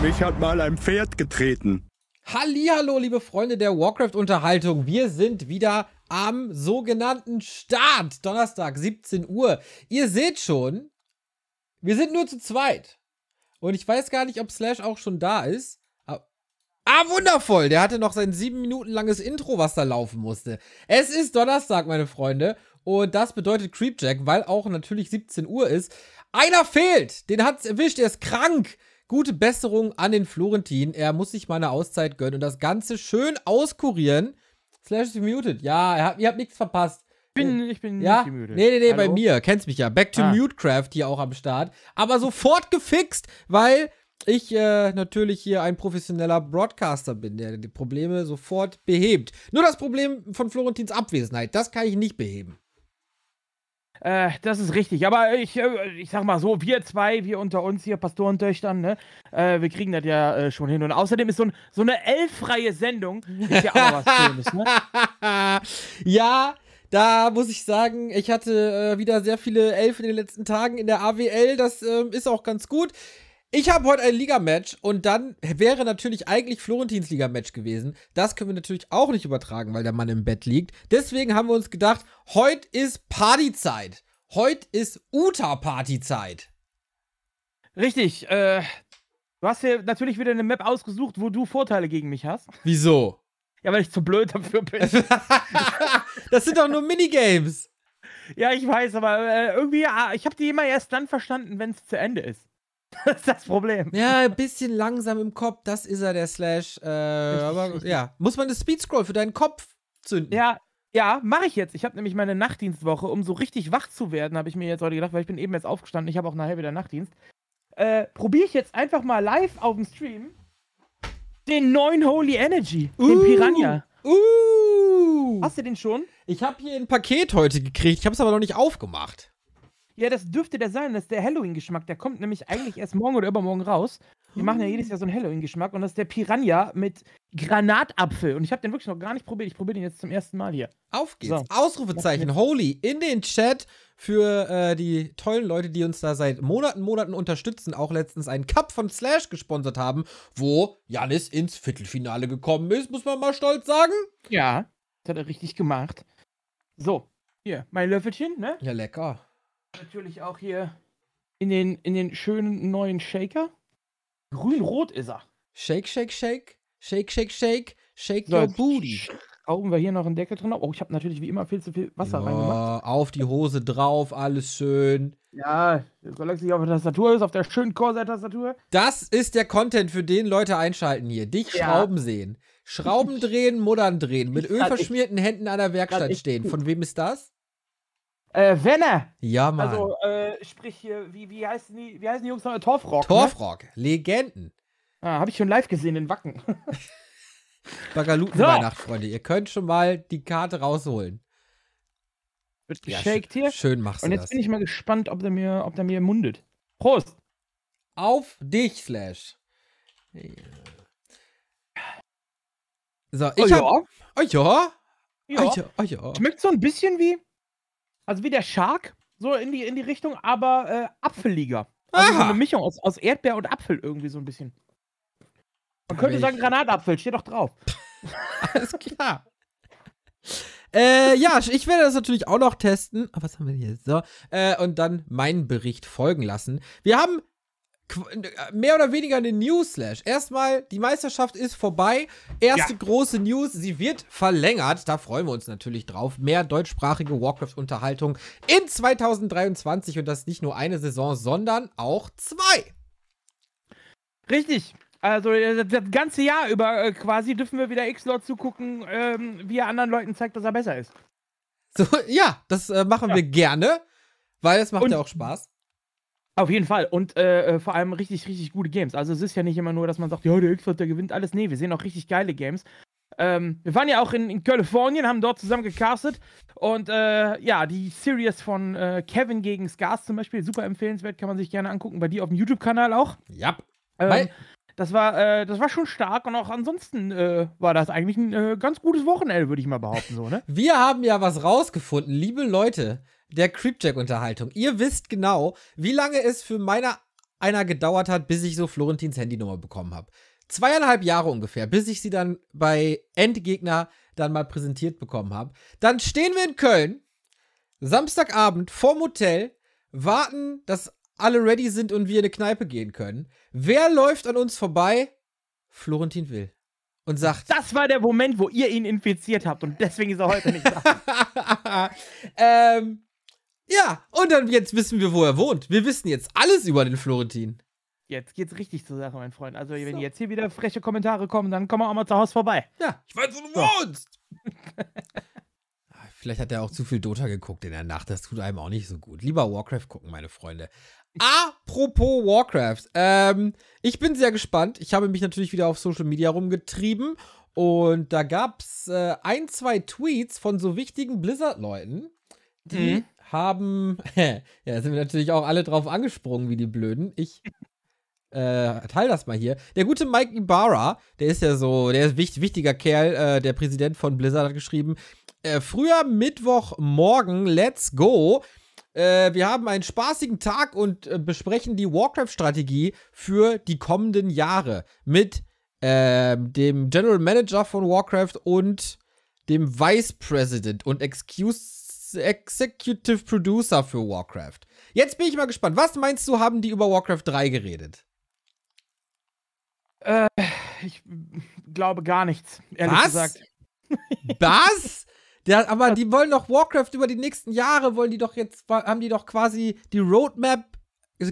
Mich hat mal ein Pferd getreten. Hallihallo, liebe Freunde der Warcraft-Unterhaltung. Wir sind wieder am sogenannten Start. Donnerstag, 17 Uhr. Ihr seht schon, wir sind nur zu zweit. Und ich weiß gar nicht, ob Slash auch schon da ist. Ah, wundervoll. Der hatte noch sein sieben Minuten langes Intro, was da laufen musste. Es ist Donnerstag, meine Freunde. Und das bedeutet Creepjack, weil auch natürlich 17 Uhr ist. Einer fehlt. Den hat's erwischt. Er ist krank. Gute Besserung an den Florentin. Er muss sich mal eine Auszeit gönnen und das Ganze schön auskurieren. Slash ist muted. Ja, hat, ihr habt nichts verpasst. Ich bin, ich bin ja? nicht müde. Nee, nee, nee, Hallo? bei mir. Kennst mich ja. Back to Ah. Mutecraft hier auch am Start. Aber sofort gefixt, weil ich äh, natürlich hier ein professioneller Broadcaster bin, der die Probleme sofort behebt. Nur das Problem von Florentins Abwesenheit, das kann ich nicht beheben. Äh, das ist richtig. Aber ich, äh, ich sag mal so, wir zwei, wir unter uns hier, Pastorentöchtern, ne? Äh, wir kriegen das ja äh, schon hin. Und außerdem ist so, ein, so eine elffreie Sendung ist ja auch was Schönes, ne? ja, da muss ich sagen, ich hatte äh, wieder sehr viele Elf in den letzten Tagen in der AWL. Das ähm, ist auch ganz gut. Ich habe heute ein Ligamatch und dann wäre natürlich eigentlich Florentins Ligamatch gewesen. Das können wir natürlich auch nicht übertragen, weil der Mann im Bett liegt. Deswegen haben wir uns gedacht, heute ist Partyzeit. Heute ist Uta-Partyzeit. Richtig. Äh, du hast dir natürlich wieder eine Map ausgesucht, wo du Vorteile gegen mich hast. Wieso? Ja, weil ich zu blöd dafür bin. das sind doch nur Minigames. ja, ich weiß, aber äh, irgendwie, ah, ich habe die immer erst dann verstanden, wenn es zu Ende ist. das ist das Problem. Ja, ein bisschen langsam im Kopf, das ist er, der Slash. Äh, aber ja, muss man das Speedscroll für deinen Kopf zünden? Ja, ja, mache ich jetzt. Ich habe nämlich meine Nachtdienstwoche, um so richtig wach zu werden, habe ich mir jetzt heute gedacht, weil ich bin eben jetzt aufgestanden. Ich habe auch nachher wieder Nachtdienst. Äh, probiere ich jetzt einfach mal live auf dem Stream den neuen Holy Energy, den Uh. Piranha. Uh! Hast du den schon? Ich habe hier ein Paket heute gekriegt, ich habe es aber noch nicht aufgemacht. Ja, das dürfte der sein. Das ist der Halloween-Geschmack. Der kommt nämlich eigentlich erst morgen oder übermorgen raus. Die machen ja jedes Jahr so einen Halloween-Geschmack und das ist der Piranha mit Granatapfel. Und ich habe den wirklich noch gar nicht probiert. Ich probiere den jetzt zum ersten Mal hier. Auf geht's. So. Ausrufezeichen, Holy, in den Chat für äh, die tollen Leute, die uns da seit Monaten, Monaten unterstützen, auch letztens einen Cup von Slash gesponsert haben, wo Janis ins Viertelfinale gekommen ist, muss man mal stolz sagen. Ja, das hat er richtig gemacht. So, hier, mein Löffelchen, ne? Ja, lecker. Natürlich auch hier in den, in den schönen neuen Shaker. Grün-rot ist er. Shake, shake, shake. Shake, shake, shake. Shake So, your booty. Schrauben wir hier noch einen Deckel drin. Oh, ich habe natürlich wie immer viel zu viel Wasser reingemacht. Ja, auf die Hose drauf, alles schön. Ja, solange es auf der Tastatur ist, auf der schönen Corsair-Tastatur. Das ist der Content, für den Leute einschalten hier. Dich Ja. Schrauben sehen. Schrauben drehen, Muddern drehen. Mit kann- ölverschmierten Händen an der Werkstatt stehen. Von wem ist das? Äh, Wenner. Ja, Mann. Also, äh, sprich hier, wie, wie, heißen die, wie heißen die Jungs noch? Torfrock. Ne? Torfrock. Legenden. Ah, habe ich schon live gesehen in Wacken. Bagalutenweihnacht, Freunde. Ihr könnt schon mal die Karte rausholen. Wird Ja, geshaked sch- hier. Schön machst Und du jetzt das. bin ich mal gespannt, ob der mir, ob der mir mundet. Prost! Auf dich, Slash. So, ich oh, hab. ja. Oh ja. ja. Oh ja. Oh ja. Schmeckt so ein bisschen wie, also wie der Shark, so in die, in die Richtung, aber äh, apfeliger. Also so eine Mischung aus, aus Erdbeer und Apfel irgendwie so ein bisschen. Man könnte sagen Granatapfel, steht doch drauf. Alles klar. Äh, ja, ich werde das natürlich auch noch testen. Ah, Was haben wir hier? So. Äh, und dann meinen Bericht folgen lassen. Wir haben mehr oder weniger eine News-Slash. Erstmal, die Meisterschaft ist vorbei. Erste Ja. große News. Sie wird verlängert. Da freuen wir uns natürlich drauf. Mehr deutschsprachige Warcraft-Unterhaltung in 2023. Und das nicht nur eine Saison, sondern auch zwei. Richtig. Also äh, das das ganze Jahr über äh, quasi dürfen wir wieder X-Lord zugucken, ähm, wie er anderen Leuten zeigt, dass er besser ist. So, ja, das äh, machen Ja. wir gerne. Weil es macht Und- ja auch Spaß. Auf jeden Fall. Und äh, äh, vor allem richtig, richtig gute Games. Also es ist ja nicht immer nur, dass man sagt, ja, der der gewinnt alles. Nee, wir sehen auch richtig geile Games. Ähm, wir waren ja auch in, in Kalifornien, haben dort zusammen gecastet. Und äh, ja, die Series von äh, Kevin gegen Scars zum Beispiel, super empfehlenswert, kann man sich gerne angucken. Bei dir auf dem YouTube-Kanal auch. Ja. Ähm, Weil- das war, äh, das war schon stark und auch ansonsten äh, war das eigentlich ein äh, ganz gutes Wochenende, würde ich mal behaupten, so, ne? Wir haben ja was rausgefunden, liebe Leute der Creepjack-Unterhaltung. Ihr wisst genau, wie lange es für meine einer gedauert hat, bis ich so Florentins Handynummer bekommen habe. Zweieinhalb Jahre ungefähr, bis ich sie dann bei Endgegner dann mal präsentiert bekommen habe. Dann stehen wir in Köln, Samstagabend vorm Hotel, warten, dass alle ready sind und wir in eine Kneipe gehen können. Wer läuft an uns vorbei? Florentin Will. Und sagt. Das war der Moment, wo ihr ihn infiziert habt und deswegen ist er heute nicht da. ähm, ja, und dann jetzt wissen wir, wo er wohnt. Wir wissen jetzt alles über den Florentin. Jetzt geht's richtig zur Sache, mein Freund. Also, wenn so. jetzt hier wieder freche Kommentare kommen, dann kommen wir auch mal zu Hause vorbei. Ja, ich weiß, wo du so. wohnst. Ah, vielleicht hat er auch zu viel Dota geguckt in der Nacht. Das tut einem auch nicht so gut. Lieber Warcraft gucken, meine Freunde. Apropos Warcraft. Ähm, ich bin sehr gespannt. Ich habe mich natürlich wieder auf Social Media rumgetrieben. Und da gab es äh, ein, zwei Tweets von so wichtigen Blizzard-Leuten, die mhm. Haben. ja, sind wir natürlich auch alle drauf angesprungen, wie die Blöden. Ich äh, teile das mal hier. Der gute Mike Ibarra, der ist ja so, der ist wichtig, wichtiger Kerl, äh, der Präsident von Blizzard hat geschrieben, äh, früher Mittwochmorgen, let's go. Äh, wir haben einen spaßigen Tag und äh, besprechen die Warcraft-Strategie für die kommenden Jahre mit ähm, dem General Manager von Warcraft und dem Vice President und Excuse Executive Producer für Warcraft. Jetzt bin ich mal gespannt. Was meinst du, haben die über Warcraft 3 geredet? Äh, ich glaube gar nichts, ehrlich Was? gesagt. Was? Der, aber die wollen doch Warcraft über die nächsten Jahre, wollen die doch jetzt, haben die doch quasi die Roadmap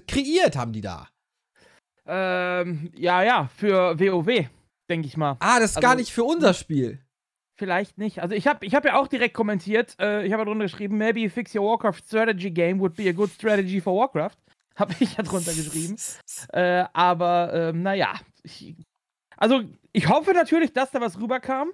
kreiert, haben die da. Ähm, ja, ja, für WoW, denke ich mal. Ah, das ist also, gar nicht für unser Spiel. Vielleicht nicht. Also ich habe ich hab ja auch direkt kommentiert, äh, ich habe ja drunter geschrieben, maybe fix your Warcraft strategy game would be a good strategy for Warcraft. Habe ich ja drunter geschrieben. äh, aber, ähm, naja. Ich, also, ich hoffe natürlich, dass da was rüberkam.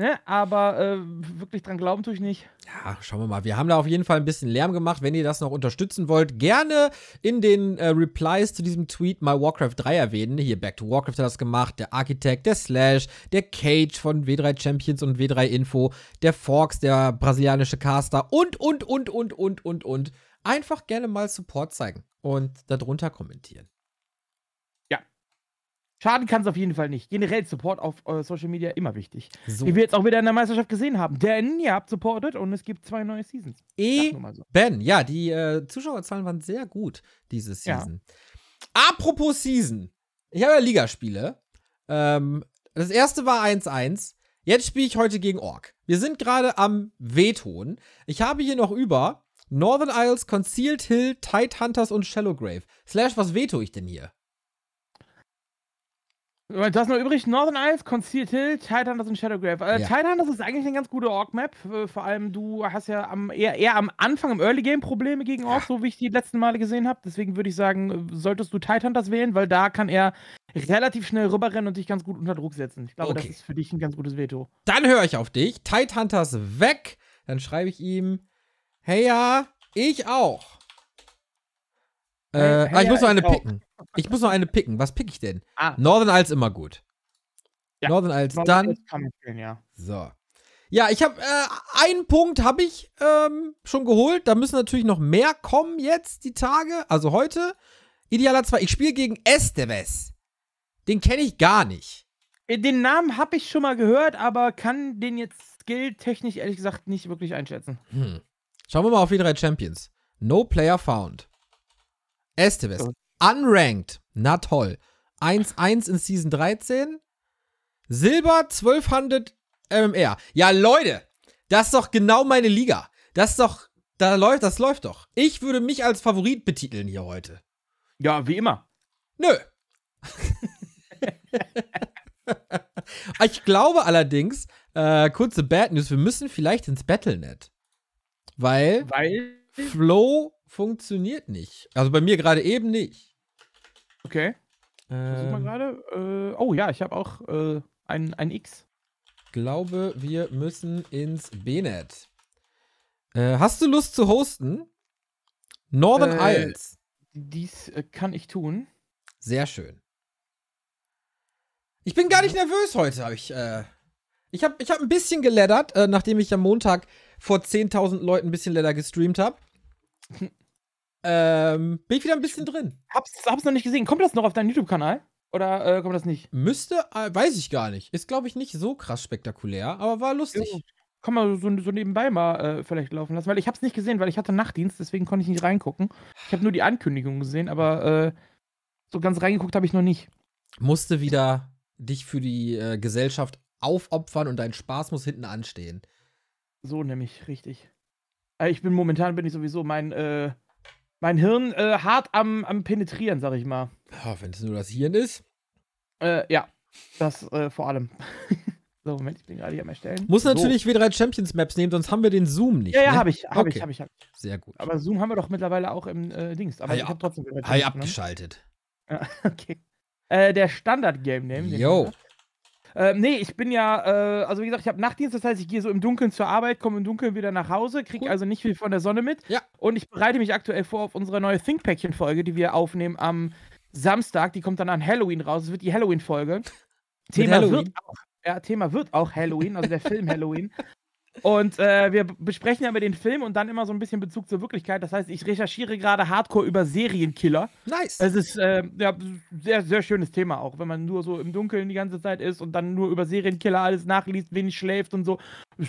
Ne? Aber äh, wirklich dran glauben tue ich nicht. Ja, schauen wir mal. Wir haben da auf jeden Fall ein bisschen Lärm gemacht. Wenn ihr das noch unterstützen wollt, gerne in den äh, Replies zu diesem Tweet mal Warcraft 3 erwähnen. Hier Back to Warcraft hat das gemacht, der Architect, der Slash, der Cage von W3 Champions und W3 Info, der Fox, der brasilianische Caster und, und, und, und, und, und, und. Einfach gerne mal Support zeigen und darunter kommentieren. Schaden kann es auf jeden Fall nicht. Generell Support auf äh, Social Media immer wichtig. So. Wie wir jetzt auch wieder in der Meisterschaft gesehen haben. Denn ihr habt supportet und es gibt zwei neue Seasons. E so. Ben, ja, die äh, Zuschauerzahlen waren sehr gut diese Season. Ja. Apropos Season. Ich habe ja Ligaspiele. Ähm, das erste war 1-1. Jetzt spiele ich heute gegen Ork. Wir sind gerade am Weton. Ich habe hier noch über Northern Isles, Concealed Hill, Tide Hunters und Shallowgrave. Slash, was veto ich denn hier? Du hast noch übrig Northern Isles, Concealed Hill, Titanhunters und Shadowgrave. Äh, ja. Titanhunters ist eigentlich eine ganz gute Orc-Map. Äh, vor allem, du hast ja am, eher, eher am Anfang im Early Game Probleme gegen Orcs, ja. so wie ich die letzten Male gesehen habe. Deswegen würde ich sagen, solltest du Titanhunters wählen, weil da kann er relativ schnell rüberrennen und dich ganz gut unter Druck setzen. Ich glaube, okay. das ist für dich ein ganz gutes Veto. Dann höre ich auf dich. Titanhunters weg. Dann schreibe ich ihm: Hey ja, ich auch. Äh, hey, hey, ah, ich muss noch eine picken. Ich muss noch eine picken. Was pick ich denn? Ah. Northern Isles immer gut. Ja, Northern Isles dann. Kann ich spielen, ja. So. Ja, ich habe äh, einen Punkt habe ich ähm, schon geholt. Da müssen natürlich noch mehr kommen jetzt die Tage. Also heute idealer zwei. Ich spiele gegen Esteves. Den kenne ich gar nicht. Äh, den Namen habe ich schon mal gehört, aber kann den jetzt skilltechnisch ehrlich gesagt nicht wirklich einschätzen. Hm. Schauen wir mal auf die drei Champions. No Player Found. Esteves. Unranked. Na toll. 1-1 in Season 13. Silber 1200 MMR. Ja, Leute, das ist doch genau meine Liga. Das ist doch, da läuft, das läuft doch. Ich würde mich als Favorit betiteln hier heute. Ja, wie immer. Nö. ich glaube allerdings, äh, kurze Bad News, wir müssen vielleicht ins Battlenet. Weil, weil Flow funktioniert nicht. Also bei mir gerade eben nicht. Okay. Ähm, mal gerade. Äh, oh ja, ich habe auch äh, ein, ein X. Glaube, wir müssen ins BNet. Äh, hast du Lust zu hosten? Northern äh, Isles. Dies äh, kann ich tun. Sehr schön. Ich bin gar nicht nervös heute, habe ich. Äh, ich habe ich hab ein bisschen geleddert, nachdem ich am Montag vor 10.000 Leuten ein bisschen Ledder gestreamt habe. ähm, bin ich wieder ein bisschen drin. Hab's, hab's noch nicht gesehen. Kommt das noch auf deinen YouTube-Kanal? Oder äh, kommt das nicht? Müsste, äh, weiß ich gar nicht. Ist, glaube ich, nicht so krass spektakulär, aber war lustig. Jo. Kann man so, so nebenbei mal äh, vielleicht laufen lassen, weil ich hab's nicht gesehen, weil ich hatte Nachtdienst, deswegen konnte ich nicht reingucken. Ich habe nur die Ankündigung gesehen, aber äh, so ganz reingeguckt habe ich noch nicht. Musste wieder dich für die äh, Gesellschaft aufopfern und dein Spaß muss hinten anstehen. So nämlich, richtig. Äh, ich bin momentan bin ich sowieso mein, äh, mein Hirn äh, hart am, am Penetrieren, sag ich mal. Ja, wenn es nur das Hirn ist. Äh, ja, das äh, vor allem. so, Moment, ich bin gerade hier am Erstellen. Muss so. natürlich W3 Champions Maps nehmen, sonst haben wir den Zoom nicht. Ja, ja, ne? habe ich, habe Okay. ich, habe ich, hab ich. Sehr gut. Aber Zoom haben wir doch mittlerweile auch im äh, Dings. Aber Hi ich habe ab- trotzdem Hi ne? abgeschaltet. Ja, okay. Äh, der Standard-Game-Name. den Yo. Äh, nee, ich bin ja, äh, also wie gesagt, ich habe Nachtdienst, das heißt, ich gehe so im Dunkeln zur Arbeit, komme im Dunkeln wieder nach Hause, kriege Cool. also nicht viel von der Sonne mit. Ja. Und ich bereite mich aktuell vor auf unsere neue Think-Päckchen-Folge, die wir aufnehmen am Samstag. Die kommt dann an Halloween raus. Es wird die Halloween-Folge. Thema Halloween? wird auch, ja, Thema wird auch Halloween, also der Film Halloween. Und äh, wir besprechen ja über den Film und dann immer so ein bisschen Bezug zur Wirklichkeit. Das heißt, ich recherchiere gerade hardcore über Serienkiller. Nice. Es ist äh, ja, sehr, sehr schönes Thema auch, wenn man nur so im Dunkeln die ganze Zeit ist und dann nur über Serienkiller alles nachliest, wenig schläft und so.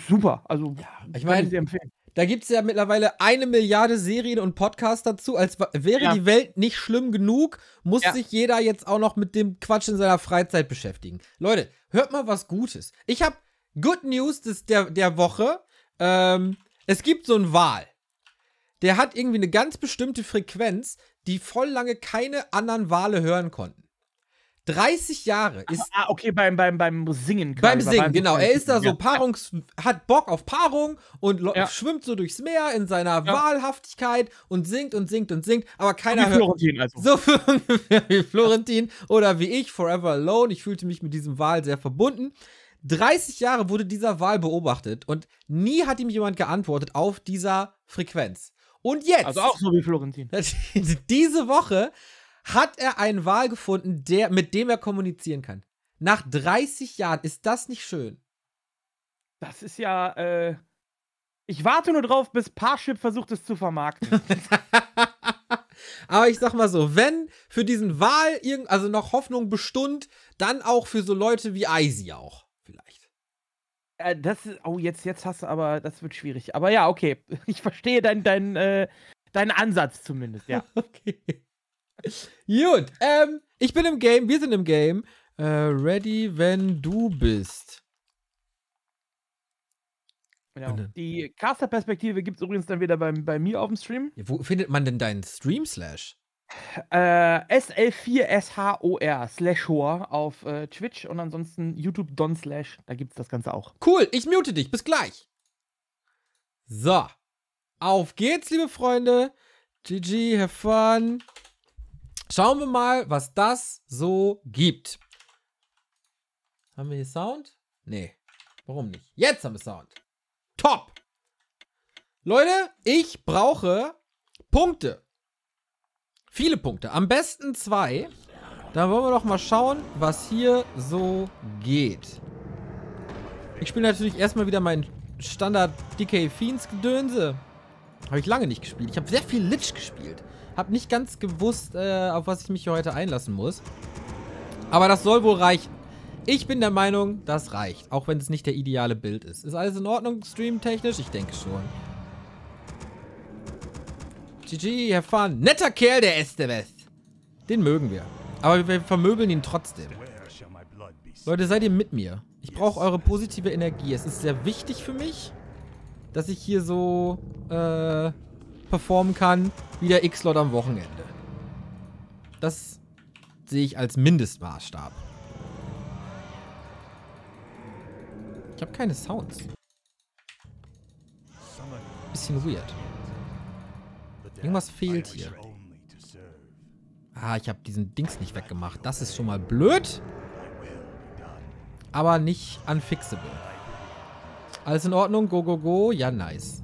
Super. Also, ich kann mein- sehr empfehlen. Da gibt es ja mittlerweile eine Milliarde Serien und Podcasts dazu. Als wäre Ja. die Welt nicht schlimm genug, muss Ja. sich jeder jetzt auch noch mit dem Quatsch in seiner Freizeit beschäftigen. Leute, hört mal was Gutes. Ich habe Good News des, der, der Woche. Ähm, es gibt so einen Wal. Der hat irgendwie eine ganz bestimmte Frequenz, die voll lange keine anderen Wale hören konnten. 30 Jahre ist Ah, okay, beim, beim, beim Singen. beim Singen, beim genau. Er ist da so Ja. Paarungs, hat Bock auf Paarung und Ja. schwimmt so durchs Meer in seiner Ja. Wahlhaftigkeit und singt und singt und singt, aber Wie keiner hört. Florentin also. So ungefähr wie Florentin oder wie ich, Forever Alone. Ich fühlte mich mit diesem Wal sehr verbunden. 30 Jahre wurde dieser Wal beobachtet und nie hat ihm jemand geantwortet auf dieser Frequenz. Und jetzt, Also auch so wie Florentin. diese Woche, hat er einen Wal gefunden, der, mit dem er kommunizieren kann. Nach 30 Jahren, ist das nicht schön? Das ist ja, äh. Ich warte nur drauf, bis Parship versucht es zu vermarkten. Aber ich sag mal so, wenn für diesen Wal irgend, also noch Hoffnung bestund, dann auch für so Leute wie Icy auch. Äh, das ist, oh, jetzt, jetzt hast du aber, das wird schwierig. Aber ja, okay. Ich verstehe deinen dein, äh, deinen Ansatz zumindest, ja. Okay. Gut, ähm, ich bin im Game, wir sind im Game. Äh, ready, wenn du bist. Genau. Die Caster-Perspektive gibt es übrigens dann wieder bei, bei mir auf dem Stream. Ja, wo findet man denn deinen Stream Slash? Äh, SL4SHOR slash Hor auf äh, Twitch und ansonsten YouTube Don slash, da gibt es das Ganze auch. Cool, ich mute dich. Bis gleich. So. Auf geht's, liebe Freunde. GG, have fun. Schauen wir mal, was das so gibt. Haben wir hier Sound? Nee. Warum nicht? Jetzt haben wir Sound. Top. Leute, ich brauche Punkte. Viele Punkte. Am besten zwei. Dann wollen wir doch mal schauen, was hier so geht. Ich spiele natürlich erstmal wieder mein Standard DK Fiends Gedönse. Habe ich lange nicht gespielt. Ich habe sehr viel Lich gespielt. Habe nicht ganz gewusst, äh, auf was ich mich hier heute einlassen muss. Aber das soll wohl reichen. Ich bin der Meinung, das reicht. Auch wenn es nicht der ideale Bild ist. Ist alles in Ordnung, streamtechnisch? Ich denke schon. GG, have fun. Netter Kerl, der Estevez. Den mögen wir. Aber wir vermöbeln ihn trotzdem. Leute, seid ihr mit mir? Ich brauche eure positive Energie. Es ist sehr wichtig für mich, dass ich hier so äh, performen kann wie der X-Lot am Wochenende. Das sehe ich als Mindestmaßstab. Ich habe keine Sounds. Bisschen weird. Irgendwas fehlt hier. Ah, ich habe diesen Dings nicht weggemacht. Das ist schon mal blöd. Aber nicht unfixable. Alles in Ordnung? Go, go, go. Ja, nice.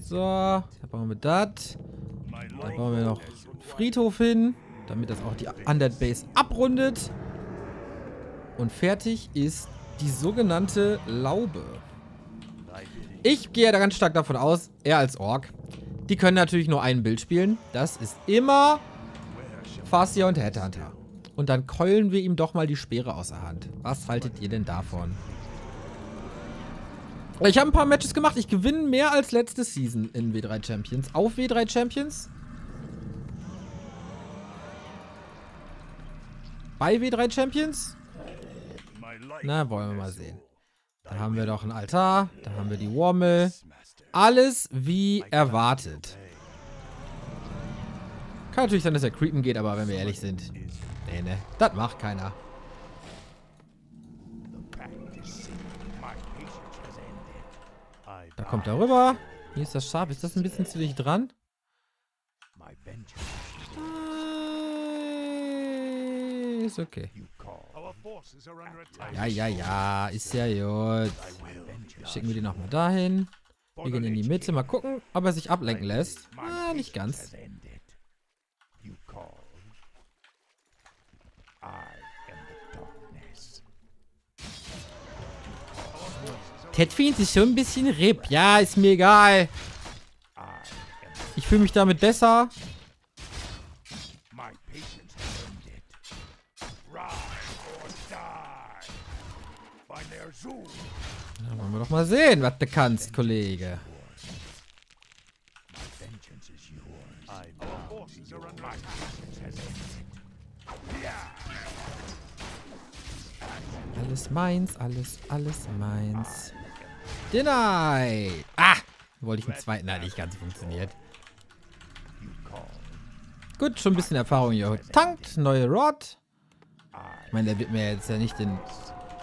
So, dann bauen wir das. Dann bauen wir noch einen Friedhof hin, damit das auch die Undead Base abrundet. Und fertig ist die sogenannte Laube. Ich gehe da ganz stark davon aus, er als Ork, Die können natürlich nur ein Bild spielen. Das ist immer Fastia und Headhunter. Und dann keulen wir ihm doch mal die Speere aus der Hand. Was haltet ihr denn davon? Ich habe ein paar Matches gemacht. Ich gewinne mehr als letzte Season in W3 Champions. Auf W3 Champions. Bei W3 Champions? Na, wollen wir mal sehen. Da haben wir doch ein Altar. Da haben wir die Wormel. Alles wie erwartet. Kann natürlich sein, dass er creepen geht, aber wenn wir ehrlich sind. Nee, ne. Das macht keiner. Da kommt er rüber. Hier ist das Schaf. Ist das ein bisschen zu dicht dran? Äh, Ist okay. Ja, ja, ja. Ist ja gut. Schicken wir die nochmal dahin. Wir gehen in die Mitte. Mal gucken, ob er sich ablenken lässt. Ah, nicht ganz. Catfiend ist schon ein bisschen RIP. Ja, ist mir egal. Ich fühle mich damit besser. Wollen wir doch mal sehen, was du kannst, Kollege. Alles meins, alles, alles meins. Deny! Ah! Wollte ich einen zweiten, nein, nicht ganz funktioniert. Gut, schon ein bisschen Erfahrung hier. Tankt, neue Rod. Ich meine, der wird mir jetzt ja nicht den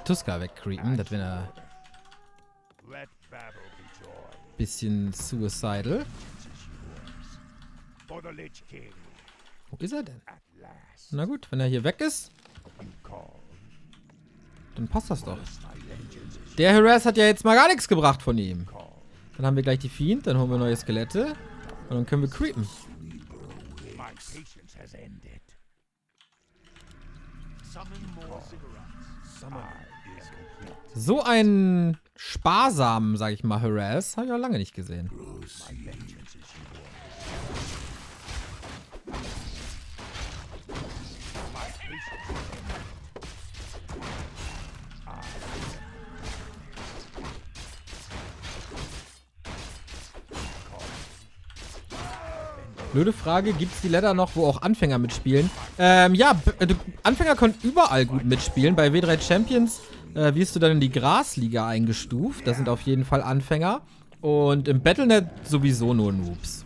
Tuska wegcreepen. Das wäre ein bisschen suicidal. Wo ist er denn? Na gut, wenn er hier weg ist, dann passt das doch. Der Harass hat ja jetzt mal gar nichts gebracht von ihm. Dann haben wir gleich die Fiend, dann holen wir neue Skelette und dann können wir creepen. So einen sparsamen, sag ich mal, Harass habe ich auch lange nicht gesehen. Blöde Frage, gibt es die Ladder noch, wo auch Anfänger mitspielen? Ähm, ja, äh, Anfänger können überall gut mitspielen. Bei W3 Champions äh, wirst du dann in die Grasliga eingestuft. Das sind auf jeden Fall Anfänger. Und im Battlenet sowieso nur Noobs.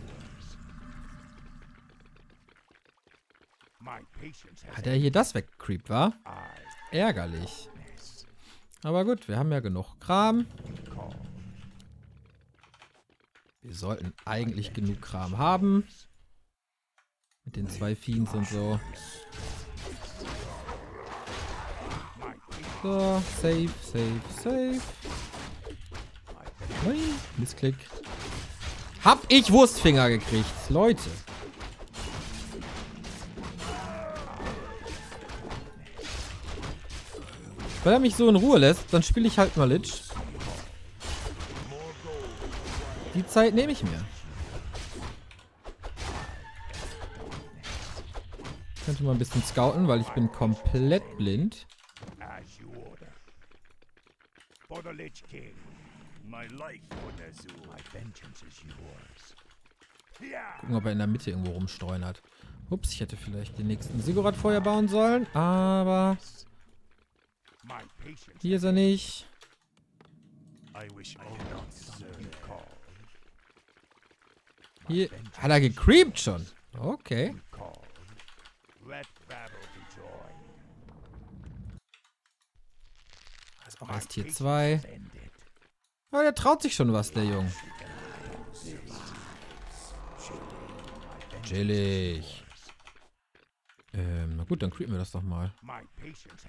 Hat er hier das weggecreept, war? Ärgerlich. Aber gut, wir haben ja genug Kram. Wir sollten eigentlich genug Kram haben. Mit den zwei Fiends und so. So, safe, safe, safe. Ui, Missklick. Hab ich Wurstfinger gekriegt, Leute. Wenn er mich so in Ruhe lässt, dann spiele ich halt mal Lich. Die Zeit nehme ich mir. Könnte mal ein bisschen scouten, weil ich bin komplett blind. Gucken, ob er in der Mitte irgendwo rumstreunert. Ups, ich hätte vielleicht den nächsten Sigurat vorher bauen sollen, aber hier ist er nicht. Hier hat er gecreept schon. Okay. Das Tier 2. Ja, ah, der traut sich schon was, der Jung. Chillig. Ähm, na gut, dann creepen wir das doch mal. My patience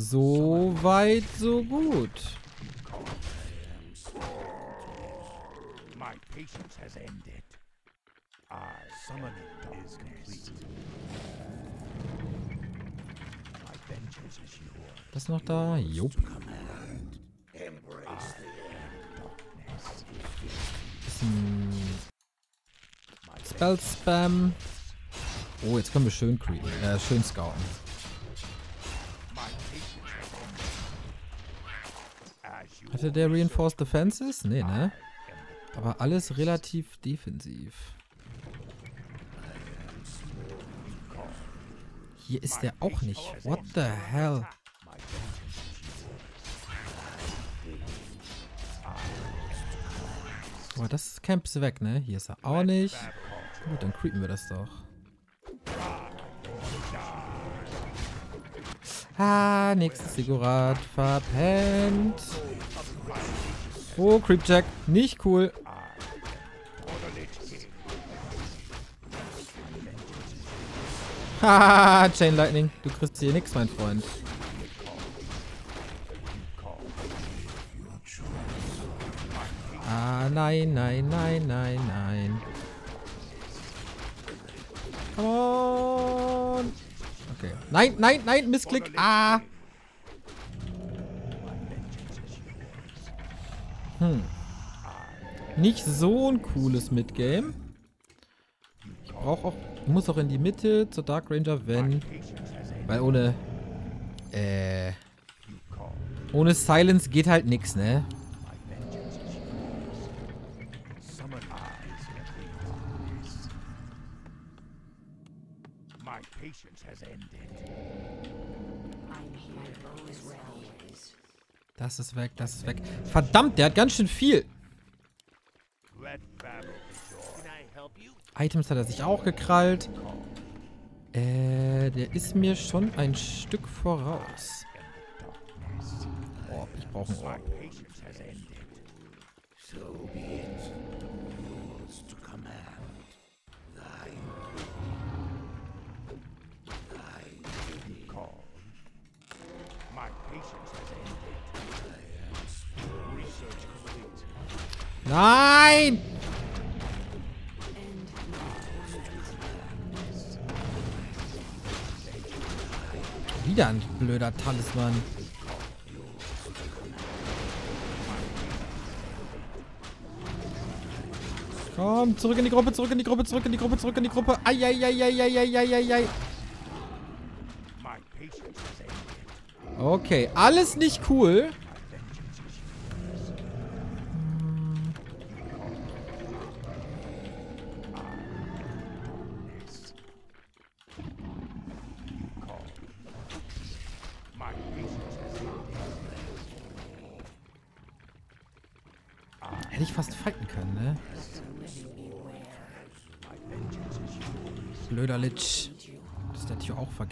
So weit, so gut. My patience has ended. Our summoning is complete. My vengeance is yours. Das noch da? Jupp. Bisschen Spell Spam. Oh, jetzt können wir schön. Äh, schön scouten. Hatte der Reinforced Defenses? Nee, ne? Aber alles relativ defensiv. Hier ist der auch nicht. What the hell? Boah, das Camp ist weg, ne? Hier ist er auch nicht. Gut, dann creepen wir das doch. Ah, nächstes Sigurat verpennt. Oh, Creepjack. Nicht cool. Haha, Chain Lightning. Du kriegst hier nichts, mein Freund. Ah, nein, nein, nein, nein, nein. Come on. Okay. Nein, nein, nein, Missklick. Ah. Hm. Nicht so ein cooles Midgame. Ich brauche auch, ich muss auch in die Mitte zur Dark Ranger, wenn, weil ohne, äh, ohne Silence geht halt nix, ne? My patience has ended. Das ist weg, das ist weg. Verdammt, der hat ganz schön viel. Items hat er sich auch gekrallt. Äh, der ist mir schon ein Stück voraus. Orb, ich brauche einen Orb. So be it. Yours to command. Nein! Wieder ein blöder Talisman. Komm, zurück in die Gruppe, zurück in die Gruppe, zurück in die Gruppe, zurück in die Gruppe. Eieieiei. Okay, alles nicht cool.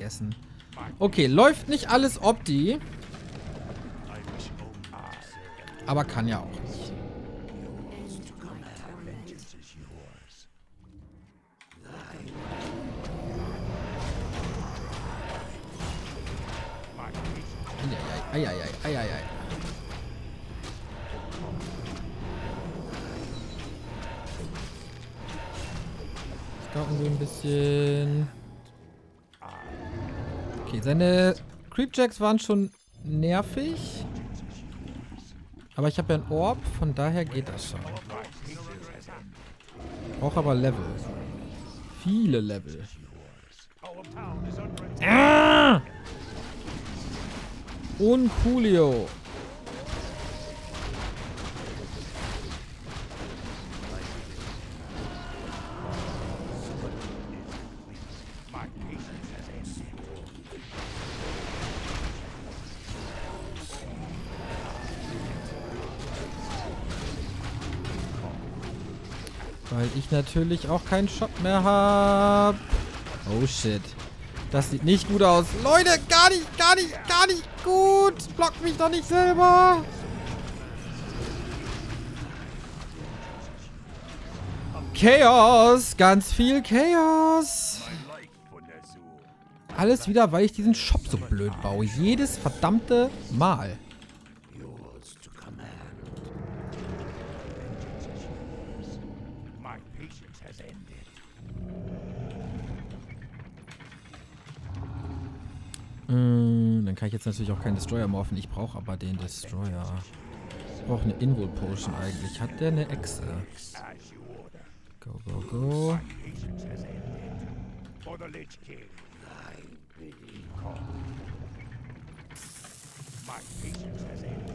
Vergessen. Okay, läuft nicht alles Opti. Aber kann ja auch nicht. Eieiei, eieiei. Scouten wir ein bisschen. Okay, seine Creepjacks waren schon nervig. Aber ich habe ja einen Orb, von daher geht das schon. Brauche aber Level. Viele Level. Ah! Uncoolio. Ich natürlich auch keinen Shop mehr habe. Oh shit. Das sieht nicht gut aus. Leute, gar nicht, gar nicht, gar nicht gut. Block mich doch nicht selber. Chaos. Ganz viel Chaos. Alles wieder, weil ich diesen Shop so blöd baue. Jedes verdammte Mal. Yours to command. My patience has ended. Mm, dann kann ich jetzt natürlich auch keinen Destroyer morphen. Ich brauche aber den Destroyer. Ich brauche eine Invul Potion eigentlich. Hat der eine Echse? Go, go, go. Patience has ended. For the Lich King. Thy bidding call. My patience has ended.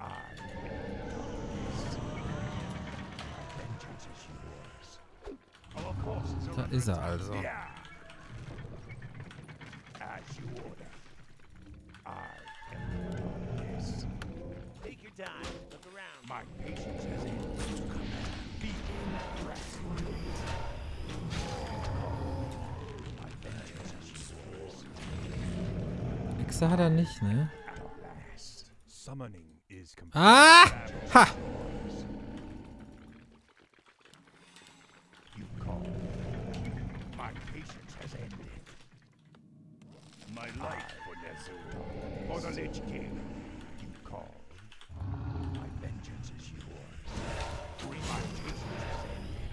I vengeance is yours. Of course, it's Da ist er also. Yeah. As you order. I am the darkness. Take your time. Look around. My patience has ended. To command. Be is yours. Echse hat er nicht, ne? Ah! Ha! My life for Nezul. For the Lich King. You call. My vengeance is yours. My patience has ended.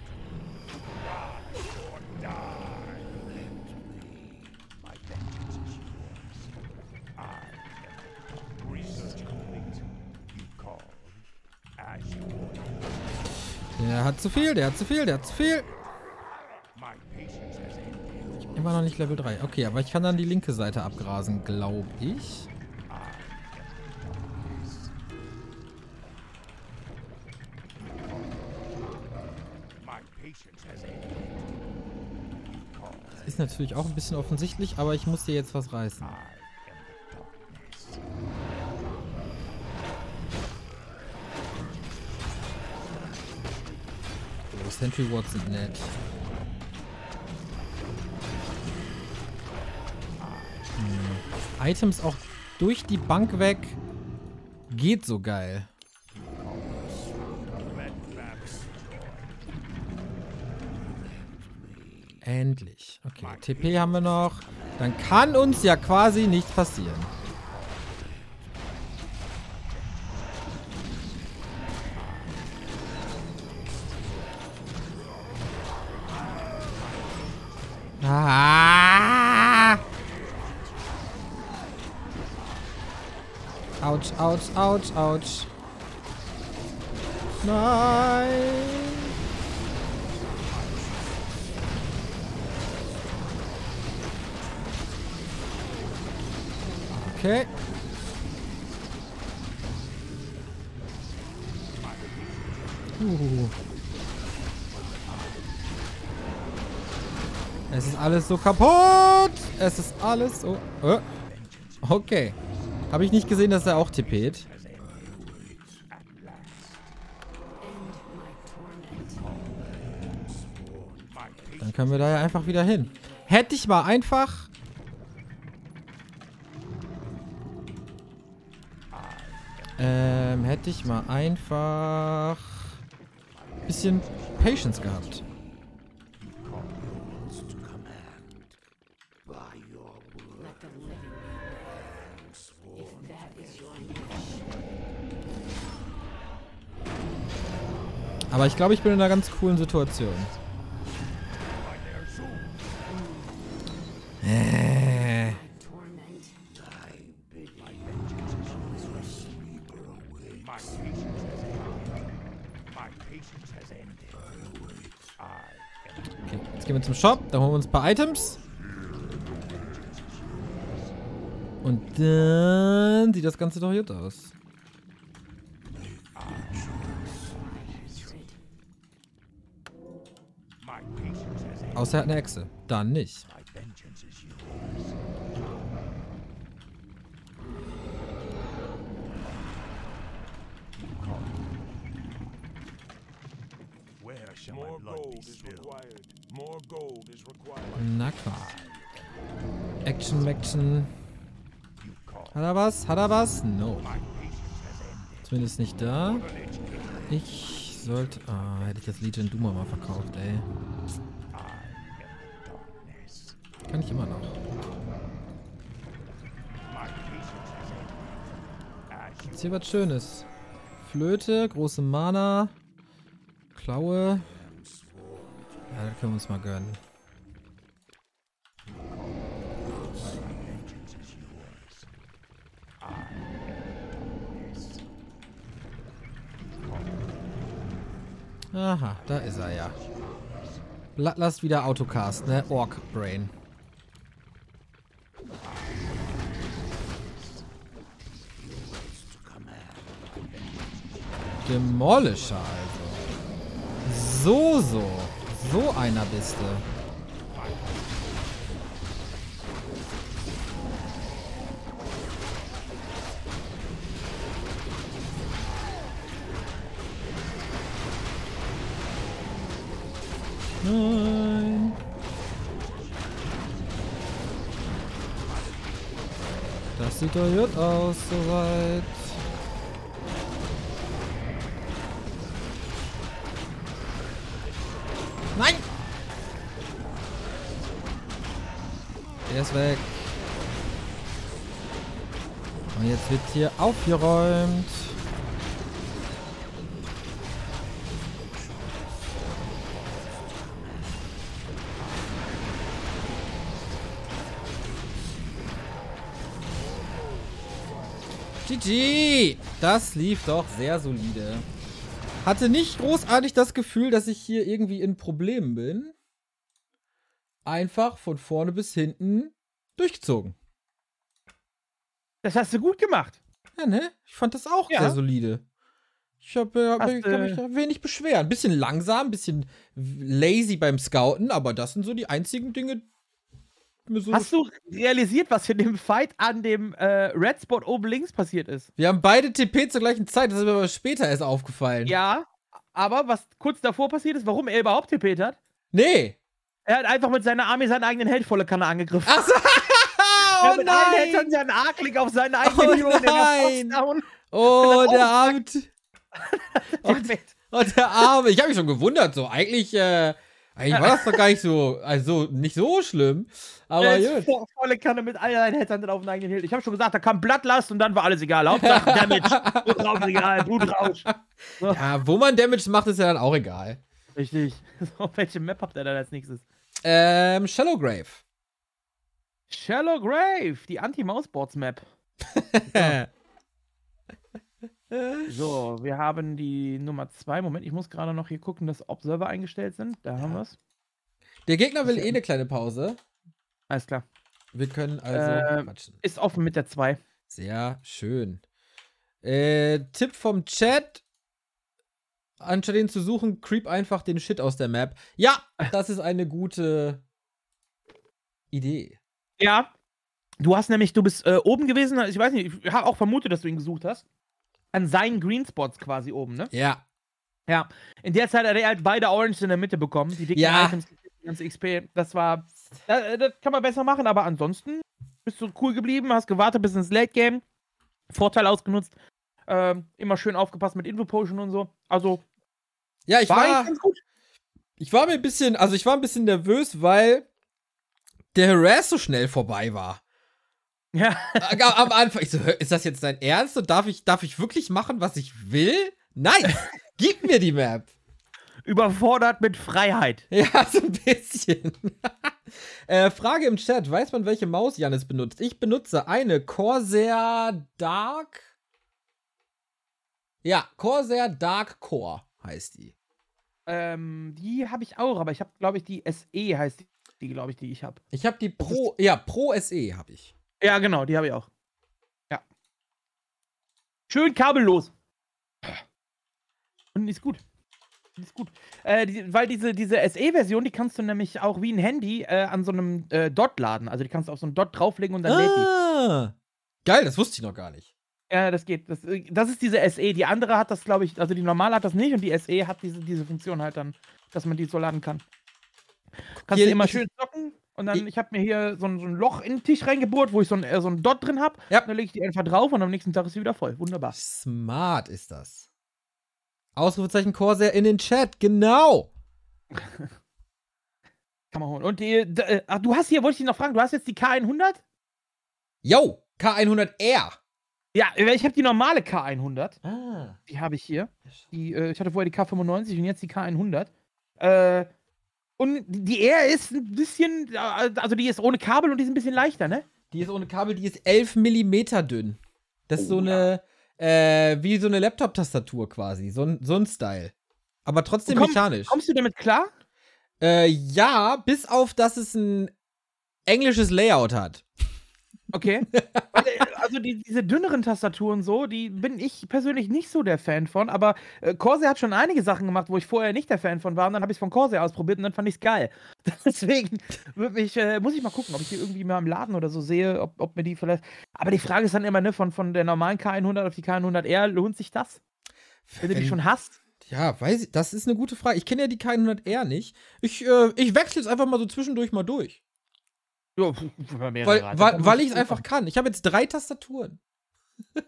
Rise or die. My vengeance is yours. I am research complete. You call. As you order. Der hat zu viel, der hat zu viel, der hat zu viel. Has ended. Immer noch nicht Level 3. Okay, aber ich kann dann die linke Seite abgrasen, glaube ich. Call. Ist natürlich auch ein bisschen offensichtlich, aber ich muss dir jetzt was reißen. Sentry Wards sind nett. Hm. Items auch durch die Bank weg. Geht so geil. Endlich. Okay, TP haben wir noch. Dann kann uns ja quasi nichts passieren. Autsch, Autsch, Autsch. Nein! Okay. Uh. Es ist alles so kaputt. Es ist alles so. Äh. Okay. Habe ich nicht gesehen, dass er auch tippet. Dann können wir da ja einfach wieder hin. Hätte ich mal einfach... Ähm, hätte ich mal einfach... Bisschen Patience gehabt. Calls to command. By your word. Sworn. Aber ich glaube, ich bin in einer ganz coolen Situation. Äh. Okay, jetzt gehen wir zum Shop, da holen wir uns ein paar Items. Und dann sieht das Ganze doch gut aus. my patience has ended. Außer er hat eine Echse. Dann nicht. Na klar. Action, Action. Hat er was? Hat er was? No. Zumindest nicht da. Ich sollte... Ah, hätte ich das Legion Duma mal verkauft, ey. Kann ich immer noch. Gibt's hier was Schönes? Flöte, große Mana, Klaue. Ja, das können wir uns mal gönnen. Aha, da ist er ja. La lasst wieder Autocast, ne? Orc Brain. Demolisher also. So, so. So einer bist du. Nein. Das sieht doch gut aus, soweit. Der ist weg. Und jetzt wird hier aufgeräumt. GG! Das lief doch sehr solide. Hatte nicht großartig das Gefühl, dass ich hier irgendwie in Problemen bin. Einfach von vorne bis hinten durchgezogen. Das hast du gut gemacht. Ja, ne? Ich fand das auch Ja. sehr solide. Ich hab, äh, hab, Hast, kann mich da wenig beschweren. Bisschen langsam, bisschen lazy beim Scouten, aber das sind so die einzigen Dinge, die so Hast du realisiert, was in dem Fight an dem äh, Red Spot oben links passiert ist? Wir haben beide TP zur gleichen Zeit, das ist mir aber später erst aufgefallen. Ja, aber was kurz davor passiert ist, warum er überhaupt tippet hat? Nee. Er hat einfach mit seiner Armee seinen eigenen Held volle Kanne angegriffen. Ach so. Er oh hat mit allen Helden nein. seinen A-Klick auf seinen eigenen Oh Hero der nein. down. Oh, der Arme. Tippet. und der Arme. Ich habe mich schon gewundert, so. Eigentlich, äh, eigentlich war das doch gar nicht so, also nicht so schlimm. Aber Er gut. vo volle Kanne mit all seinen Helden auf den eigenen Held. Ich habe schon gesagt, da kam Bloodlust und dann war alles egal. Hauptsache Damage. Blutrausch egal, Blutrausch. Ja, wo man Damage macht, ist ja dann auch egal. Richtig. So, welche Map habt ihr dann als nächstes? Ähm, Shallowgrave. Shallow Grave, die Anti-Mouseboards-Map. So, wir haben die Nummer 2. Moment, ich muss gerade noch hier gucken, dass Observer eingestellt sind. Da haben wir es. Der Gegner will eh eine kleine Pause. Alles klar. Wir können also Ähm, quatschen. Ist offen mit der 2. Sehr schön. Äh, Tipp vom Chat. Anstatt ihn zu suchen, creep einfach den Shit aus der Map. Ja, das ist eine gute Idee. Ja. Du hast nämlich, du bist äh, oben gewesen, ich weiß nicht, ich habe auch vermutet, dass du ihn gesucht hast. An seinen Greenspots quasi oben, ne? Ja. Ja. In der Zeit hat er halt beide Orange in der Mitte bekommen. Die dicken Ja. Items, die ganze XP. Das war. Äh, das kann man besser machen, aber ansonsten bist du cool geblieben, hast gewartet bis ins Late Game. Vorteil ausgenutzt. Ähm, immer schön aufgepasst mit Info Potion und so. Also, Ja, ich war, war, ich war mir ein bisschen, also ich war ein bisschen nervös, weil der Harass so schnell vorbei war. Ja. Äh, Am Anfang, ich so, ist das jetzt dein Ernst? Und darf ich, darf ich wirklich machen, was ich will? Nein! Gib mir die Map! Überfordert mit Freiheit. Ja, so ein bisschen. äh, Frage im Chat: Weiß man, welche Maus Janis benutzt? Ich benutze eine Corsair Dark. Ja, Corsair Dark Core heißt die. Ähm, die habe ich auch, aber ich habe, glaube ich, die SE heißt die, glaube ich, die ich habe. Ich habe die Pro, ja, Pro SE habe ich. Ja, genau, die habe ich auch. Ja. Schön kabellos. Und ist gut. Ist gut. Äh, die, weil diese, diese SE-Version, die kannst du nämlich auch wie ein Handy äh, an so einem äh, Dot laden. Also die kannst du auf so einen Dot drauflegen und dann lädt die. Ah, geil, das wusste ich noch gar nicht. Ja, das geht. Das, äh, das ist diese SE. Die andere hat das, glaube ich, also die normale hat das nicht und die SE hat diese, diese Funktion halt dann, dass man die so laden kann. Kannst Hier- du immer schön zocken und dann, ich- ich habe mir hier so ein, so ein Loch in den Tisch reingebohrt, wo ich so ein, äh, so ein Dot drin habe. Ja. Dann lege ich die einfach drauf und am nächsten Tag ist sie wieder voll. Wunderbar. Smart ist das. Ausrufezeichen Corsair in den Chat, genau. Kann man holen. Und die, äh, ach, du hast hier, wollte ich dich noch fragen, du hast jetzt die K100? Yo, K100R. Ja, ich habe die normale K100. Ah. Die habe ich hier. Die, äh, ich hatte vorher die K95 und jetzt die K100. Äh, und die R ist ein bisschen, äh, also die ist ohne Kabel und die ist ein bisschen leichter, ne? Die ist ohne Kabel, die ist 11 mm dünn. Das ist so Oh, eine, äh, wie so eine Laptop-Tastatur quasi. So ein, so ein Style. Aber trotzdem komm- mechanisch. Kommst du damit klar? Äh, ja, bis auf, dass es ein englisches Layout hat. Okay. Äh, also die, diese dünneren Tastaturen so, die bin ich persönlich nicht so der Fan von, aber äh, Corsair hat schon einige Sachen gemacht, wo ich vorher nicht der Fan von war und dann habe ich es von Corsair ausprobiert und dann fand ich es geil. Deswegen mich, äh, muss ich mal gucken, ob ich die irgendwie mal im Laden oder so sehe, ob, ob mir die vielleicht. Aber die Frage ist dann immer, ne, von, von der normalen K100 auf die K100R, lohnt sich das? Wenn du die Wenn- schon hast? Ja, weiß ich, das ist eine gute Frage. Ich kenne ja die K100R nicht. Ich, äh, ich wechsle es einfach mal so zwischendurch mal durch. Ja, Weil, weil, weil ich es einfach kann. Ich habe jetzt drei Tastaturen.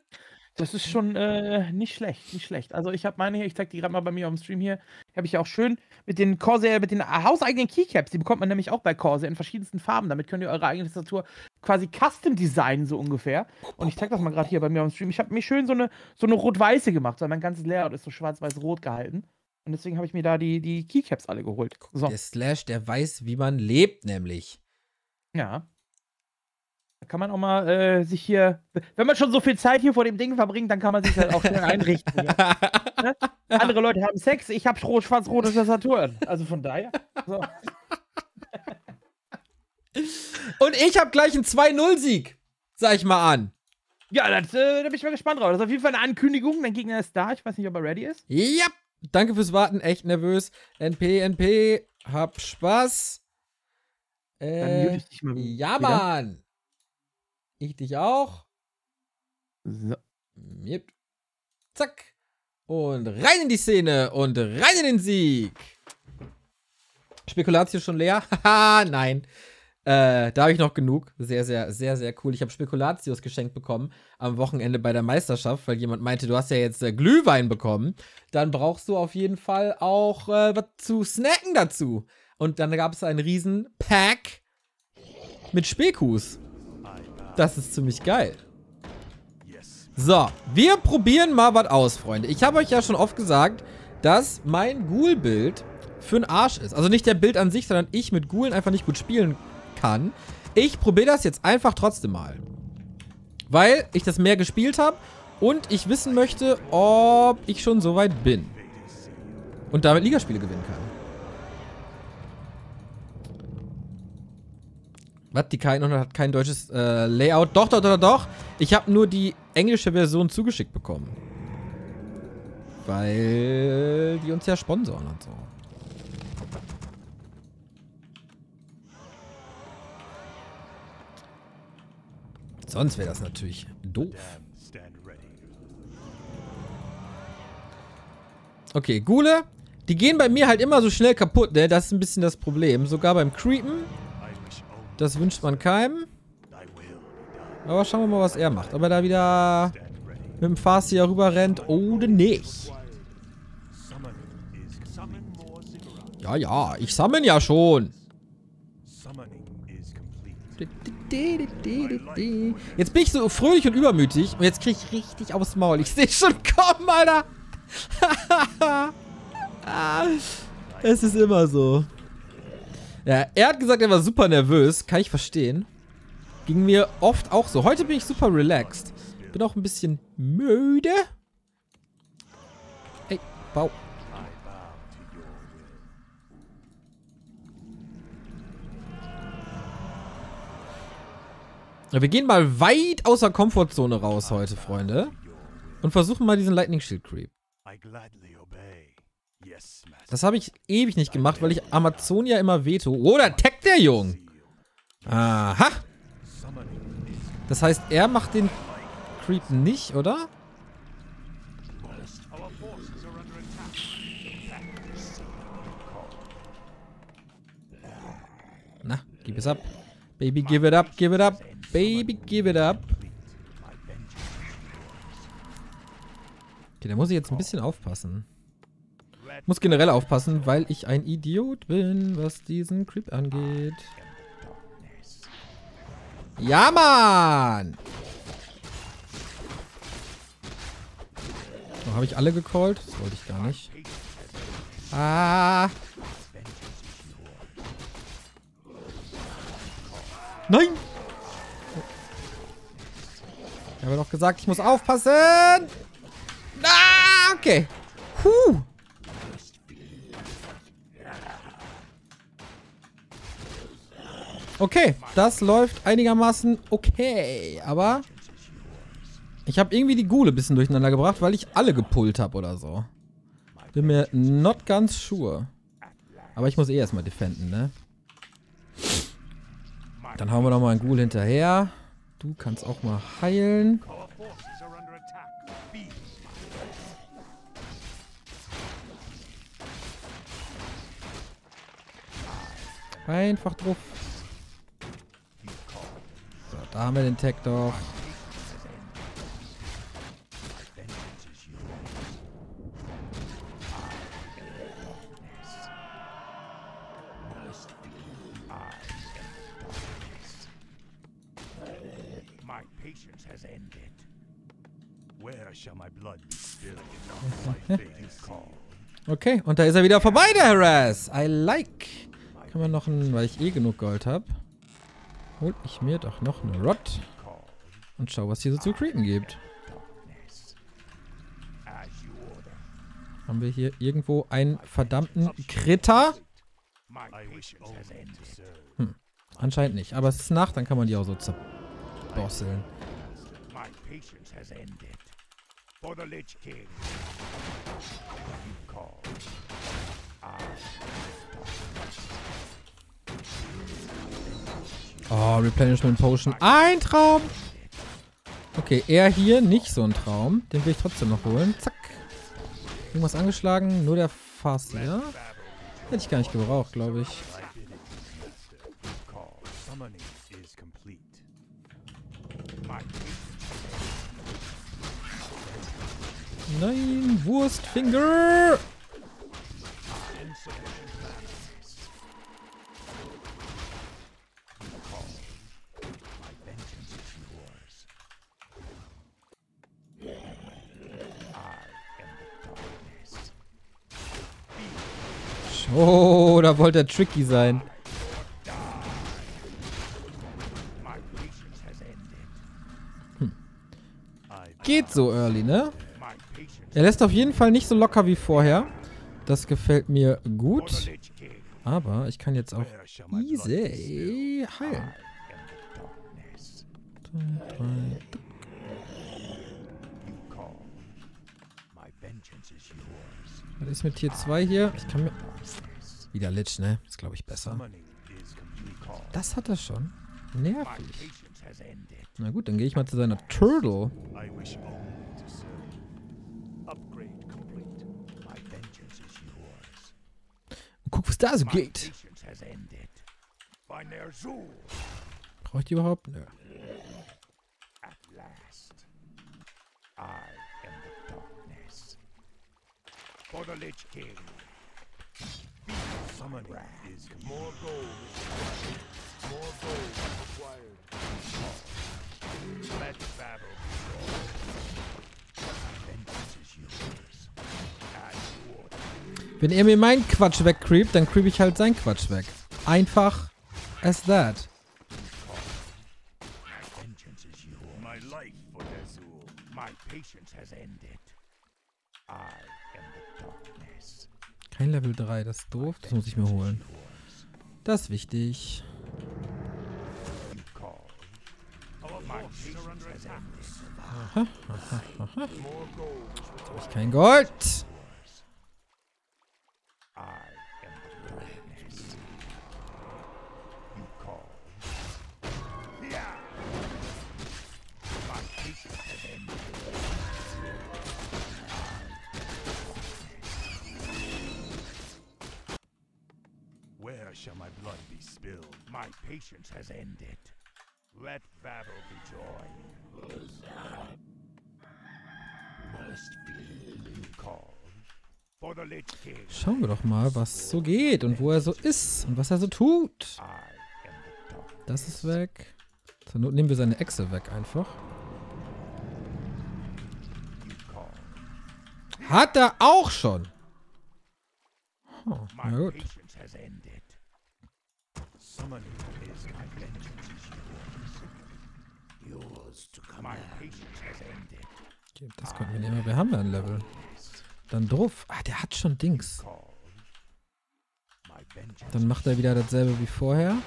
Das ist schon äh, nicht schlecht, nicht schlecht. Also ich habe meine hier, ich zeig die gerade mal bei mir auf dem Stream hier, habe ich ja auch schön mit den Corsair, mit den hauseigenen Keycaps, die bekommt man nämlich auch bei Corsair in verschiedensten Farben. Damit könnt ihr eure eigene Tastatur quasi custom designen, so ungefähr. Und ich zeig das mal gerade hier bei mir auf dem Stream. Ich habe mir schön so eine, so eine rot-weiße gemacht, weil mein ganzes Layout ist so schwarz-weiß-rot gehalten. Und deswegen habe ich mir da die, die Keycaps alle geholt. So, Der Slash, der weiß, wie man lebt, nämlich. Ja. Da kann man auch mal äh, sich hier, wenn man schon so viel Zeit hier vor dem Ding verbringt, dann kann man sich halt auch schön einrichten. Ja. Andere Leute haben Sex, ich habe schwarz-rote Tastaturen. Also von daher. So. Und ich habe gleich einen 2-0-Sieg. Sag ich mal an. Ja, das, äh, da bin ich mal gespannt drauf. Das ist auf jeden Fall eine Ankündigung. Dein Gegner ist da. Ich weiß nicht, ob er ready ist. Ja. Danke fürs Warten. Echt nervös. NP, NP. Hab Spaß. Dann Äh, mute ich dich mal ja, wieder. Mann. Ich dich auch. So. Yep. Zack. Und rein in die Szene und rein in den Sieg. Spekulatio schon leer? Haha, nein. Äh, da habe ich noch genug. Sehr, sehr, sehr, sehr cool. Ich habe Spekulatius geschenkt bekommen am Wochenende bei der Meisterschaft, weil jemand meinte, du hast ja jetzt äh, Glühwein bekommen. Dann brauchst du auf jeden Fall auch äh, was zu snacken dazu. Und dann gab es einen riesen Pack mit Spekus. Das ist ziemlich geil. So, wir probieren mal was aus, Freunde. Ich habe euch ja schon oft gesagt, dass mein Ghoul-Bild für ein Arsch ist. Also nicht der Bild an sich, sondern ich mit Ghoulen einfach nicht gut spielen kann. Ich probiere das jetzt einfach trotzdem mal. Weil ich das mehr gespielt habe und ich wissen möchte, ob ich schon so weit bin. Und damit Ligaspiele gewinnen kann. Was? Die K100 hat kein deutsches äh, Layout? Doch, doch, doch, doch. Ich habe nur die englische Version zugeschickt bekommen. Weil die uns ja sponsoren und so. Sonst wäre das natürlich doof. Okay, Gule, die gehen bei mir halt immer so schnell kaputt, ne? Das ist ein bisschen das Problem. Sogar beim Creepen. Das wünscht man keinem. Aber schauen wir mal, was er macht. Ob er da wieder mit dem Farsier rüber rennt oder nicht. Ja, ja, ich summon ja schon. Jetzt bin ich so fröhlich und übermütig und jetzt krieg ich richtig aufs Maul. Ich sehe schon kommen, Alter. es ist immer so. Ja, er hat gesagt, er war super nervös. Kann ich verstehen. Ging mir oft auch so. Heute bin ich super relaxed. Bin auch ein bisschen müde. Ey, Bau. Ja, wir gehen mal weit außer Komfortzone raus heute, Freunde. Und versuchen mal diesen Lightning Shield Creep. I gladly. Das habe ich ewig nicht gemacht, weil ich Amazonia immer veto. Oh, da taggt der Jung. Aha. Das heißt, er macht den Creep nicht, oder? Na, gib es ab. Baby, give it up, give it up. Baby, give it up. Okay, da muss ich jetzt ein bisschen aufpassen. Muss generell aufpassen, weil ich ein Idiot bin, was diesen Creep angeht. Ja, Mann! Oh, Habe ich alle gecallt? Das wollte ich gar nicht. Ah! Nein! Ich habe doch gesagt, ich muss aufpassen! Ah, okay. Huh. Okay, das läuft einigermaßen okay, aber ich habe irgendwie die Gule ein bisschen durcheinander gebracht, weil ich alle gepullt habe oder so. Bin mir not ganz sure. Aber ich muss eh erstmal defenden, ne? Dann hauen wir noch mal einen Ghoul hinterher. Du kannst auch mal heilen. Einfach drauf. Da haben wir den Tag doch. Okay, und da ist er wieder vorbei, der Harass. I like. Kann man noch ein, weil ich eh genug Gold habe, hol ich mir doch noch eine Rod und schau, was hier so zu creepen gibt. Haben wir hier irgendwo einen verdammten Kritter? Ended. Anscheinend nicht, aber es ist Nacht, dann kann man die auch so zerbosseln. For the Lich King. You call. Oh, Replenishment Potion. Ein Traum! Okay, er hier, nicht so ein Traum. Den will ich trotzdem noch holen. Zack. Irgendwas angeschlagen, nur der Fass, ja? Hätte ich gar nicht gebraucht, glaube ich. Nein, Wurstfinger! Oh, da wollte er tricky sein. I Geht so early, ne? Er lässt auf jeden Fall nicht so locker wie vorher. Das gefällt mir gut. Aber ich kann jetzt auch easy heilen. Was ist mit Tier 2 hier? Ich kann mir... Wieder Lich, ne? Ist, glaube ich, besser. Das hat er schon. Nervig. Na gut, dann gehe ich mal zu seiner Turtle. Und guck, was da so geht. Brauche ich die überhaupt? Nö. For the Lich King. Summoning is. More gold. More gold required. Let battle. Vengeance is yours. Wenn er mir meinen Quatsch wegcreept, dann creep ich halt seinen Quatsch weg. Einfach as that. Kein Level 3, das ist doof. Das muss ich mir holen. Das ist wichtig. You call. Our My forces are under patience has attack. ended. More gold. Hab ich kein Gold. Shall my blood be spilled? My patience has ended. Let battle be joy. Must be. You call. For the Lich King, Schauen wir doch mal, was so geht und wo er so ist und was er so tut. Das ist weg. Zur Not nehmen wir seine Echse weg einfach. Hat er auch schon. Oh, na gut. Ended. Summoning is my vengeance is yours. Yours to come. My patience has ended. Okay, das konnten wir nehmen. Wir haben ja ein Level. Dann drauf. Ah, der hat schon Dings. Dann macht er wieder dasselbe wie vorher.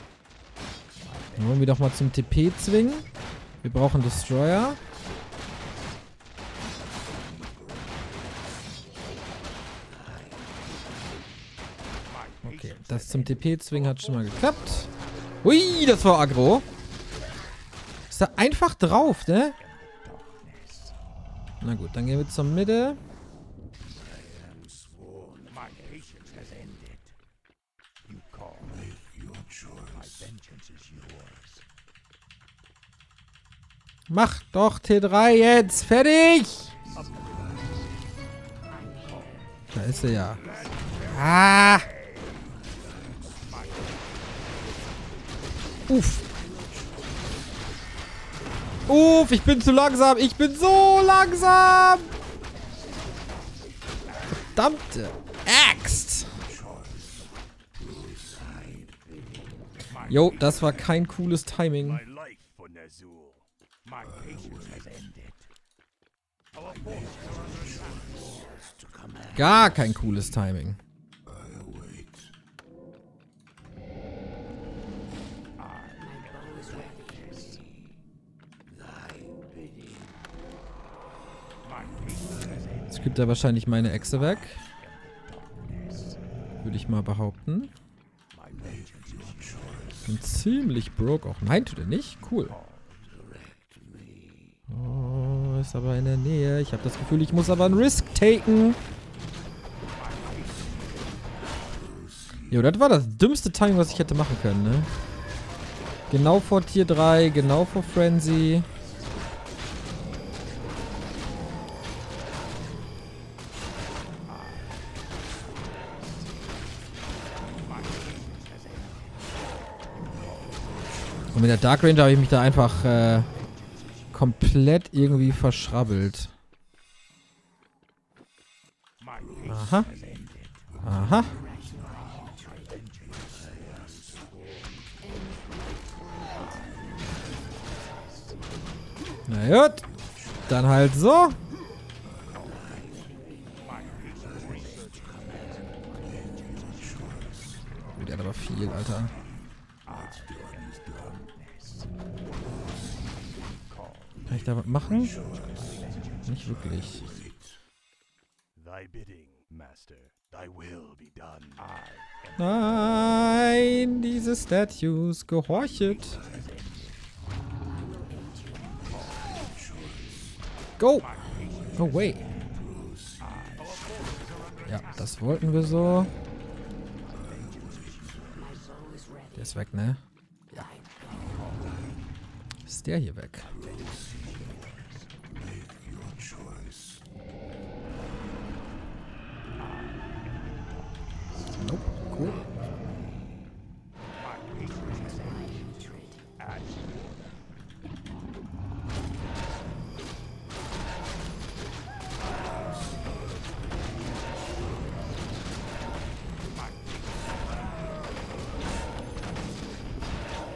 Dann wollen wir doch mal zum TP zwingen. Wir brauchen Destroyer. Okay, das zum TP zwingen hat schon mal geklappt. Ui, das war aggro. Ist da einfach drauf, ne? Na gut, dann gehen wir zur Mitte. Mach doch T3 jetzt. Fertig. Da ist er ja. Ah. Uff. Uff, ich bin zu langsam. Ich bin so langsam. Verdammte Axt. Jo, das war kein cooles Timing. Gar kein cooles Timing. Gibt er wahrscheinlich meine Echse weg. Würde ich mal behaupten. Bin ziemlich broke auch. Nein, tut er nicht. Cool. Oh, ist aber in der Nähe. Ich habe das Gefühl, ich muss aber einen Risk taken. Jo, das war das dümmste Timing, was ich hätte machen können, ne? Genau vor Tier 3, genau vor Frenzy. Mit der Dark Ranger habe ich mich da einfach äh, komplett irgendwie verschrabbelt. Aha. Aha. Na gut. Dann halt so. Der hat aber viel, Alter. Kann ich da was machen? Nicht wirklich. Nein, diese Statues gehorchet. Go! Away. Ja, das wollten wir so. Der ist weg, ne? Ja. Ist der hier weg? Nope. Cool.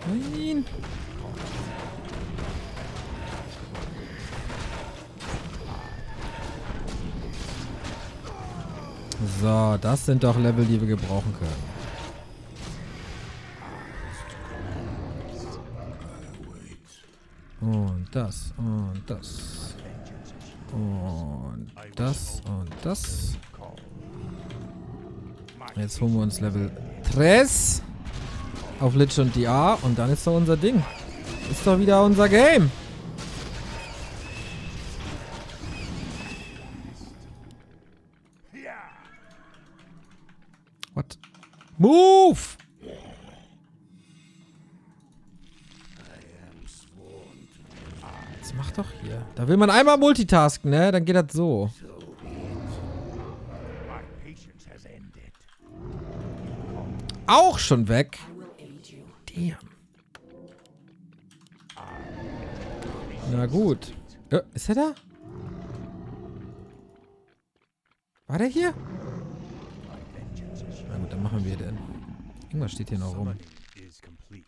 Nein. So, das sind doch Level, die wir gebrauchen können. Und das, und das. Und das, und das. Jetzt holen wir uns Level 3 auf Lich und DR und dann ist doch unser Ding. Ist doch wieder unser Game. What? Move! Jetzt mach doch hier. Da will man einmal multitasken, ne? Dann geht das so. Auch schon weg. Damn. Na gut. Ja, ist er da? War der hier? Na gut, dann machen wir den. Irgendwas steht hier noch rum. Complete.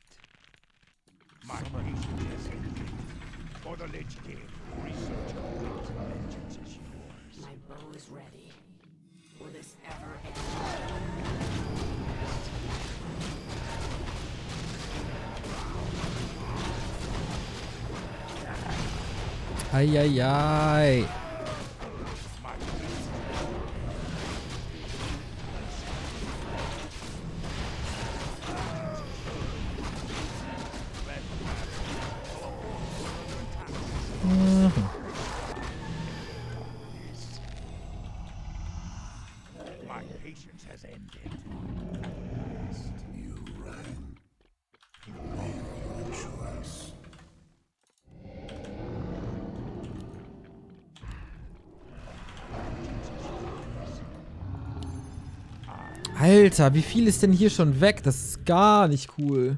Alter, wie viel ist denn hier schon weg? Das ist gar nicht cool.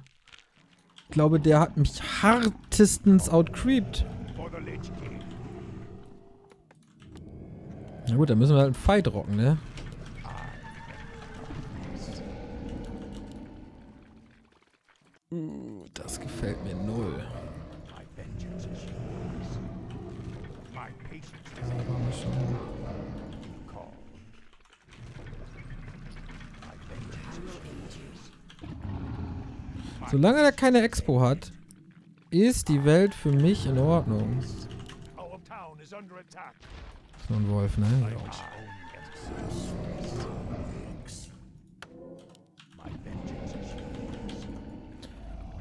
Ich glaube, der hat mich hartestens outcreept. For the Lich King. Na gut, dann müssen wir halt einen Fight rocken, ne? Uh, das gefällt mir null. Solange er keine Expo hat, ist die Welt für mich in Ordnung. So ein Wolf, ne?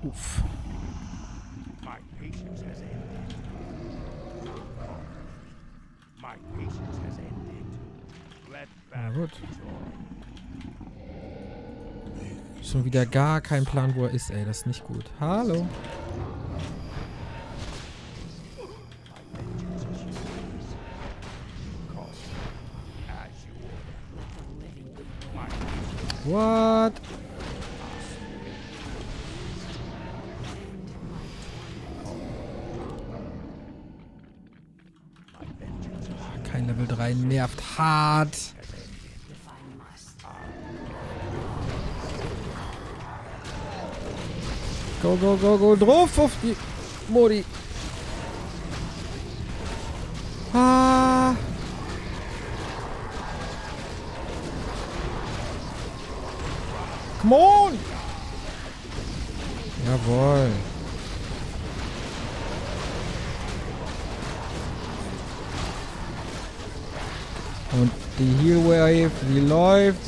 Uff. Na gut. Schon wieder gar kein Plan, wo er ist, ey. Das ist nicht gut. Hallo. What? Kein Level 3 nervt hart. Go, go, go, go. Drauf auf die Modi.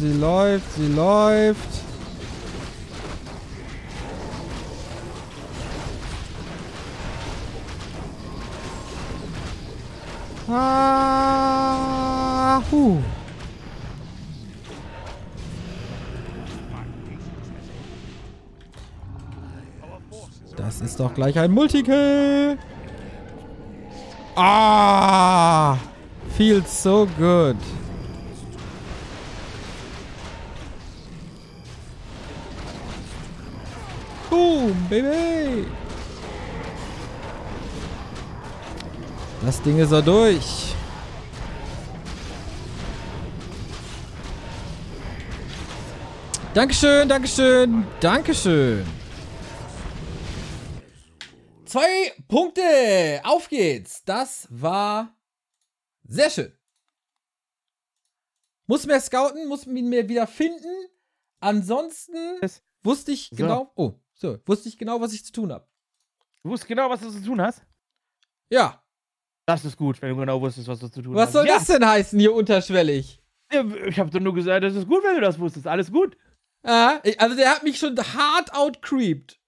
Sie läuft, sie läuft. Ah, huh. Das ist doch gleich ein Multikill. Ah, feels so good. Baby. Das Ding ist er durch. Dankeschön, Dankeschön, Dankeschön. Zwei Punkte. Auf geht's. Das war sehr schön. Muss mehr scouten, muss ihn mir wieder finden. Ansonsten wusste ich So. genau. Oh, so. Wusste ich genau, was ich zu tun habe. Du wusstest genau, was du zu tun hast? Ja. Das ist gut, wenn du genau wusstest, was du zu tun Was hast. soll ja. das denn heißen hier unterschwellig? Ich habe doch nur gesagt, das ist gut, wenn du das wusstest. Alles gut. Ah, also der hat mich schon hart outcreept.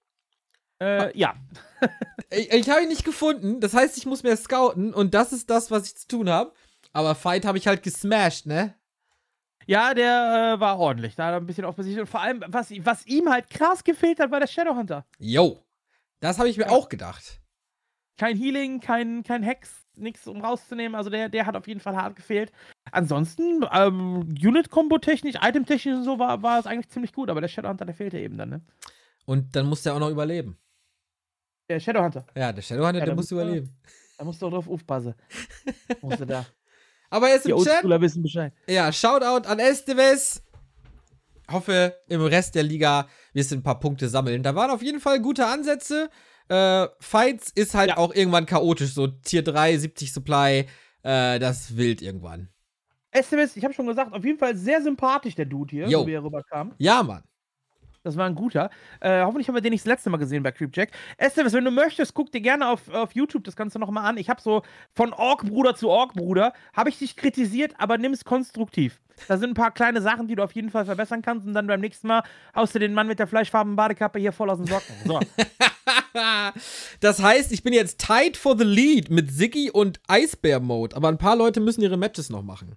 Äh, ja. Ich, ich habe ihn nicht gefunden. Das heißt, ich muss mehr scouten und das ist das, was ich zu tun habe. Aber Fight habe ich halt gesmashed, ne? Ja, der äh, war ordentlich. Da hat er ein bisschen aufgesichert. Und vor allem, was, was ihm halt krass gefehlt hat, war der Shadowhunter. Yo. Das habe ich mir Ja. auch gedacht. Kein Healing, kein, kein Hex, nichts um rauszunehmen. Also der, der hat auf jeden Fall hart gefehlt. Ansonsten, ähm, Unit-Kombo-technisch, Item-technisch und so war, war es eigentlich ziemlich gut, aber der Shadowhunter, der fehlte eben dann, ne? Und dann muss der auch noch überleben. Der Shadowhunter, Ja, der Shadowhunter, Ja, der da muss er- überleben. da musst du auch drauf aufpassen. Musst du da. Aber er ist Die im Chat. Wissen Bescheid. Ja, Shoutout an Esteves. Hoffe, im Rest der Liga wirst du ein paar Punkte sammeln. Da waren auf jeden Fall gute Ansätze. Äh, Fights ist halt Ja. auch irgendwann chaotisch. So Tier 3, 70 Supply. Äh, das wild irgendwann. SMS, ich habe schon gesagt, auf jeden Fall sehr sympathisch, der Dude hier, Jo. wie er rüberkam. Ja, Mann. Das war ein guter. Äh, hoffentlich haben wir den nicht das letzte Mal gesehen bei Creepjack. Esteves, wenn du möchtest, guck dir gerne auf, auf YouTube das Ganze nochmal an. Ich habe so von Ork-Bruder zu Ork-Bruder, habe ich dich kritisiert, aber nimm es konstruktiv. Da sind ein paar kleine Sachen, die du auf jeden Fall verbessern kannst und dann beim nächsten Mal haust du den Mann mit der fleischfarbenen Badekappe hier voll aus den Socken. So. das heißt, ich bin jetzt tied for the lead mit Ziggy und Eisbär-Mode. Aber ein paar Leute müssen ihre Matches noch machen.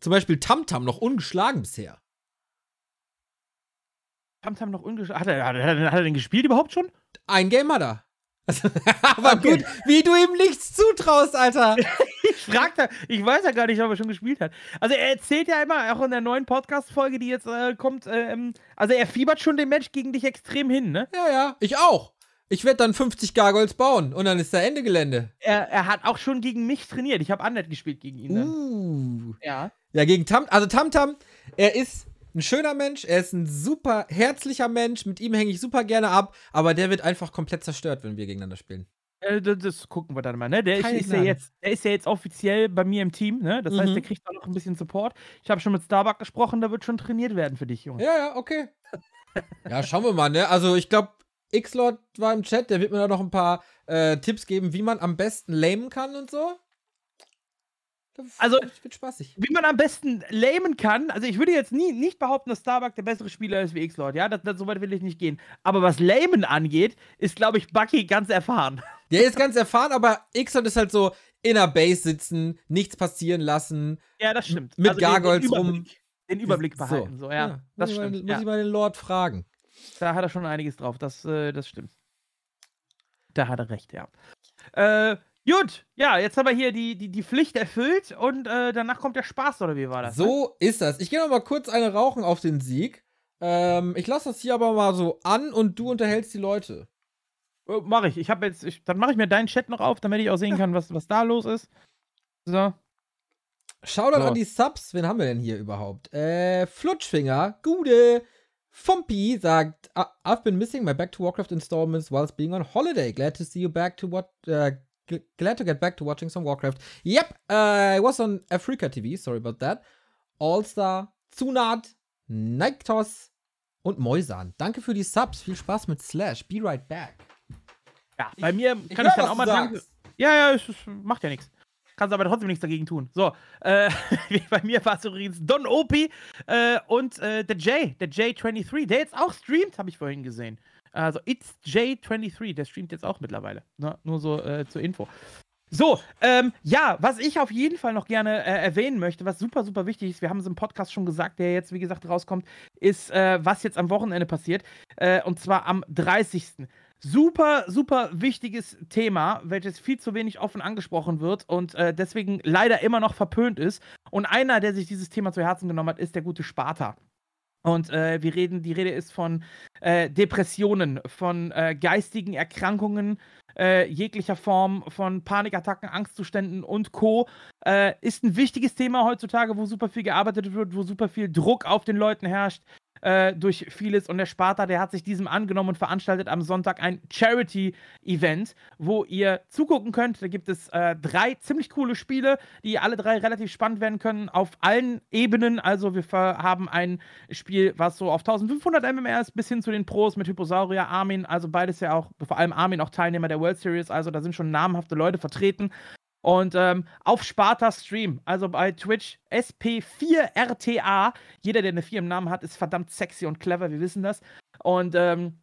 Zum Beispiel Tamtam noch ungeschlagen bisher. Tamtam noch ungeschlagen. Hat er, hat, er, hat er den gespielt überhaupt schon? Ein Game hat er. Aber Okay. gut, wie du ihm nichts zutraust, Alter. Ich fragte, ich weiß ja gar nicht, ob er schon gespielt hat. Also er erzählt ja immer, auch in der neuen Podcast-Folge, die jetzt äh, kommt, ähm, also er fiebert schon dem Match gegen dich extrem hin, ne? Ja, ja, ich auch. Ich werde dann 50 Gargoyles bauen und dann ist da Ende Gelände. Er, er hat auch schon gegen mich trainiert. Ich habe Undead gespielt gegen ihn. Dann. Uh. Ja. Ja, gegen Tam, also Tamtam, er ist ein schöner Mensch, er ist ein super herzlicher Mensch, mit ihm hänge ich super gerne ab, aber der wird einfach komplett zerstört, wenn wir gegeneinander spielen. Äh, das, gucken wir dann mal, ne? Der ist, ist ja jetzt, der ist ja jetzt offiziell bei mir im Team, ne? Das heißt, Mhm. der kriegt auch noch ein bisschen Support. Ich habe schon mit Starbuck gesprochen, da wird schon trainiert werden für dich, Junge. Ja, ja, okay. ja, schauen wir mal, ne? Also ich glaube, X-Lord war im Chat, der wird mir da noch ein paar äh, Tipps geben, wie man am besten lamen kann und so. Also- wird, spaßig. Wie man am besten lamen kann, also ich würde jetzt nie, nicht behaupten, dass Starbuck der bessere Spieler ist wie X-Lord, ja? Das, das, so weit will ich nicht gehen. Aber was Lamen angeht, ist, glaube ich, Bucky ganz erfahren. Der ist ganz erfahren, aber X-Lord ist halt so in der Base sitzen, nichts passieren lassen. Ja, das stimmt. Mit Also Gargoyles den rum. Überblick, Den Überblick behalten, so, ja. muss Das ich mal, stimmt. Muss Ja. ich mal den Lord fragen. Da hat er schon einiges drauf, das, äh, das stimmt. Da hat er recht, ja. Äh, gut, ja, jetzt haben wir hier die, die, die Pflicht erfüllt und äh, danach kommt der Spaß, oder wie war das? ne? So ist das. Ich gehe noch mal kurz eine rauchen auf den Sieg. Ähm, ich lasse das hier aber mal so an und du unterhältst die Leute. Äh, mach ich. Ich habe jetzt, ich, dann mache ich mir deinen Chat noch auf, damit ich auch sehen kann, was, was da los ist. So. Shoutout So. an die Subs. Wen haben wir denn hier überhaupt? Äh, Flutschfinger, Gude, Fompi sagt, "I- I've been missing my Back to Warcraft installments whilst being on holiday. Glad to see you back to what, uh, glad to get back to watching some Warcraft. Yep, uh, I was on Africa TV, sorry about that. Allstar, Zunat, Niktos und Moisan. Danke für die Subs. Viel Spaß mit Slash. Be right back. Ja, bei mir kann hör, ich dann auch mal sagst. Ja, ja, es, es macht ja nichts. Kannst aber trotzdem nichts dagegen tun. So, äh, bei mir war es übrigens Don Opie äh, und äh, der Jay, der J23, der jetzt auch streamt, habe ich vorhin gesehen. Also, It's J23, der streamt jetzt auch mittlerweile. Ne? Nur so äh, zur Info. So, ähm, ja, was ich auf jeden Fall noch gerne äh, erwähnen möchte, was super, super wichtig ist, wir haben es im Podcast schon gesagt, der jetzt, wie gesagt, rauskommt, ist, äh, was jetzt am Wochenende passiert. Äh, und zwar am 30. Super, super wichtiges Thema, welches viel zu wenig offen angesprochen wird und äh, deswegen leider immer noch verpönt ist. Und einer, der sich dieses Thema zu Herzen genommen hat, ist der gute Sparta. Und äh, wir reden, die Rede ist von äh, Depressionen, von äh, geistigen Erkrankungen äh, jeglicher Form, von Panikattacken, Angstzuständen und Co. Äh, ist ein wichtiges Thema heutzutage, wo super viel gearbeitet wird, wo super viel Druck auf den Leuten herrscht äh, durch vieles. Und der Sparta, der hat sich diesem angenommen und veranstaltet am Sonntag ein Charity-Event, wo ihr zugucken könnt. Da gibt es äh, drei ziemlich coole Spiele, die alle drei relativ spannend werden können auf allen Ebenen. Also wir haben ein Spiel, was so auf 1500 MMR ist, bis hin zu den Pros mit Hyposaurier, Armin. Also beides ja auch, vor allem Armin auch Teilnehmer der World Series. Also da sind schon namhafte Leute vertreten. Und ähm, auf Sparta Stream, also bei Twitch SP4RTA. Jeder, der eine 4 im Namen hat, ist verdammt sexy und clever, wir wissen das. Und ähm,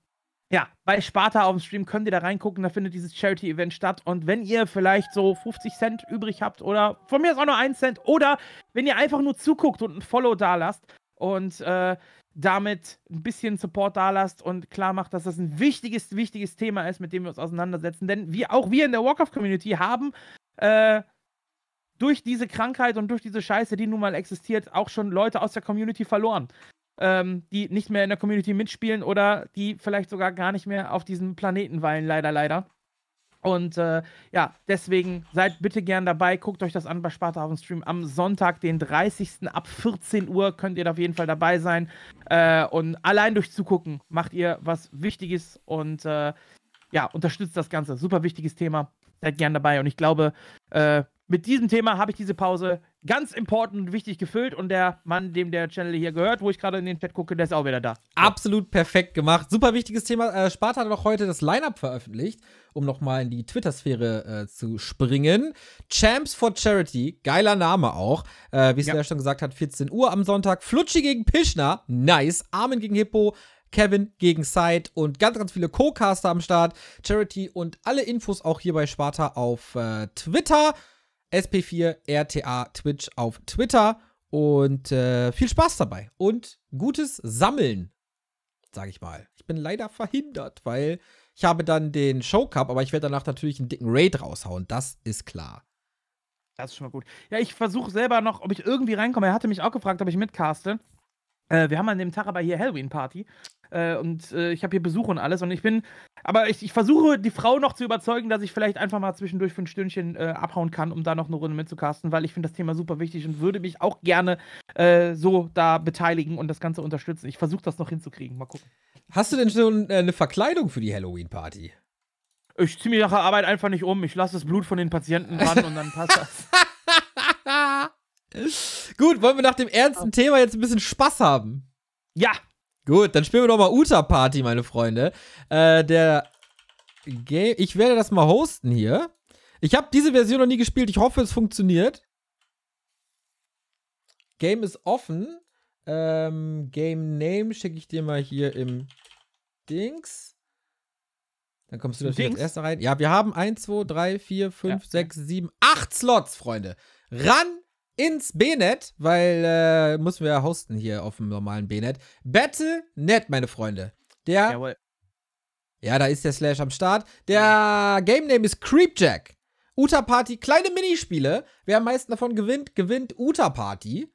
ja, bei Sparta auf dem Stream könnt ihr da reingucken, da findet dieses Charity-Event statt. Und wenn ihr vielleicht so 50 Cent übrig habt oder von mir ist auch nur 1 Cent oder wenn ihr einfach nur zuguckt und ein Follow da lasst und äh, damit ein bisschen Support da lasst und klar macht, dass das ein wichtiges, wichtiges Thema ist, mit dem wir uns auseinandersetzen. Denn wir, auch wir in der Warcraft-Community haben äh, durch diese Krankheit und durch diese Scheiße, die nun mal existiert, auch schon Leute aus der Community verloren. Ähm, die nicht mehr in der Community mitspielen oder die vielleicht sogar gar nicht mehr auf diesem Planeten weilen, leider, leider. Und äh, ja, deswegen seid bitte gern dabei. Guckt euch das an bei Sparta auf dem Stream. Am Sonntag, den 30. ab 14 Uhr, könnt ihr da auf jeden Fall dabei sein. Äh, und allein durch Zugucken macht ihr was Wichtiges und äh, ja, unterstützt das Ganze. Super wichtiges Thema. Seid gern dabei. Und ich glaube, äh, mit diesem Thema habe ich diese Pause ganz important und wichtig gefüllt. Und der Mann, dem der Channel hier gehört, wo ich gerade in den Chat gucke, der ist auch wieder da. Absolut perfekt gemacht. Super wichtiges Thema. Äh, Sparta hat auch heute das Lineup veröffentlicht, um nochmal in die Twitter-Sphäre äh, zu springen. Champs for Charity, geiler Name auch. Äh, Wie es Ja. ja schon gesagt hat, 14 Uhr am Sonntag. Flutschi gegen Pischner, nice. Armin gegen Hippo. Kevin gegen Side und ganz, ganz viele Co-Caster am Start. Charity und alle Infos auch hier bei Sparta auf äh, Twitter. SP4 RTA Twitch auf Twitter. Und äh, viel Spaß dabei. Und gutes Sammeln sage ich mal. Ich bin leider verhindert, weil ich habe dann den Show Cup, aber ich werde danach natürlich einen dicken Raid raushauen. Das ist klar. Das ist schon mal gut. Ja, ich versuche selber noch, ob ich irgendwie reinkomme. Er hatte mich auch gefragt, ob ich mitcaste. Äh, wir haben an dem Tag aber hier Halloween-Party. Äh, und äh, ich habe hier Besuch und alles. Und ich bin, aber ich, ich versuche die Frau noch zu überzeugen, dass ich vielleicht einfach mal zwischendurch für ein Stündchen äh, abhauen kann, um da noch eine Runde mitzucasten, weil ich finde das Thema super wichtig und würde mich auch gerne äh, so da beteiligen und das Ganze unterstützen. Ich versuche das noch hinzukriegen. Mal gucken. Hast du denn schon äh, eine Verkleidung für die Halloween-Party? Ich ziehe mich nach der Arbeit einfach nicht um. Ich lasse das Blut von den Patienten dran und dann passt das. Gut, wollen wir nach dem ernsten Thema jetzt ein bisschen Spaß haben? Ja, Gut, dann spielen wir doch mal Uta Party, meine Freunde. Äh, der Game. Ich werde das mal hosten hier. Ich habe diese Version noch nie gespielt. Ich hoffe, es funktioniert. Game ist offen. Ähm, Game Name schicke ich dir mal hier im Dings. Dann kommst du natürlich als erster rein. Ja, wir haben 1, 2, 3, 4, 5, Ja. 6, 7, 8 Slots, Freunde. Ran ins B-Net, weil äh, müssen wir ja hosten hier auf dem normalen B-Net. Battle.net, meine Freunde. Der jawohl. ja, da ist der Slash am Start. Der Game Name ist Creepjack. Uta Party, kleine Minispiele. Wer am meisten davon gewinnt, gewinnt Uta Party.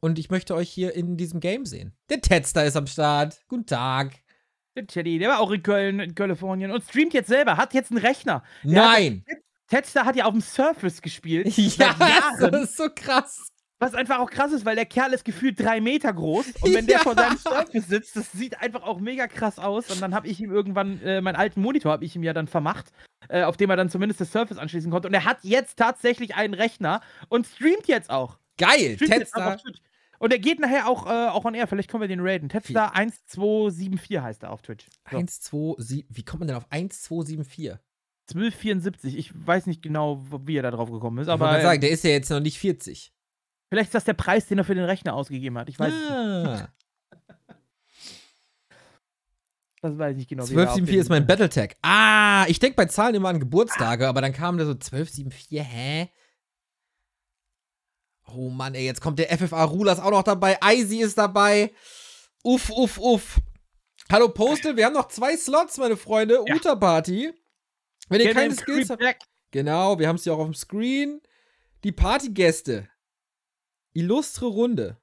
Und ich möchte euch hier in diesem Game sehen. Der Tetster ist am Start. Guten Tag. Der Teddy, der war auch in Köln, in Kalifornien und streamt jetzt selber, hat jetzt einen Rechner. Der Nein. Tetster hat ja auf dem Surface gespielt. Ja, das ist so krass. was einfach auch krass ist, weil der Kerl ist gefühlt drei Meter groß. Und wenn der Ja. vor seinem Surface sitzt, das sieht einfach auch mega krass aus. Und dann habe ich ihm irgendwann, äh, meinen alten Monitor habe ich ihm ja dann vermacht, äh, auf dem er dann zumindest das Surface anschließen konnte. Und er hat jetzt tatsächlich einen Rechner und streamt jetzt auch. Geil. Twitch. Und er geht nachher auch, äh, auch on air. Vielleicht können wir den raiden. Tetster 1274 heißt er auf Twitch. So. 1, 2, 7. Wie kommt man denn auf 1, 2, 7, 4? 1274. Ich weiß nicht genau, wie er da drauf gekommen ist, Ich wollte aber sagen, der ist ja jetzt noch nicht 40. vielleicht ist das der Preis, den er für den Rechner ausgegeben hat. Ich weiß, es nicht. ah. das weiß ich nicht genau. wie er auf 1274 den- ist mein Battletag. Ah, ich denke bei Zahlen immer an Geburtstage, aber dann kam da so 1274, hä? Oh Mann, ey, jetzt kommt der FFA Rulas auch noch dabei. Icy ist dabei. Uff, uff, uff. Hallo Postal, wir haben noch zwei Slots, meine Freunde. Ja. Uta Party. Wenn ihr Get keine Skills habt. Jack. Genau, wir haben es hier auch auf dem Screen. Die Partygäste. Illustre Runde.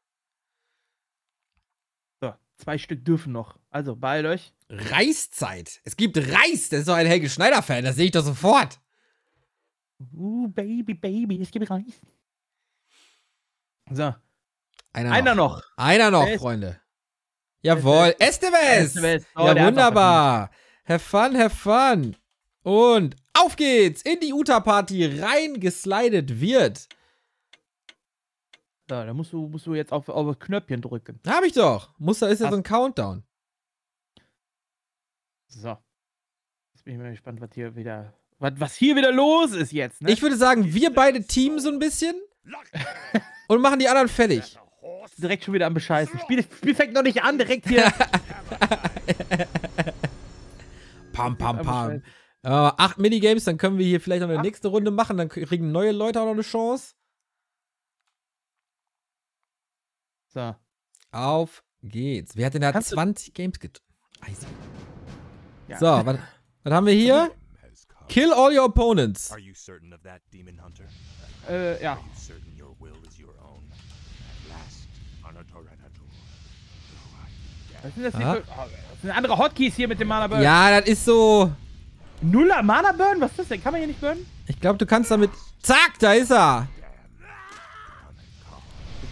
So, zwei Stück dürfen noch. Also, beeilt euch. Reiszeit. Es gibt Reis. Das ist doch ein Helge Schneider-Fan. Das sehe ich doch sofort. Uh, Baby, Baby, es gibt Reis. So, Einer, einer noch. Einer noch, Wer ist- Freunde. Jawohl. Esteves. Esteves. Oh, ja, wunderbar. Have fun, have fun. Und auf geht's. In die Uta-Party reingeslidet wird. So, da musst du, musst du jetzt auf, auf das Knöpfchen drücken. Hab ich doch. Muss, da ist ja so ein Countdown. So. Jetzt bin ich mal gespannt, was hier wieder, was, was hier wieder los ist jetzt, ne? Ich würde sagen, wir beide teamen so ein bisschen und machen die anderen fertig. direkt schon wieder am Bescheißen. Spiel, Spiel fängt noch nicht an, direkt hier. Pam, pam, am pam. Äh, acht Minigames, dann können wir hier vielleicht noch eine nächste Runde machen. Dann kriegen neue Leute auch noch eine Chance. So. Auf geht's. Wer hat denn da Kannst du- 20 Games getan? Easy. Ja. So, was, was haben wir hier? Kill all your opponents. Are you certain of that, Demon Hunter? Äh, ja. Are you certain your will is your own? At last, Anatoranatu. Was sind das Ah. für. Oh, das sind andere Hotkeys hier mit dem Mana. Ja, das ist so. Nuller Mana Burn? Was ist das denn? Kann man hier nicht burnen? Ich glaube, du kannst damit. Zack, da ist er.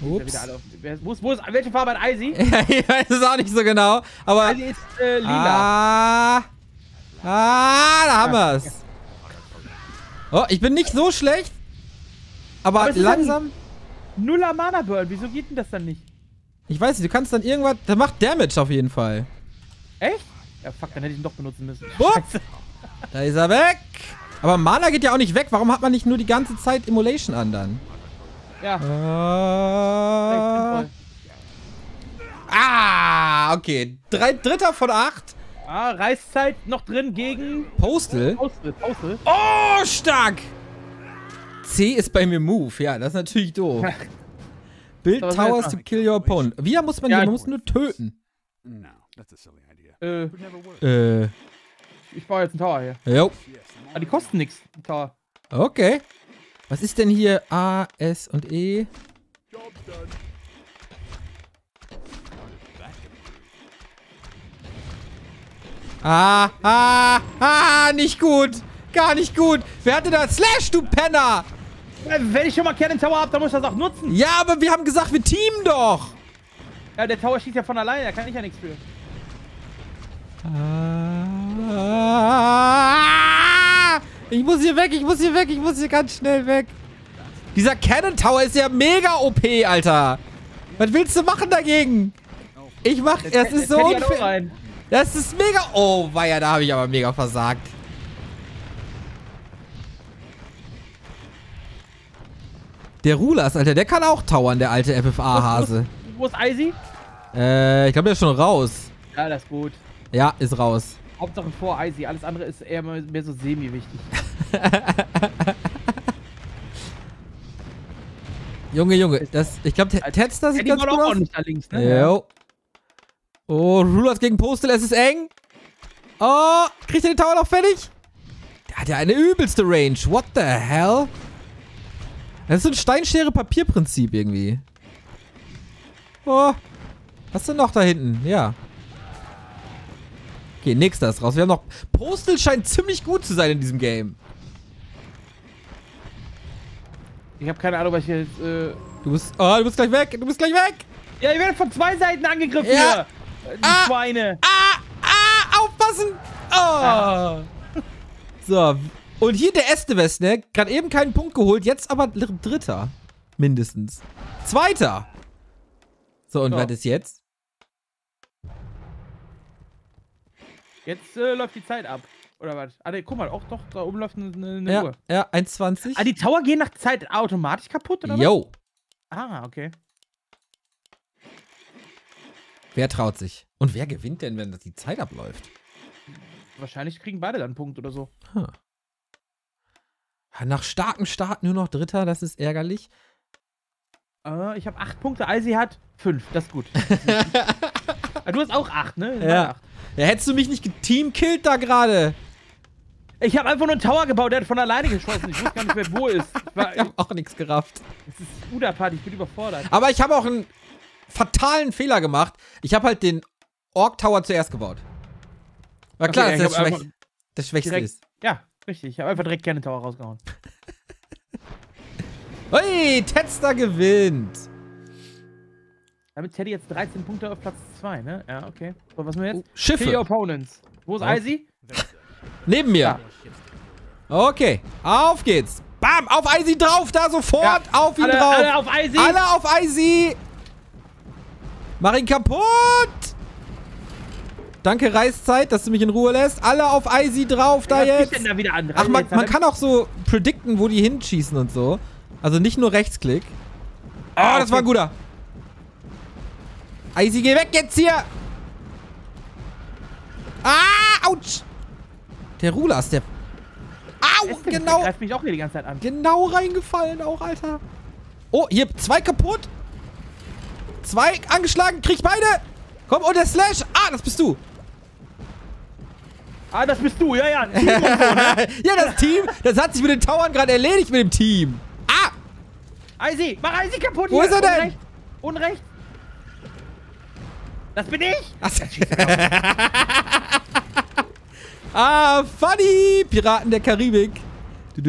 Ups. auf- wo ist, wo ist, welche Farbe hat Icy? ich weiß es auch nicht so genau. Aber. Icy ist äh, lila. Ah. Ah, da haben wir's. Oh, ich bin nicht so schlecht. Aber, Aber es langsam. Nuller Mana Burn. Wieso geht denn das dann nicht? Ich weiß nicht, du kannst dann irgendwas. Der macht Damage auf jeden Fall. Echt? Ja, fuck, dann hätte ich ihn doch benutzen müssen. Wupp. Da ist er weg. Aber Mana geht ja auch nicht weg. Warum hat man nicht nur die ganze Zeit Immolation an dann? Ja, Ah, recht ah okay. Drei, dritter von acht. Ah, Reißzeit noch drin gegen. Postal. Postel, Postel. Oh, stark. C ist bei mir Move. Ja, das ist natürlich doof. Build Towers to kill your opponent. Wieder muss man Ja, hier, man muss nur töten. No, that's a silly idea. Äh. Äh, ich baue jetzt einen Tower hier. jo. Ah, die kosten nichts, die Tower. Okay. Was ist denn hier A, S und E? Ah, ah, ah, nicht gut. Gar nicht gut. Wer hatte da Slash, du Penner? Wenn ich schon mal Cannon Tower hab, dann muss ich das auch nutzen. Ja, aber wir haben gesagt, wir teamen doch. Ja, der Tower schießt ja von alleine, da kann ich ja nichts für. Ah, ich muss hier weg, ich muss hier weg, ich muss hier ganz schnell weg. Dieser Cannon Tower ist ja mega OP, Alter. Was willst du machen dagegen? Ich mach, das ist so unfair. Das ist mega. Oh, weia, da habe ich aber mega versagt. Der Rulas, Alter, der kann auch towern, der alte FFA-Hase. Wo ist Icy? Äh, ich glaube, der ist schon raus. Ja, das ist gut. Ja, ist raus. Hauptsache vor Icy. Alles andere ist eher mehr so semi-wichtig. Junge, Junge, das, ich glaube, Tetster sieht Ja, die ganz gut auch aus. ordentlich da links, ne? Jo. Oh, Rulers gegen Postal, es ist eng. Oh, kriegt er den Tower noch fertig? Der hat ja eine übelste Range. What the hell? Das ist so ein Steinschere-Papier-Prinzip irgendwie. Oh. Was ist denn noch da hinten? Ja. Okay, nächster ist raus. Wir haben noch... Postal scheint ziemlich gut zu sein in diesem Game. Ich habe keine Ahnung, was ich jetzt. Äh Du bist... Oh, du bist gleich weg. Du bist gleich weg. ja, ich werde von zwei Seiten angegriffen Ja. hier. Äh, Die Ah. Schweine. Ah, ah, aufpassen! Oh. So, und hier der Esteves, ne? Gerade eben keinen Punkt geholt, jetzt aber Dritter. Mindestens. Zweiter! So, und So. was ist jetzt? Jetzt äh, läuft die Zeit ab. Oder was? Ah, ne, guck mal, auch doch, da oben läuft eine, eine Ja, Uhr. ja, 1,20. Ah, die Tower gehen nach Zeit automatisch kaputt, oder was? Yo. Ah, okay. Wer traut sich? Und wer gewinnt denn, wenn das die Zeit abläuft? Wahrscheinlich kriegen beide dann einen Punkt oder so. Nach starkem Start nur noch Dritter, das ist ärgerlich. Äh, ich habe acht Punkte, Icy hat fünf. Das ist gut. ah, du hast auch acht, ne? Ja. Acht. Ja, hättest du mich nicht geteamkillt da gerade? Ich habe einfach nur einen Tower gebaut, der hat von alleine geschossen. Ich wusste gar nicht, wer wo ist. Ich war, Ich hab auch nichts gerafft. das ist Uda-Party, ich bin überfordert. Aber ich habe auch einen fatalen Fehler gemacht. Ich habe halt den Orc Tower zuerst gebaut. War klar, Okay, dass das, Schwäch das Schwächste direkt- ist. Ja, richtig. Ich habe einfach direkt gerne Tower rausgehauen. Hui, Tetster gewinnt. Damit Teddy jetzt 13 Punkte auf Platz 2, ne? Ja, okay. So, was machen wir jetzt? Oh, Schiffe. Kill opponents. Wo ist Okay. Icy? Neben mir. Okay, auf geht's. Bam, auf Icy drauf, da sofort. Auf ihn alle, drauf. alle auf Icy. Alle auf Icy. Mach ihn kaputt. Danke, Reißzeit, dass du mich in Ruhe lässt. Alle auf Icy drauf, da was jetzt. denn da wieder an? Ach, man, man kann auch so predikten, wo die hinschießen und so. Also nicht nur Rechtsklick. Oh, das war ein guter. Icy, geh weg jetzt hier. Ah, ouch. Der Rulas, der... Au, Ist denn- genau, Der greift mich auch hier die ganze Zeit an. genau reingefallen auch, Alter. Oh, hier, zwei kaputt. Zwei angeschlagen, krieg ich beide. Komm, und der Slash. Ah, das bist du. Ah, das bist du, ja, ja. ja, das Team, das hat sich mit den Towern gerade erledigt mit dem Team. Ah! Eisi, mach Eisi kaputt Wo hier. ist er denn? Unrecht. Unrecht. Das bin ich! Ach, ah, funny! Piraten der Karibik. Ich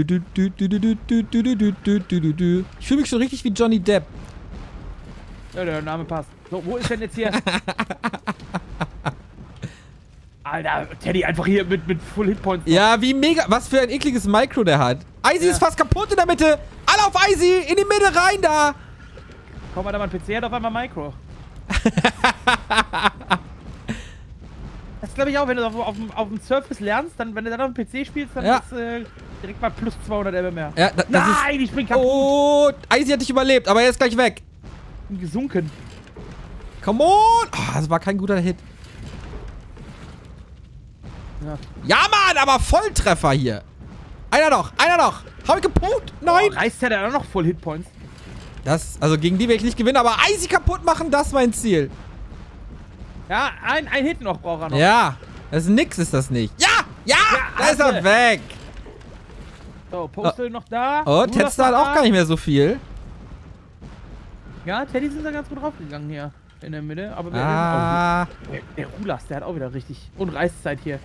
fühle mich schon richtig wie Johnny Depp. Ja, der Name passt. So, wo ist denn jetzt hier? Alter, Teddy einfach hier mit, mit Full Hitpoints. Ja, wie mega. Was für ein ekliges Micro der hat. Icy ja. ist fast kaputt in der Mitte. Alle auf Icy. In die Mitte rein da. Komm mal da mal ein PC hat auf einmal Micro. das glaube ich auch, wenn du auf, auf, dem- auf dem Surface lernst, dann, wenn du dann auf dem PC spielst, dann Ja. ist äh, direkt mal plus 200 MB mehr. Ja, da, das Nein, ich bin kaputt Oh, Icy hat dich überlebt, aber er ist gleich weg. gesunken. Come on! Oh, das war kein guter Hit. Ja. Ja, Mann, aber Volltreffer hier. Einer noch, einer noch. Hab ich gepunkt? Nein. Oh, reißt der dann auch noch Full Hitpoints? Das, also gegen die werde ich nicht gewinnen, aber Icy kaputt machen, das ist mein Ziel. Ja, ein, ein Hit noch braucht er noch. Ja, das ist nix, ist das nicht. Ja, ja, da ist er weg. So, Postal noch da. Oh, Tetster hat auch gar nicht mehr so viel. Ja, Teddy sind da ganz gut draufgegangen hier. In der Mitte. Aber wir- Ah, oh, der, der Rulas, der hat auch wieder richtig. Und Reißzeit hier.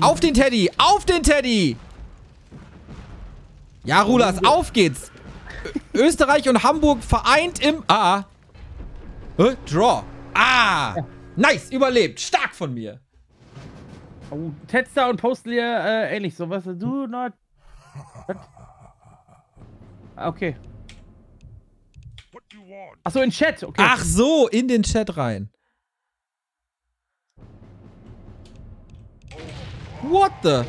Auf den Teddy, auf den Teddy. Ja, Rulas, auf geht's. Ö Österreich und Hamburg vereint im... Ah. Äh, Draw. Ah. Nice, überlebt. Stark von mir. Oh, Tetster und Postal hier äh, ähnlich. So was. Do not. Was? Ah, Okay. What? Achso, in Chat. Okay. Ach so, in den Chat rein. What the?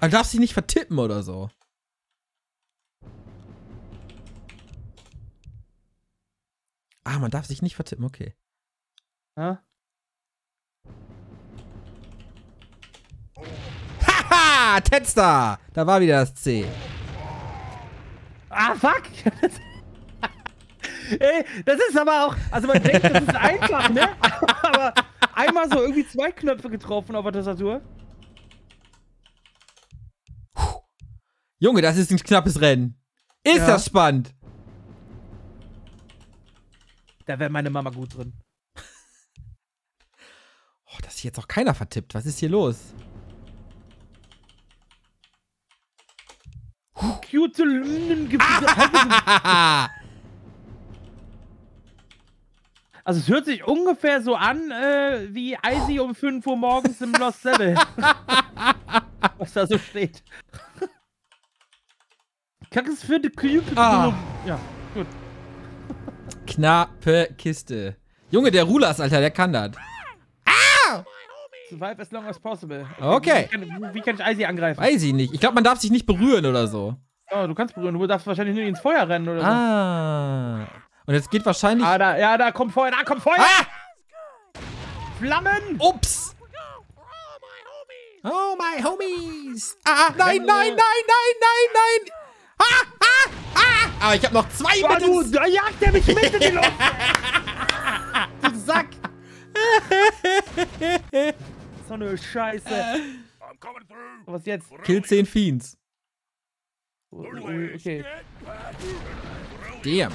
Man darf sie nicht vertippen oder so. Ah, man darf sich nicht vertippen, okay. Ja? Haha, Tetster! Da war wieder das C. Ah, fuck! Ey, das ist aber auch. Also, man denkt, das ist einfach, ne? Aber einmal so irgendwie zwei Knöpfe getroffen auf der Tastatur. Junge, das ist ein knappes Rennen. Ist Ja. das spannend? Da wäre meine Mama gut drin. Oh, dass sich jetzt auch keiner vertippt. Was ist hier los? Cute. Also es hört sich ungefähr so an äh, wie Icy um 5 Uhr morgens im Lost Level. Was da so steht. Kack ist für die Kühe. Ah. Ja. Knappe Kiste. Junge, der Rulas, Alter, der kann das. Survive as long as possible. Okay. Wie kann, wie kann ich Icy angreifen? Weiß ich nicht. Ich glaube, man darf sich nicht berühren oder so. Oh, du kannst berühren, du darfst wahrscheinlich nur ins Feuer rennen oder so. Ah. Und jetzt geht wahrscheinlich. Ah, da, ja, da kommt Feuer, da kommt Feuer! Ah! Flammen! Ups! Oh, my homies! Ah, nein, nein, nein, nein, nein, nein! Ah, ah, ah! Aber ich habe noch zwei Oh, du, Mittel. da jagt der mich mit in die Luft! du Sack! so eine Scheiße. Was jetzt? Kill 10 Fiends. Okay. Damn.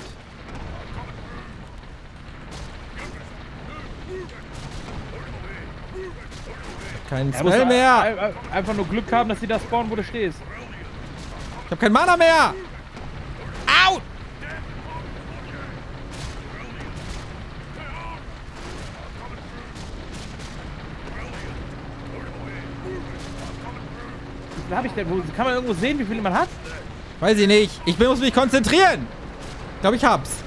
Keinen Er muss Spell mehr. ein- ein- Einfach nur Glück haben, dass sie da spawnen, wo du stehst. Ich hab kein Mana mehr. Au! Wie viel hab ich denn? Kann man irgendwo sehen, wie viele man hat? Weiß ich nicht. Ich muss mich konzentrieren. Ich glaube, ich hab's.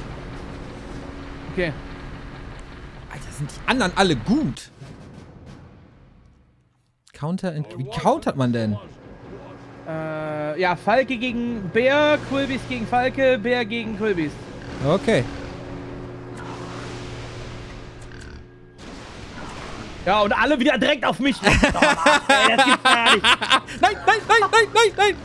Okay. Alter, sind die anderen alle gut. Counter. Wie countert man denn? Äh, ja, Falke gegen Bär, Quilbis gegen Falke, Bär gegen Quilbis. Okay. Ja, und alle wieder direkt auf mich. Ey, das gibt's gar nicht. Nein, nein, nein, nein, nein, nein.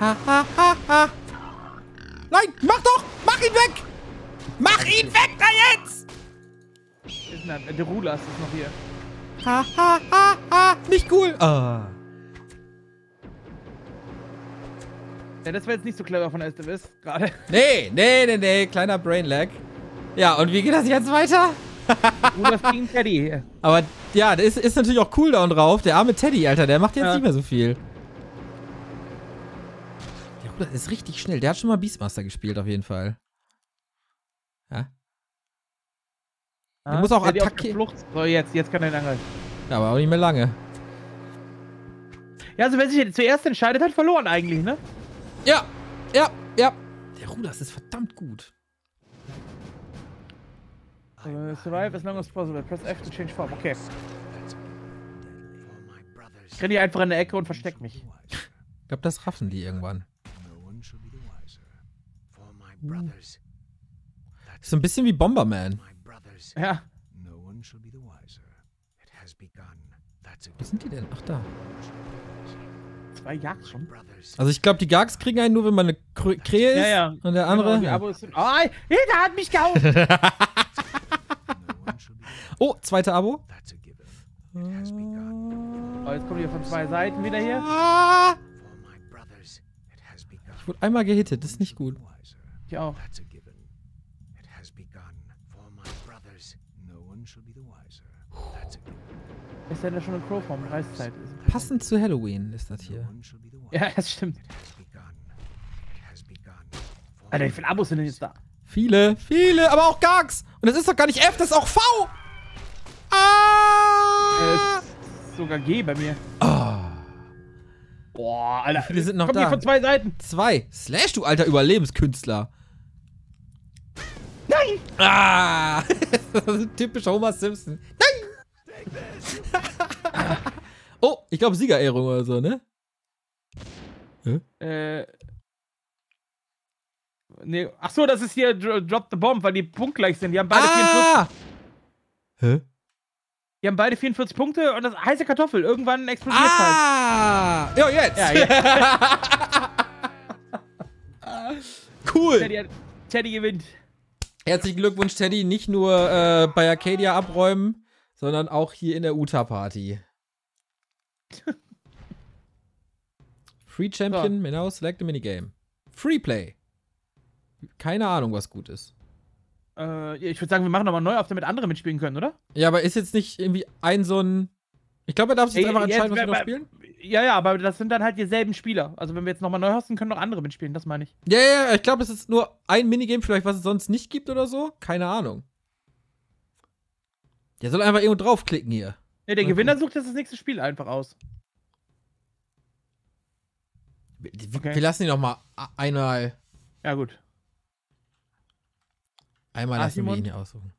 Ha, ha, ha, ha. Nein, mach doch! Mach ihn weg! Mach ihn weg da jetzt! Der Rulas ist noch hier. Ha, ha, ha, ha. Nicht cool. Ah. Ja, das wäre jetzt nicht so clever von STWs gerade. Nee, nee, nee, nee. Kleiner Brain Lag. Ja, und wie geht das jetzt weiter? Rulas gegen Teddy. Aber ja, da ist, ist natürlich auch Cooldown drauf. Der arme Teddy, Alter, der macht jetzt Ja. nicht mehr so viel. Der Ruder ist richtig schnell. Der hat schon mal Beastmaster gespielt, auf jeden Fall. Ja. Ah, muss auch Attacke-. So, jetzt, jetzt kann er ihn angeln. Ja, aber auch nicht mehr lange. Ja, also wer sich zuerst entscheidet, hat verloren eigentlich, ne? Ja, ja, ja. Der Rudas ist verdammt gut. Uh, survive as long as possible. Press F to change form. Okay. Ich renne hier einfach in der Ecke und versteck mich. Ich glaube, das raffen die irgendwann. Brothers, Ist so ein bisschen wie Bomberman. Brothers, Ja. no one shall be the wiser. It has begun. That's a Wo sind die denn? Ach, da. Zwei Jagd schon. Also ich glaube, die Gargs kriegen einen nur, wenn man eine Krähe ist. Ja, ja. Und der andere. Genau, ja. Oh, Hilda hat mich gehauen! Oh, zweite Abo. That's a given. It has begun. Oh, jetzt kommen wir von zwei Seiten wieder hier. Ah! It. Ich wurde einmal gehittet, das ist nicht gut. Ich auch. That's a given. It has begun. For my brothers, no one shall be the wiser. That's a given. Ist ja da schon eine Crowform, Reißzeit. Passend zu Halloween ist das hier. Ja, das stimmt. Alter, wie viele Abos sind denn jetzt da? Viele, viele, aber auch Gargs. Und das ist doch gar nicht F, das ist auch V. Ah! Äh, ist sogar G bei mir. Ah. Boah, Alter. Viele sind noch Kommt da? hier von zwei Seiten. Zwei. Slash, du alter Überlebenskünstler. Nein! Ah! typischer Homer Simpson. Nein! oh, ich glaube Siegerehrung oder so, ne? Äh. Nee. Ach so, das ist hier Dro- Drop the Bomb, weil die punktgleich sind. Die haben beide 44, Ah! Hä? die haben beide 44 Punkte und das heiße Kartoffel. Irgendwann explodiert halt. Ah! Ja, jetzt! Ja, jetzt. cool! Teddy, hat- Teddy gewinnt. Herzlichen Glückwunsch, Teddy. Nicht nur äh, bei Arcadia abräumen, sondern auch hier in der Uta-Party. Free Champion, genau, select a Minigame. Free Play. Keine Ahnung, was gut ist. Äh, ja, ich würde sagen, wir machen nochmal neu auf, damit andere mitspielen können, oder? Ja, aber ist jetzt nicht irgendwie ein so ein. Ich glaube, er darf sich jetzt einfach jetzt, entscheiden, was wir noch spielen. Ja, ja, aber das sind dann halt dieselben Spieler. Also wenn wir jetzt nochmal neu hosten, können noch andere mitspielen, das meine ich. Ja, ja, ja, ich glaube, es ist nur ein Minigame, vielleicht, was es sonst nicht gibt oder so. Keine Ahnung. Der soll einfach irgendwo draufklicken hier. Ja, der. Gewinner sucht jetzt das nächste Spiel einfach aus. Wir, Okay. wir lassen ihn noch mal einmal. Ja, gut. Einmal Ah, lassen wir Simon? ihn hier aussuchen.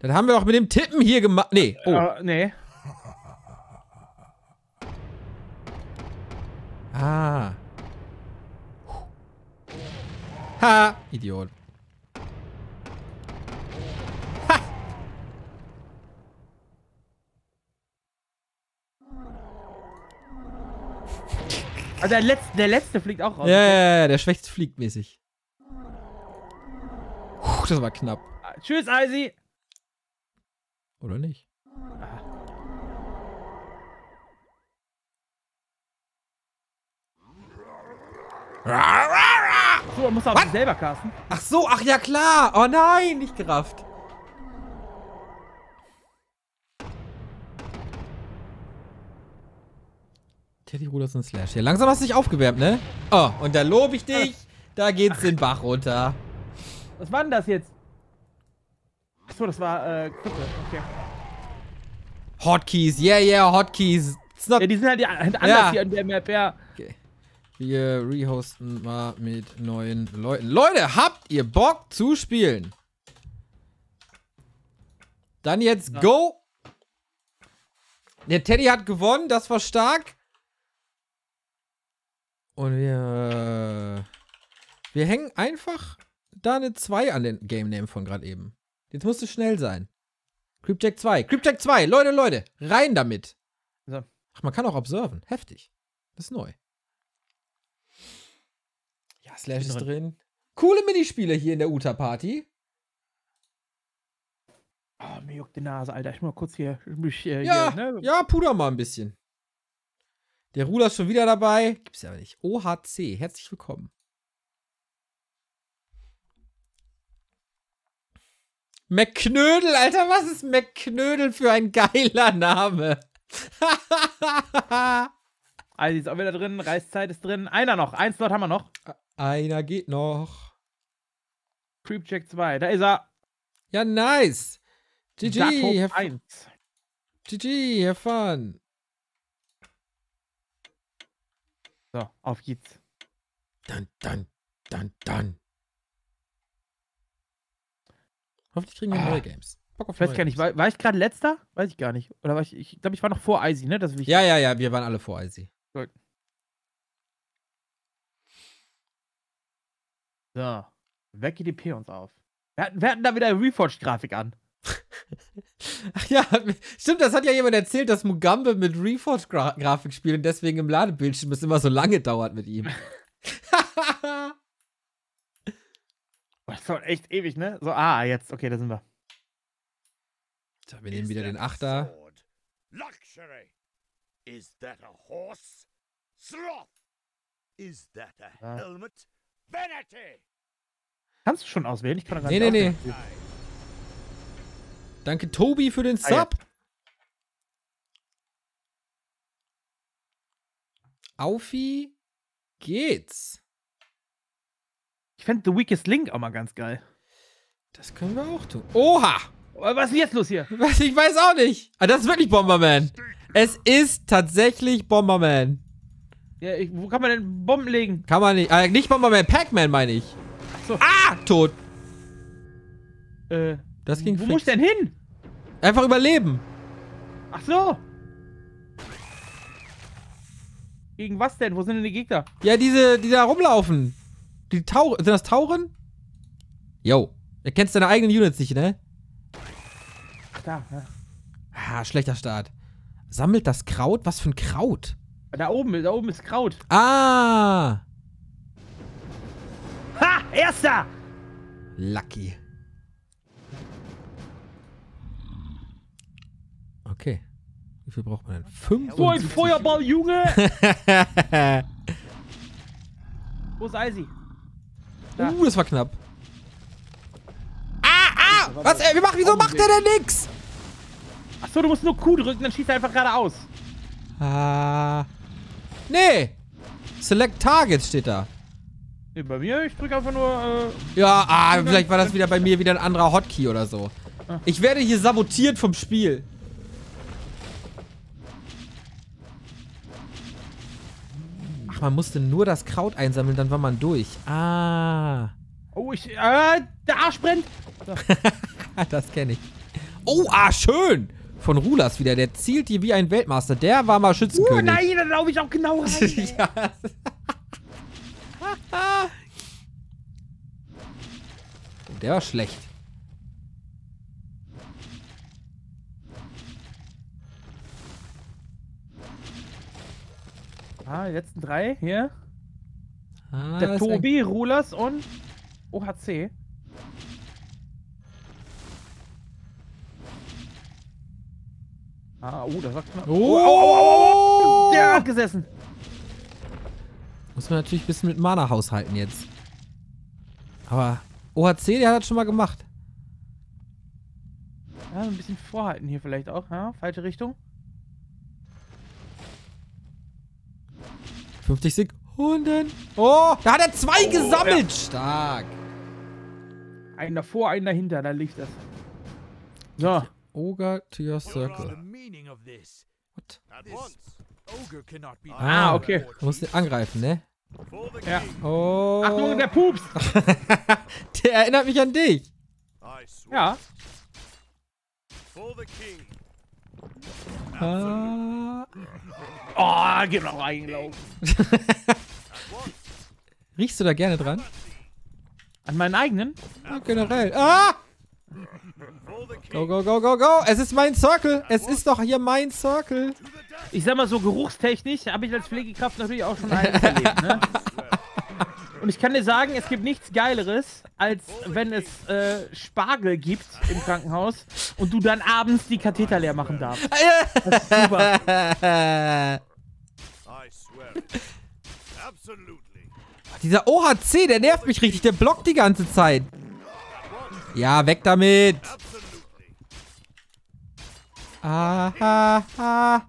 Dann haben wir doch mit dem Tippen hier gemacht. Nee, oh. Äh, nee. Ah. Ha, Idiot. Also der letzte, der letzte fliegt auch raus. Ja, ja, ja, der Schwächste fliegt mäßig. Puh, das war knapp. Ah, Tschüss, Eisi. Oder nicht? So, man muss auch sich selber casten. Ach so, ach ja klar. Oh nein, nicht gerafft. Teddy und Slash. Ja, langsam hast du dich aufgewärmt, ne? Oh, und da lobe ich dich. Da geht's den Bach runter. Was war denn das jetzt? Achso, das war äh, Krippe. Okay. Hotkeys, yeah, yeah, Hotkeys. Ja, die sind halt, halt anders Ja. hier an der Map, ja. Okay. Wir rehosten mal mit neuen Leuten. Leute, habt ihr Bock zu spielen? Dann jetzt go. Der Teddy hat gewonnen, das war stark. Und wir. Wir hängen einfach da eine 2 an den Game Name von gerade eben. Jetzt musst du schnell sein. Creepjack 2. Creepjack 2. Leute, Leute. Rein damit. So. Ach, man kann auch observen. Heftig. Das ist neu. Slash ist drin. drin. Coole Minispiele hier in der Uta-Party. Oh, mir juckt die Nase, Alter. Ich muss mal kurz hier. Mich, äh, Ja, hier, ne? ja, puder mal ein bisschen. Der Ruder ist schon wieder dabei. Gibt's ja aber nicht. OHC, herzlich willkommen. McKnödel, Alter, was ist McKnödel für ein geiler Name? Also ist auch wieder drin. Reißzeit ist drin. Einer noch. Ein Slot haben wir noch. Einer geht noch. Creepcheck 2. Da ist er. Ja, nice. GG, have, 1. GG, have fun. So, auf geht's. Dun, dun, dun, dun. Hoffentlich kriegen wir Ah. neue Games. Bock auf Ich weiß gar nicht, war, war ich gerade letzter? Weiß ich gar nicht. Oder war ich, ich glaube, ich war noch vor Icy, ne? Das. Ja, ja, ja, wir waren alle vor Icy. So. Weg geht die P uns auf. Wir hatten, wir hatten da wieder Reforged-Grafik an. Ach ja, stimmt, das hat ja jemand erzählt, dass Mugambe mit Reforged-Grafik spielt und deswegen im Ladebildschirm es immer so lange dauert mit ihm. Das dauert echt ewig, ne? So, ah, jetzt. Okay, da sind wir. so, wir nehmen wieder den Achter. Luxury. Is that a horse? Sloth. Is that a helmet? Vanity. Kannst du schon auswählen? Ich kann doch gar Nee, nicht nee, nee. auswählen. Danke, Tobi, für den Ah, ja. Sub. Aufi geht's. Ich fände The Weakest Link auch mal ganz geil. Das können wir auch tun. Oha! Aber Was ist denn jetzt los hier? Was, ich weiß auch nicht. Ah, das ist wirklich Bomberman. Es ist tatsächlich Bomberman. Ja, ich, wo kann man denn Bomben legen? Kann man nicht. Äh, nicht Bomberman, Pac-Man meine ich. so. Ah! Tot. Äh, Das ging wo fix. muss ich denn hin? Einfach überleben. Ach so. Gegen was denn? Wo sind denn die Gegner? Ja, diese, die da rumlaufen. Die Tauren. Sind das Tauren? Yo. Du kennst deine eigenen Units nicht, ne? Ach, da, ja. Ah, schlechter Start. Sammelt das Kraut? Was für ein Kraut? Da oben, da oben ist Kraut. Ah! Ha! Erster! Lucky. Okay. Wie viel braucht man denn? Fünf. So ein Feuerball, Junge! Wo ist Icy? Da. uh, das war knapp. Ah, ah! Was? Ey, wir machen, wieso macht der denn nix? Ach so, du musst nur Q drücken, dann schießt er einfach geradeaus. Ah. Nee. Select Targets steht da. Nee, bei mir, ich drücke einfach nur, äh, Ja, ah, vielleicht war das wieder bei mir wieder ein anderer Hotkey oder so. Ich werde hier sabotiert vom Spiel. Ach, man musste nur das Kraut einsammeln, dann war man durch. Ah. Oh, ich, äh, der Arsch brennt. das kenne ich. Oh, ah, schön. Von Rulas wieder. Der zielt hier wie ein Weltmeister. Der war mal Oh Schützenkönig. nein, da laufe ich auch genau rein. ja. Oh, Der war schlecht. Ah, die letzten drei hier. Ah, Der ist ein- Tobi, Rulas und OHC. Ah, oh, das war knapp. Oh! Der hat gesessen. Muss man natürlich ein bisschen mit Mana haushalten jetzt. Aber OHC, der hat das schon mal gemacht. Ja, ein bisschen vorhalten hier vielleicht auch. Ja, falsche Richtung. 50 Sekunden. Oh, da hat er zwei gesammelt. Stark. Einen davor, einen dahinter, da liegt das. So. Ogre to your circle. What? Ah, okay. Du musst ihn angreifen, ne? Ja. Oh. Achtung, der Pups! der erinnert mich an dich. Ja. For the king. Ah. Oh, gib noch reingelaufen. Riechst du da gerne dran? An meinen eigenen? Ja, generell. Ah! Go, go, go, go, go. Es ist mein Circle. Es ist doch hier mein Circle. Ich sag mal so, geruchstechnisch habe ich als Pflegekraft natürlich auch schon einen erlebt, ne? Und ich kann dir sagen, es gibt nichts Geileres, als wenn es äh, Spargel gibt im Krankenhaus und du dann abends die Katheter leer machen darfst. Das ist super. Dieser OHC, der nervt mich richtig. Der blockt die ganze Zeit. Ja, weg damit. Aha, ah.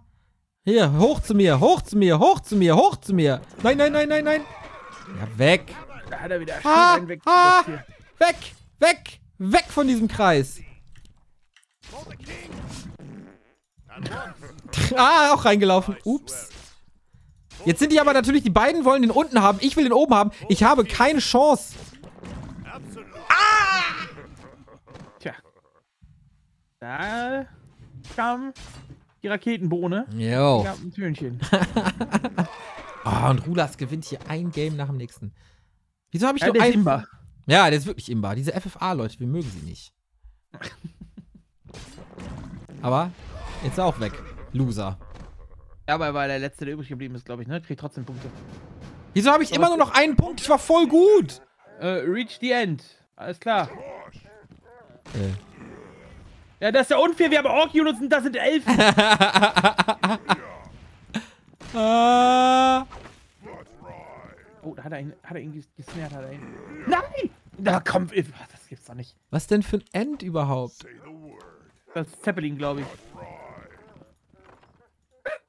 Hier, hoch zu mir, hoch zu mir, hoch zu mir, hoch zu mir. Nein, nein, nein, nein, nein. Ja, weg. Da hat er wieder Ah, weg. ah, weg, weg, weg von diesem Kreis. Ah, auch reingelaufen. Ups. Jetzt sind die aber natürlich, die beiden wollen den unten haben. Ich will den oben haben. Ich habe keine Chance. Absolutely. Tja. Da kam die Raketenbohne. Jo. Ja, ein Tönchen. Ah, und Rulas gewinnt hier ein Game nach dem nächsten. Wieso habe ich Ja, nur der ist ein... Imba. Ja, der ist wirklich Imba. Diese FFA-Leute, wir mögen sie nicht. Aber jetzt ist er auch weg. Loser. Ja, aber er war der Letzte, der übrig geblieben ist, glaube ich, ne? Kriegt trotzdem Punkte. Wieso habe ich immer nur noch einen Punkt? Ich war voll gut. Äh, reach the end. Alles klar. Äh. Ja, das ist ja unfair. Wir haben Ork-Units und das sind Elfen. Ah. Oh, da hat er ihn, hat er ihn ges- gesnared, hat er ihn. Nein! Da komm, äh, das gibt's doch nicht. Was denn für ein End überhaupt? Das ist Zeppelin, glaube ich.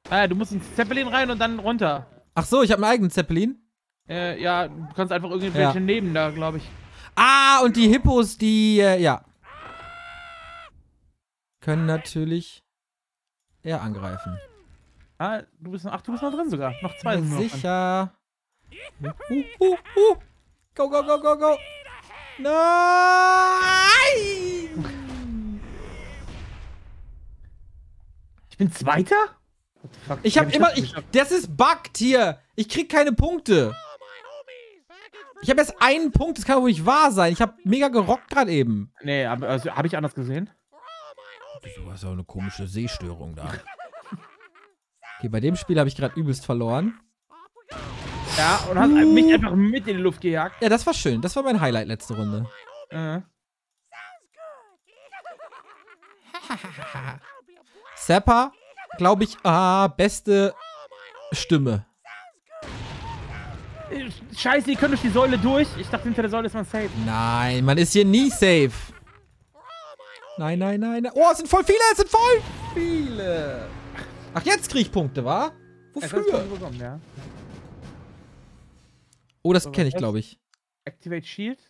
Ah, du musst ins Zeppelin rein und dann runter. Ach so, ich habe einen eigenen Zeppelin. Äh, ja, du kannst einfach irgendwelche Ja. nehmen da, glaube ich. Ah, und die Hippos, die, äh, ja. Können natürlich eher angreifen. Ah, du bist noch, ach, du bist noch drin sogar. Noch zwei sind nur noch. Sicher. Uh, uh, uh, uh. Go, go, go, go, go. Nein! Ich bin Zweiter? Fuck? Ich habe hab immer, das ich, das ist bugged hier. Ich krieg keine Punkte. Ich habe erst einen Punkt, das kann doch wohl nicht wahr sein. Ich habe mega gerockt gerade eben. Nee, aber also, habe ich anders gesehen? Du hast auch eine komische Sehstörung da. Okay, bei dem Spiel habe ich gerade übelst verloren. Ja, und hast mich einfach mit in die Luft gejagt. Ja, das war schön. Das war mein Highlight letzte Runde. Äh. Zappa, glaube ich, ah, beste Stimme. Scheiße, die können durch die Säule durch. Ich dachte, hinter der Säule ist man safe. Nein, man ist hier nie safe. Nein, nein, nein. nein. Oh, es sind voll viele, es sind voll viele. Ach, jetzt krieg ich Punkte, wa? Es Wofür? du bekommen, ja. Oh, das kenne ich, glaube ich. Activate Shield.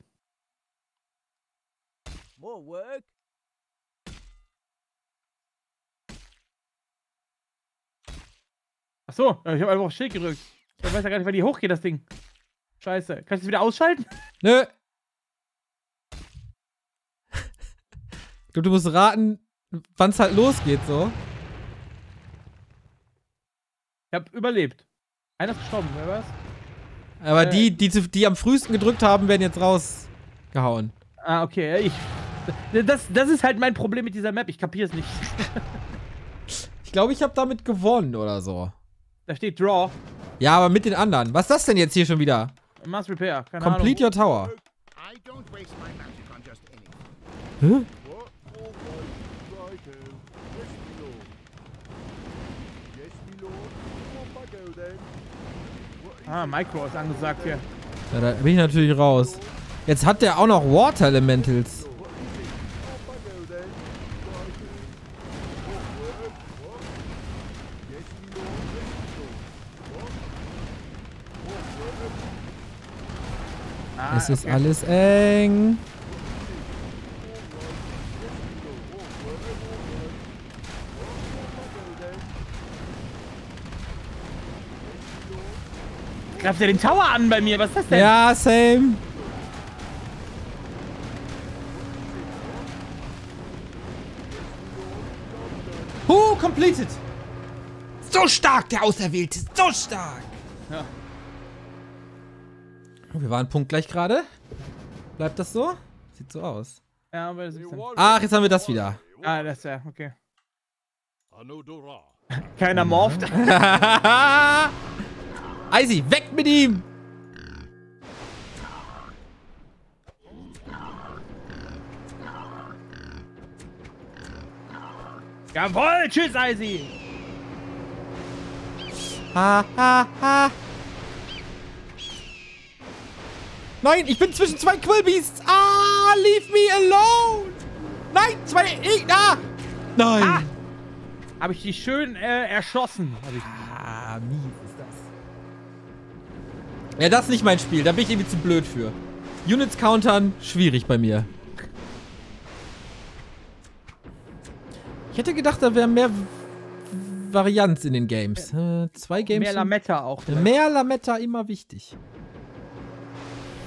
More work. Achso, ich habe einfach auf Schild gedrückt. Ich weiß ja gar nicht, wann die hochgeht, das Ding. Scheiße. Kann ich das wieder ausschalten? Nö. Du, du musst raten, wann es halt losgeht, so. Ich habe überlebt. Einer ist gestorben, wer war's? Aber Äh. die, die, die am frühesten gedrückt haben, werden jetzt rausgehauen. Ah, okay, ich. Das, das ist halt mein Problem mit dieser Map. Ich kapiere es nicht. Ich glaube, ich habe damit gewonnen oder so. Da steht Draw. Ja, aber mit den anderen. Was ist das denn jetzt hier schon wieder? Mass Repair. Keine Complete your tower. I don't waste my magic on just anything. Hä? Ah, Micro ist angesagt hier. Ja, da bin ich natürlich raus. Jetzt hat der auch noch Water Elementals. Ah, Es ist okay. alles eng. Greift er den Tower an bei mir? Was ist das denn? Ja, same. Who completed? So stark, der Auserwählte. So stark. Ja. Wir waren punktgleich gerade. Bleibt das so? Sieht so aus. Ja, aber 17. Ach, jetzt haben wir das wieder. Ah, das ist ja, okay. Keiner morpht. Eisi, weg mit ihm! Jawohl, tschüss, Eisi! Ha, ha, ha! Nein, ich bin zwischen zwei Quillbeasts! Ah, leave me alone! Nein, zwei... Ich, ah! Nein! Ah, habe ich die schön äh, erschossen. Ah, mies. Ja, das ist nicht mein Spiel. Da bin ich irgendwie zu blöd für. Units countern, schwierig bei mir. Ich hätte gedacht, da wäre mehr Varianz in den Games. Äh, zwei Games. Mehr Lametta auch. drin. Mehr Lametta immer wichtig.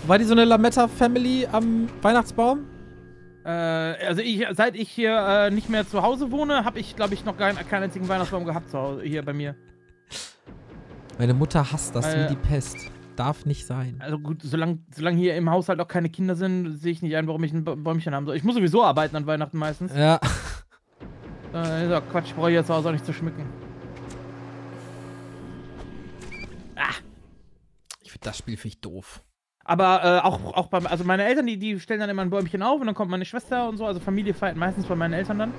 War die so eine Lametta-Family am Weihnachtsbaum? Äh, also ich, seit ich hier äh, nicht mehr zu Hause wohne, habe ich, glaube ich, noch keinen, keinen einzigen Weihnachtsbaum gehabt zu Hause, hier bei mir. Meine Mutter hasst das Äh, wie die Pest. Darf nicht sein. Also gut, solange solang hier im Haushalt auch keine Kinder sind, sehe ich nicht ein, warum ich ein Bäumchen haben soll. Ich muss sowieso arbeiten an Weihnachten meistens. Ja. Äh, ist auch Quatsch, brauche ich jetzt auch nicht zu schmücken. Ich finde das Spiel finde ich doof. Aber äh, auch, auch beim, also meine Eltern, die, die stellen dann immer ein Bäumchen auf und dann kommt meine Schwester und so, also Familie feiert meistens bei meinen Eltern dann.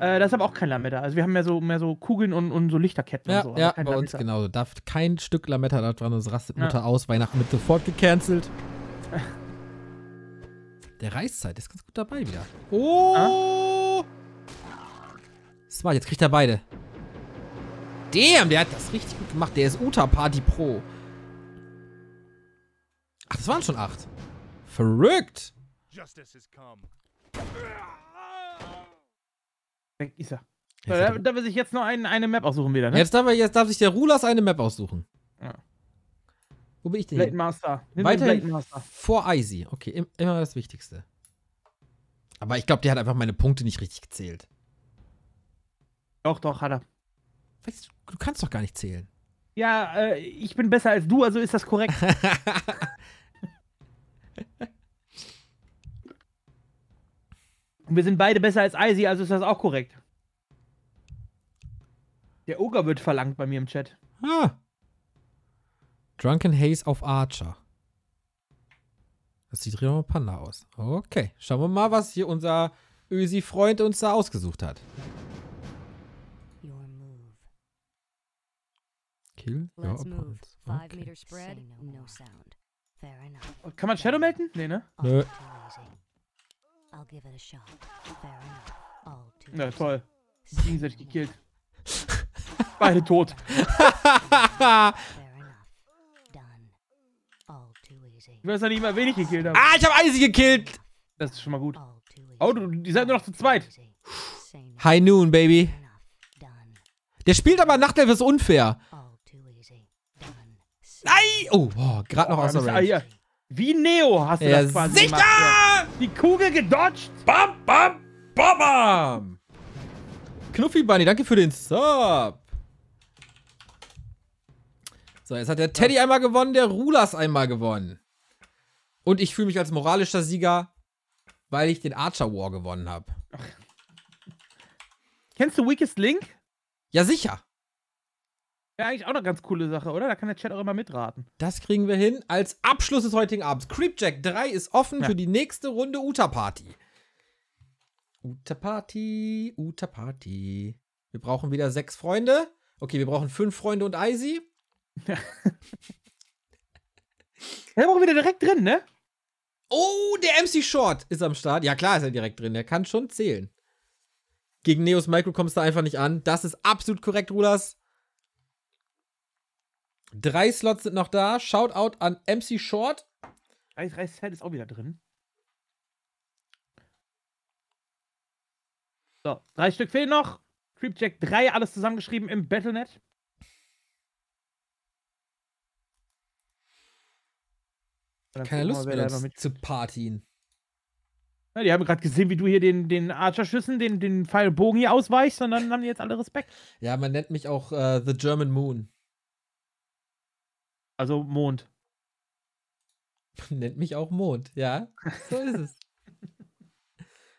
Äh, das ist aber auch kein Lametta. Also wir haben mehr so, mehr so Kugeln und, und so Lichterketten Ja, und so. aber ja kein bei uns Lametta. genauso. Darf kein Stück Lametta da dran, sonst rastet Ja. Mutter aus. Weihnachten wird sofort gecancelt. Der Reißzeit ist ganz gut dabei wieder. Oh! Smart, jetzt kriegt er beide. Damn, der hat das richtig gut gemacht. Der ist Uta Party Pro. Ach, das waren schon acht. Verrückt. Justice has come. Weg ist er. Jetzt, So, da, da will sich jetzt nur ein, eine Map aussuchen wieder, er- ne? jetzt, darf jetzt darf sich der Rulas eine Map aussuchen. Ja. Wo bin ich denn? Blade hier? Master. Nimm Weiterhin Blade Master. vor Icy. Okay, im, immer das Wichtigste. Aber ich glaube, der hat einfach meine Punkte nicht richtig gezählt. Doch, doch, hat er. Weißt du, du kannst doch gar nicht zählen. Ja, äh, ich bin besser als du, also ist das korrekt. Und wir sind beide besser als Icy, also ist das auch korrekt. Der Ogre wird verlangt bei mir im Chat. ah. Drunken Haze auf Archer. Das sieht richtig Panda aus. Okay, schauen wir mal, was hier unser Ösi-Freund uns da ausgesucht hat. Your move. Kill move. opponents. Five Okay. meter spread, no sound. Fair enough. Kann man Shadow melden? Nee, ne? Nö. Too easy. I'll give it a shot. Fair enough. All too Ja, easy. toll. Gegenseitig gekillt. Beide tot. Fair enough. Done. All too easy. Ich weiß ja nicht mal, wen ich gekillt habe. ah, ich habe Icy gekillt! Das ist schon mal gut. Oh, du, die seid nur noch zu zweit. High Noon, Baby. Der spielt aber Nachtelf ist unfair. Nein! Oh, oh gerade noch Oh, außer das- ah, Range. hier. Wie Neo hast du Er das quasi Sichter! gemacht. Ja. Die Kugel gedodged. Bam, bam, bam, bam. Knuffi Bunny, danke für den Sub. So, jetzt hat der Teddy einmal gewonnen, der Rulas einmal gewonnen. Und ich fühle mich als moralischer Sieger, weil ich den Archer War gewonnen habe. Kennst du Weakest Link? Ja, sicher. Ja, eigentlich auch eine ganz coole Sache, oder? Da kann der Chat auch immer mitraten. Das kriegen wir hin als Abschluss des heutigen Abends. Creepjack 3 ist offen Ja. für die nächste Runde Uta Party. Uta Party, Uta Party. Wir brauchen wieder sechs Freunde. Okay, wir brauchen fünf Freunde und Icy. Der war auch wieder direkt drin, ne? Oh, der MC Short ist am Start. Ja, klar ist er direkt drin. Der kann schon zählen. Gegen Neos Micro kommst du einfach nicht an. Das ist absolut korrekt, Rulas. Drei Slots sind noch da. Shoutout an MC Short. Reis, Reis Set ist auch wieder drin. So, drei Stück fehlen noch. Creepjack 3, alles zusammengeschrieben im Battlenet. Keine Lust mehr uns zu partien. Ja, die haben gerade gesehen, wie du hier den, den Archer-Schüssen, den, den Pfeil und Bogen hier ausweichst und dann haben die jetzt alle Respekt. Ja, man nennt mich auch äh, The German Moon. Also Mond. nennt mich auch Mond, ja. So ist es.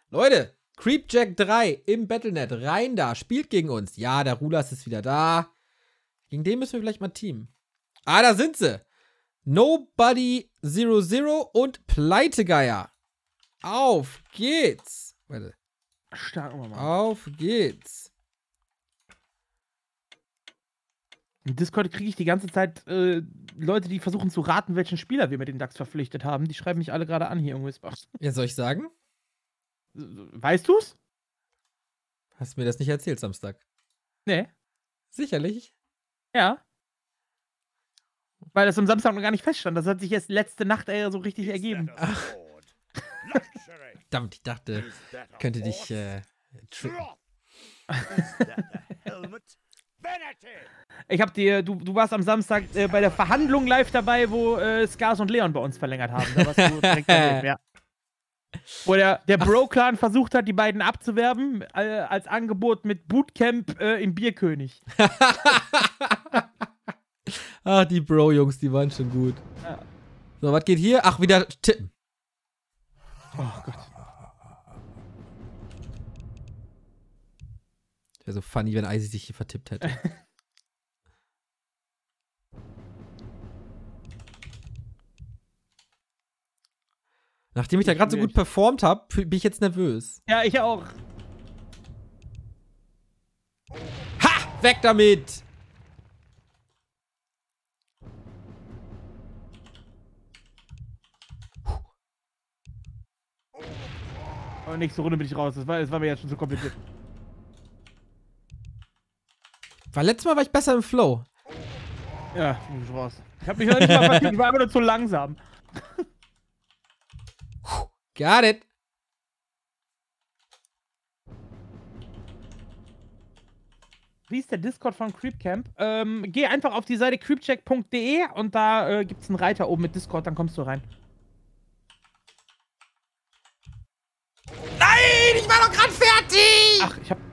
Leute, Creepjack 3 im Battlenet. Rein da, spielt gegen uns. Ja, der Rulas ist wieder da. Gegen den müssen wir vielleicht mal teamen. Ah, da sind sie. Nobody 00 und Pleitegeier. Auf geht's. Warte. Stark immer mal. Auf geht's. Im Discord kriege ich die ganze Zeit äh, Leute, die versuchen zu raten, welchen Spieler wir mit den DAX verpflichtet haben. Die schreiben mich alle gerade an hier im Whispers. Ja, soll ich sagen? Weißt du's? Hast du mir das nicht erzählt Samstag? Nee. Sicherlich. Ja. Weil das am Samstag noch gar nicht feststand. Das hat sich erst letzte Nacht äh, so richtig ergeben. That a sword? Luxury. Verdammt, ich dachte, könnte dich äh, Ich hab dir, du, du warst am Samstag äh, bei der Verhandlung live dabei, wo äh, Skars und Leon bei uns verlängert haben. Da warst du direkt daneben, ja. Wo der, der Bro-Clan versucht hat, die beiden abzuwerben, äh, als Angebot mit Bootcamp äh, im Bierkönig. Ah, die Bro-Jungs, die waren schon gut. Ja. So, was geht hier? Ach, wieder tippen. Oh Gott. Wäre so funny, wenn Icy sich hier vertippt hätte. Nachdem ich da gerade so gut performt habe, bin ich jetzt nervös. Ja, ich auch. Ha! Weg damit! Aber nächste Runde bin ich raus. Das war, das war mir jetzt schon zu kompliziert. Weil letztes Mal war ich besser im Flow. Ja, bin ich hab mich noch nicht mal vertippt, ich war einfach nur zu langsam. Got it. Wie ist der Discord von Creepcamp? Ähm, geh einfach auf die Seite creepcheck.de und da äh, gibt es einen Reiter oben mit Discord, dann kommst du rein. Nein, ich war doch gerade fertig! Ach, ich hab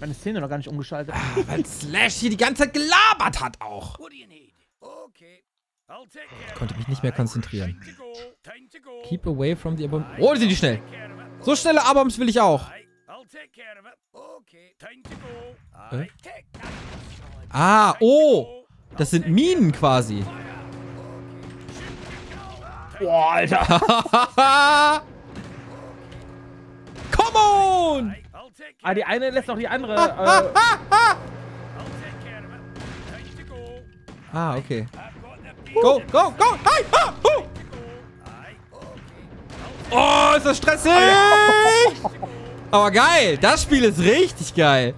meine Szene noch gar nicht umgeschaltet. Weil Slash hier die ganze Zeit gelabert hat auch. Okay. Of Konnte mich nicht mehr konzentrieren. Keep away from the Abom. Aye, Oh, die sind die schnell. So schnelle Aboms will ich auch. Äh? Ah, oh. Das sind Minen quasi. Boah, Alter. Come on! Ah, die eine lässt auch die andere. Äh. Ah, okay. Go, go, go! Hi! Ah. Oh, ist das stressig! Aber geil! Das Spiel ist richtig geil.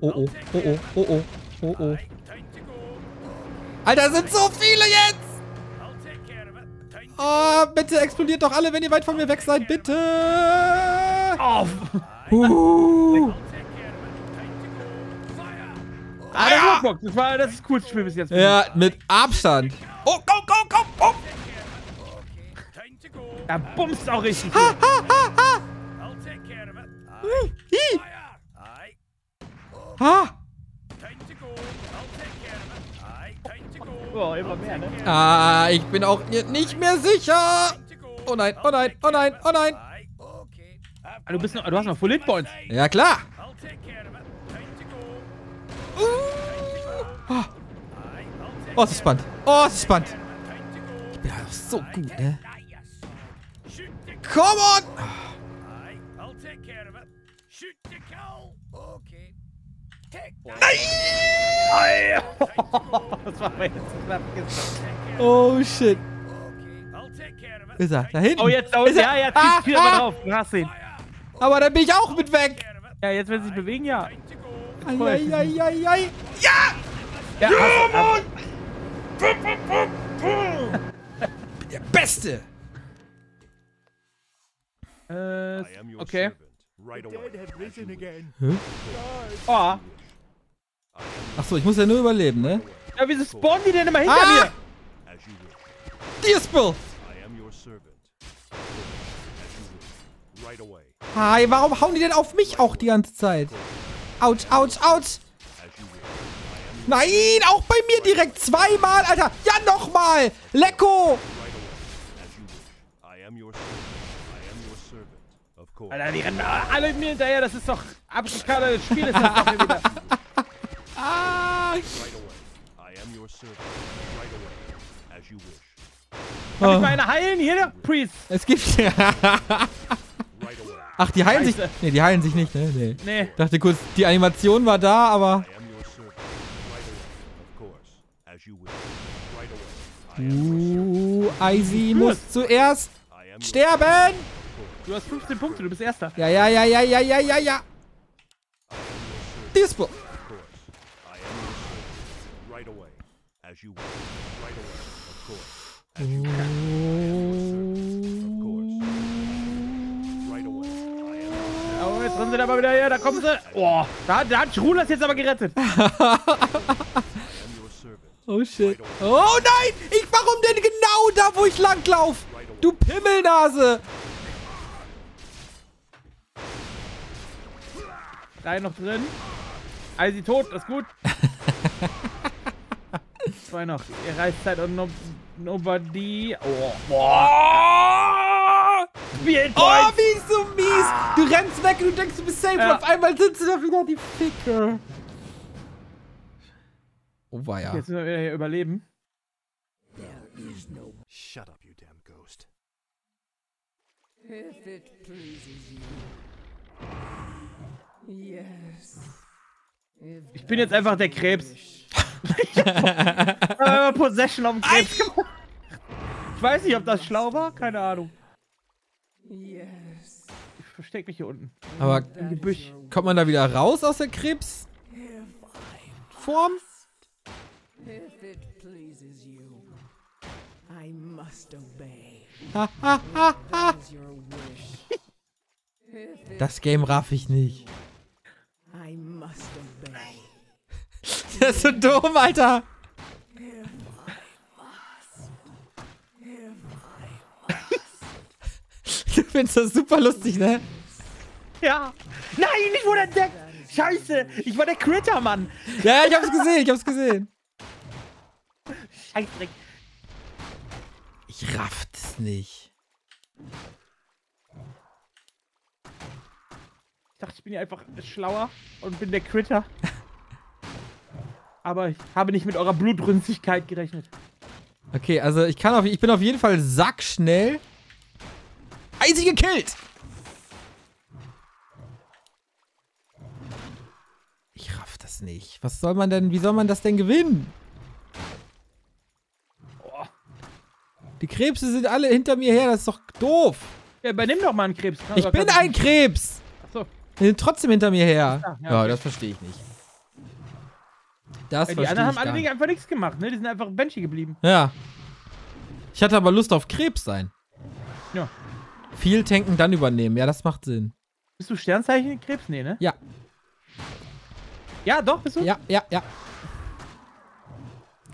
Oh, oh, oh, oh, oh, oh, oh, oh. Alter, sind so viele jetzt! Oh, bitte explodiert doch alle, wenn ihr weit von mir weg seid, bitte! auf. Uh. Ah, der Rockbox. Das war das ist das coolste Spiel bis jetzt. Ja, mit Abstand. Oh, go, go, go! Oh. Time to go. Er bumst auch richtig. Ha, ha, ha, ha! I'll take care of it. Hi. Ha! Time to go. I'll take care of it. Aye. Time to go. Boah, immer mehr, ne? Ah, ich bin auch nicht mehr sicher. Oh nein, oh nein, oh nein, oh nein. Ah, du, bist noch, du hast noch Full Hit Points. Ja, klar. Uh. Oh, es ist spannend. Oh, es ist spannend. Ich bin auch so gut, ne? Come on! That. Das war mir jetzt knapp gesagt. Oh, shit. Ist er? Da hinten? Oh, jetzt, oh, Ist er? ja, jetzt Ah, zieht ah, ah. drauf. Du hast ihn. Aber dann bin ich auch mit weg. Ja, jetzt, wenn sie sich bewegen, ja. Eieieiei. Ja! Ja, hast, Der Beste. äh, I am your okay. servant. Right away. had risen again. Oh. Achso, ich muss ja nur überleben, ne? Ja, wieso spawnen die denn immer hinter Ah! mir? As you wish. Dispel. I am your servant. As you wish. Right away. Hi, warum hauen die denn auf mich auch die ganze Zeit? Autsch, autsch, autsch. Nein, auch bei mir direkt zweimal, Alter. Ja, nochmal. Lecko. Alter, die rennen alle mir hinterher. Das ist doch abgekartetes Spiel. Ist das doch hier wieder. Ah. Kann ich mal eine heilen? Hier, Priest. Es gibt. Ach, die heilen sich. Scheiße. Nee, die heilen sich nicht, ne? Nee. Nee. Dachte kurz, die Animation war da, aber. I am your servant. Right away. As you will. Right away. I am your servant. Uh, Icy muss zuerst sterben. Du hast 15 Punkte, du bist Erster. Ja, ja, ja, ja, ja, ja, ja, ja. Dispo. Of rennen sie da mal wieder her, da kommen sie. Oh, da, da hat Schrull das jetzt aber gerettet. Oh shit. Oh nein! Ich, warum denn genau da, wo ich langlauf? Du Pimmelnase! Drei noch drin. Eisi tot, das ist gut. Zwei noch. Ihr reißt Zeit und no, nobody. Oh, boah. Spielpoint. Oh, wie so mies! Du rennst weg und du denkst, du bist safe Ja. und auf einmal sitzt du da wieder die Ficke. Oh, war ja. Jetzt müssen wir wieder hier überleben. Shut up, you damn ghost. If it pleases you. Yes. If Ich bin jetzt einfach der Krebs. Ich hab einfach Possession auf dem Krebs gemacht. Ich weiß nicht, ob das schlau war. Keine Ahnung. yes. Ich versteck mich hier unten. Aber Im Gebüsch. kommt man da wieder raus aus der Krebsform? If it pleases you, I must obey. Ha, ha, ha, ha. Das Game raff ich nicht. I must obey. Das ist so dumm, Alter. Du findest das super lustig, ne? Ja. Nein, ich wurde entdeckt. Scheiße. Ich war der Critter, Mann. Ja, ich hab's gesehen, ich hab's gesehen. Scheißdreck. Ich raff das nicht. Ich dachte, ich bin ja einfach schlauer und bin der Critter. Aber ich habe nicht mit eurer Blutrünstigkeit gerechnet. Okay, also ich kann auf, ich bin auf jeden Fall sackschnell. Eisig gekillt! Ich raff das nicht. Was soll man denn, wie soll man das denn gewinnen? Die Krebse sind alle hinter mir her, das ist doch doof. Ja, übernimm doch mal einen Krebs. Ich bin ein Krebs! Achso. Die sind trotzdem hinter mir her. Ja, Ja, okay. das verstehe ich nicht. Das Ja, die verstehe anderen haben ich alle gar nicht nicht. einfach nichts gemacht, ne? Die sind einfach Benchy geblieben. Ja. Ich hatte aber Lust auf Krebs sein. Ja. Viel tanken, dann übernehmen. Ja, das macht Sinn. Bist du Sternzeichen Krebs? Nee, ne? Ja, Ja, doch, bist du? ja, ja, ja.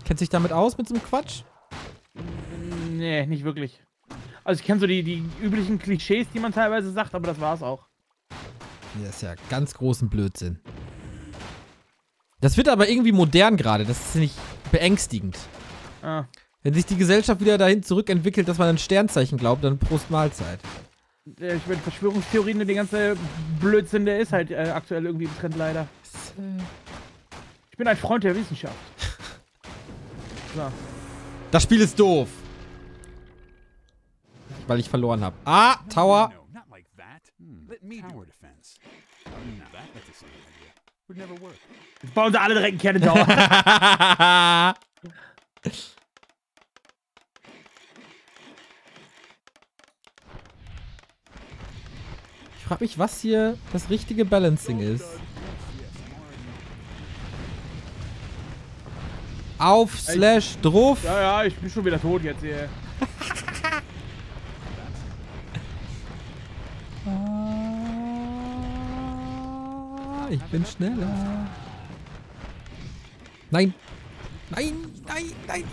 Kennt sich damit aus mit so einem Quatsch? Nee, nicht wirklich. Also ich kenne so die, die üblichen Klischees, die man teilweise sagt, aber das war's auch. Ja, ist ja ganz großen Blödsinn. Das wird aber irgendwie modern gerade. Das ist nicht beängstigend. Ah. Wenn sich die Gesellschaft wieder dahin zurückentwickelt, dass man an Sternzeichen glaubt, dann Prost Mahlzeit. Äh, Ich meine, Verschwörungstheorien und die ganze Blödsinn, der ist halt äh, aktuell irgendwie im Trend leider. Ich bin ein Freund der Wissenschaft. So. Das Spiel ist doof. Weil ich verloren habe. Ah, Tower. Me Tower defense. Hmm, that, that's a idea. Would never work. Jetzt bauen sie alle direkt einen Cannon Tower. Ich frage mich, was hier das richtige Balancing ist. Auf, slash, drauf. ja, ja, ich bin schon wieder tot jetzt hier. Ah, Ich bin schneller. Nein. Nein, nein, nein.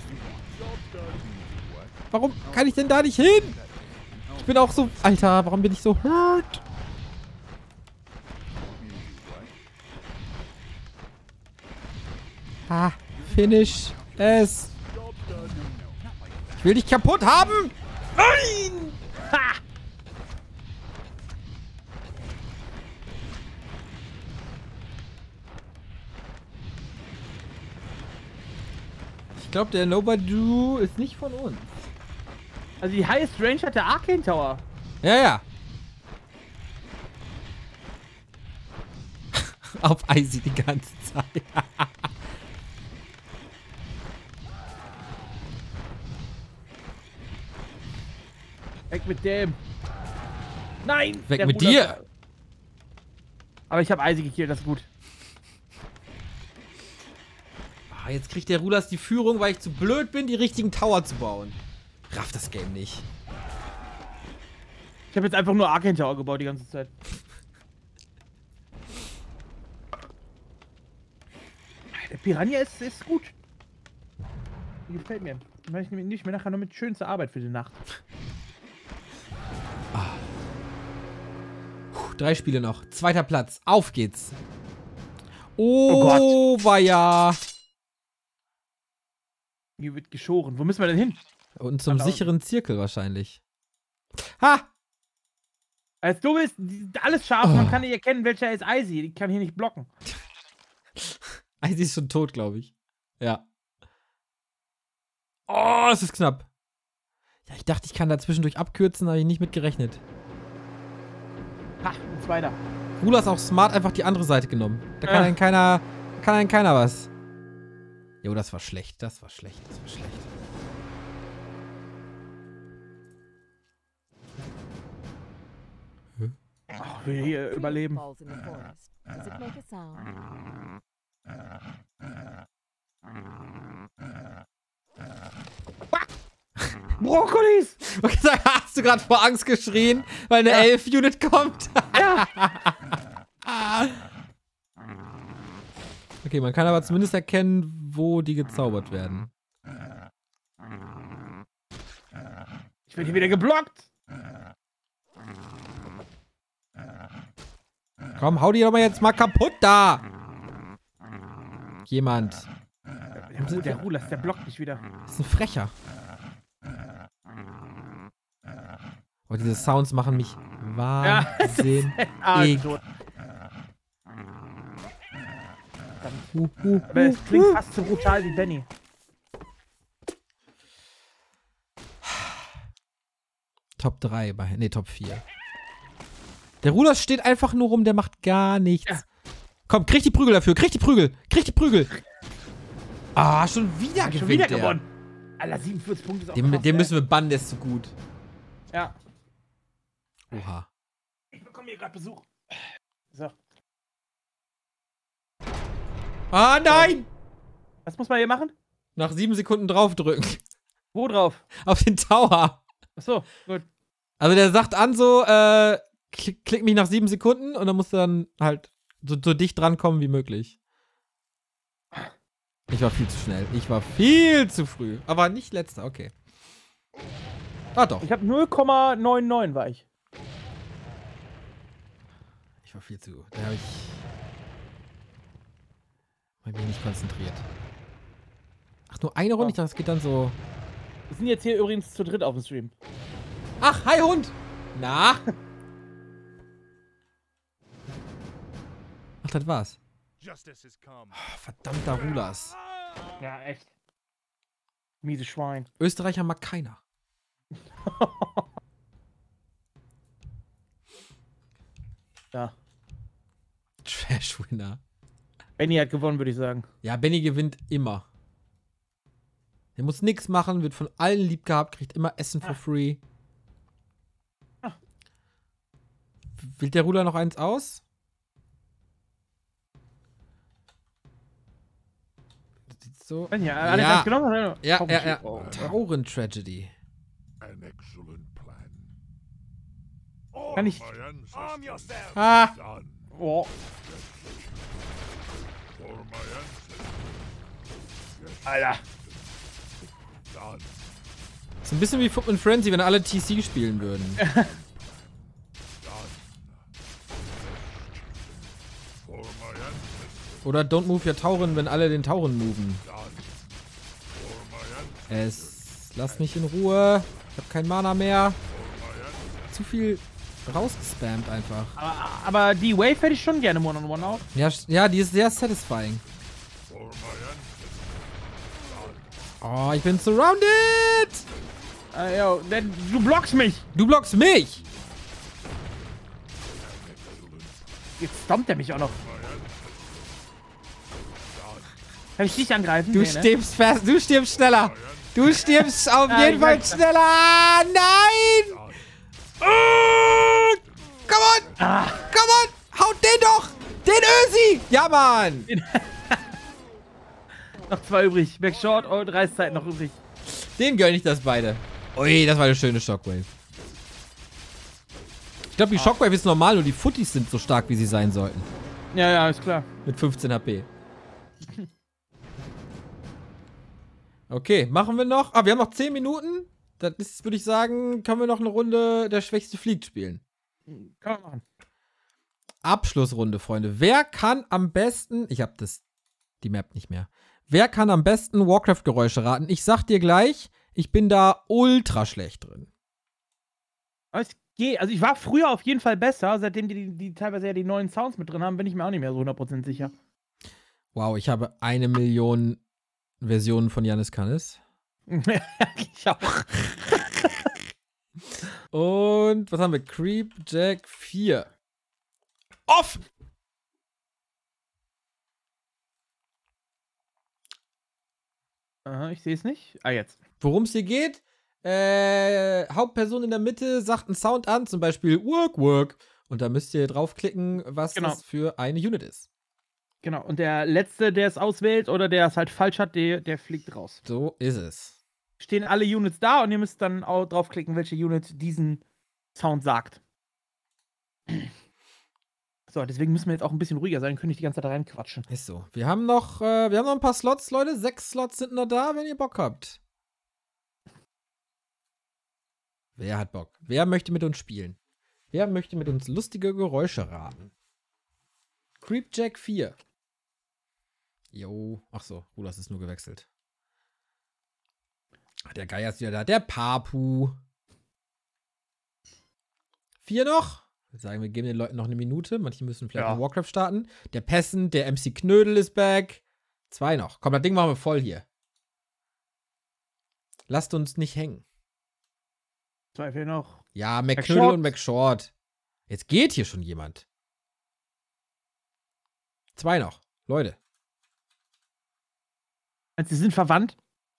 Warum kann ich denn da nicht hin? Ich bin auch so... Alter, warum bin ich so hurt? Ah, finish es. Ich will dich kaputt haben. Nein! Glaube, der Nobody ist nicht von uns. Also die Highest Range hat der Arcane Tower. Ja, ja. Auf Eisi die ganze Zeit. Weg mit dem. Nein! Weg mit Bruder. dir! Aber ich habe Eisi gekillt, das ist gut. Ah, jetzt kriegt der Rulas die Führung, weil ich zu blöd bin, die richtigen Tower zu bauen. Raff das Game nicht. Ich habe jetzt einfach nur Arcane Tower gebaut die ganze Zeit. Der Piranha ist, ist gut. Die gefällt mir. Dann ich nicht mehr nachher noch mit schönster Arbeit für die Nacht. Puh, drei Spiele noch. Zweiter Platz. Auf geht's. Oh Gott. Oh, war ja. Hier wird geschoren. Wo müssen wir denn hin? Und zum sicheren Zirkel wahrscheinlich. Ha! Als du bist, alles scharf, Oh. man kann nicht erkennen, welcher ist Eisi. Ich kann hier nicht blocken. Eisi ist schon tot, glaube ich. Ja. Oh, es ist knapp. Ja, ich dachte, ich kann da zwischendurch abkürzen, habe ich nicht mit gerechnet. Ha, ein zweiter. Rula ist auch smart einfach die andere Seite genommen. Da kann Ah. einen keiner, kann einen keiner was. Jo, das war schlecht, das war schlecht, das war schlecht. Ach, wir hier überleben. Brokkolis! Okay, sag, hast du gerade vor Angst geschrien, weil eine Ja. 11-Unit kommt? okay, man kann aber zumindest erkennen, wo die gezaubert werden. Ich werde hier wieder geblockt. Komm, hau die doch mal jetzt mal kaputt da! Jemand. Der, der Rulas, der blockt mich wieder. Das ist ein Frecher. Oh, diese Sounds machen mich wahnsinnig. Ah, Ich- tot. Hu, hu, Aber es hu, klingt fast so brutal wie Benny. Top 3, bei, nee, Top 4. Der Ruder steht einfach nur rum, der macht gar nichts. Ja. Komm, krieg die Prügel dafür, krieg die Prügel, krieg die Prügel. Ah, schon wieder gewinnt Schon wieder der. gewonnen. Alter, 47 Punkte ist auch Den, krass, den müssen wir bannen, der ist zu gut. Ja. Oha. Ich bekomme hier gerade Besuch. So. Ah, nein! Was muss man hier machen? Nach sieben Sekunden draufdrücken. Wo drauf? Auf den Tower. Achso, gut. Also der sagt an so, äh, klick, klick mich nach sieben Sekunden und dann musst du dann halt so, so dicht drankommen wie möglich. Ich war viel zu schnell. Ich war viel zu früh. Aber nicht letzter, okay. Ah doch. Ich habe 0,99 war ich. Ich war viel zu. Da habe ich. Hab mich nicht konzentriert. Ach, nur eine Runde? Ich dachte, das geht dann so. Wir sind jetzt hier übrigens zu dritt auf dem Stream. Ach, hi Hund! Na? Ach, das war's. Justice has come. Ah, Verdammter Rulas. Ja, echt. Miese Schwein. Österreicher mag keiner. Ja. Trash-Winner. Benny hat gewonnen, würde ich sagen. Ja, Benny gewinnt immer. Er muss nichts machen, wird von allen lieb gehabt, kriegt immer Essen for free. Ah. Wählt der Ruder noch eins aus? Das sieht so. Benny, ja, alles Ja. ja. genommen? Ja, Oh, ja, ja. oh, Tauren Tragedy. An excellent plan. Kann ich. Arm yourself. Ah! Oh. Alter. So ein bisschen wie Footman Frenzy, wenn alle TC spielen würden. Oder Don't Move Your Tauren, wenn alle den Tauren moven. Es. Lass mich in Ruhe. Ich hab kein Mana mehr. Zu viel rausgespammt einfach. Aber, aber die Wave hätte ich schon gerne One-on-One auch. Ja, sch- ja, die ist sehr satisfying. Oh, ich bin surrounded! Äh, yo, du blockst mich. Du blockst mich! Jetzt stompt er mich auch noch. Kann ich dich angreifen? Du Nee, ne? stirbst fast, du stirbst schneller! Du stirbst auf jeden Fall schneller! Nein! Oh, come on! Come on! Haut den doch! Den Ösi! Ja, Mann! Noch zwei übrig. Backshort und Reißzeit noch übrig. Den gönn ich das beide. Ui, das war eine schöne Shockwave. Ich glaube, die Shockwave ist normal und die Footies sind so stark, wie sie sein sollten. Ja, ja, ist klar. Mit 15 HP. Okay, machen wir noch. Ah, wir haben noch 10 Minuten. Ist, würde ich sagen, können wir noch eine Runde der Schwächste fliegt spielen. Kann man machen. Abschlussrunde, Freunde. Wer kann am besten. Ich habe das. Die Map nicht mehr. Wer kann am besten Warcraft-Geräusche raten? Ich sag dir gleich, ich bin da ultra schlecht drin. Es geht. Also ich war früher auf jeden Fall besser. Seitdem die, die, die teilweise ja die neuen Sounds mit drin haben, bin ich mir auch nicht mehr so 100% sicher. Wow, ich habe eine Million Versionen von Janis Kannis. Ich auch. Und was haben wir? Creep Jack 4. Off! Aha, ich sehe es nicht. Ah, jetzt. Worum es hier geht? Äh, Hauptperson in der Mitte sagt einen Sound an, zum Beispiel Work, Work. Und da müsst ihr draufklicken, was Genau. das für eine Unit ist. Genau. Und der Letzte, der es auswählt oder der es halt falsch hat, der, der fliegt raus. So ist es. Stehen alle Units da und ihr müsst dann auch draufklicken, welche Unit diesen Sound sagt. So, deswegen müssen wir jetzt auch ein bisschen ruhiger sein, können nicht die ganze Zeit reinquatschen. Ist so. Wir haben noch, äh, wir haben noch ein paar Slots, Leute. Sechs Slots sind noch da, wenn ihr Bock habt. Wer hat Bock? Wer möchte mit uns spielen? Wer möchte mit uns lustige Geräusche raten? Creepjack 4. Jo. Ach so, Rulas ist nur gewechselt. Ah, Der Geier ist wieder da. Der Papu. Vier noch? Ich würde sagen, wir geben den Leuten noch eine Minute. Manche müssen vielleicht Ja. noch Warcraft starten. Der Pessen, der MC Knödel ist back. Zwei noch. Komm, das Ding machen wir voll hier. Lasst uns nicht hängen. Zwei fehlen noch. Ja, McKnödel und McShort. Jetzt geht hier schon jemand. Zwei noch. Leute. Sie sind verwandt.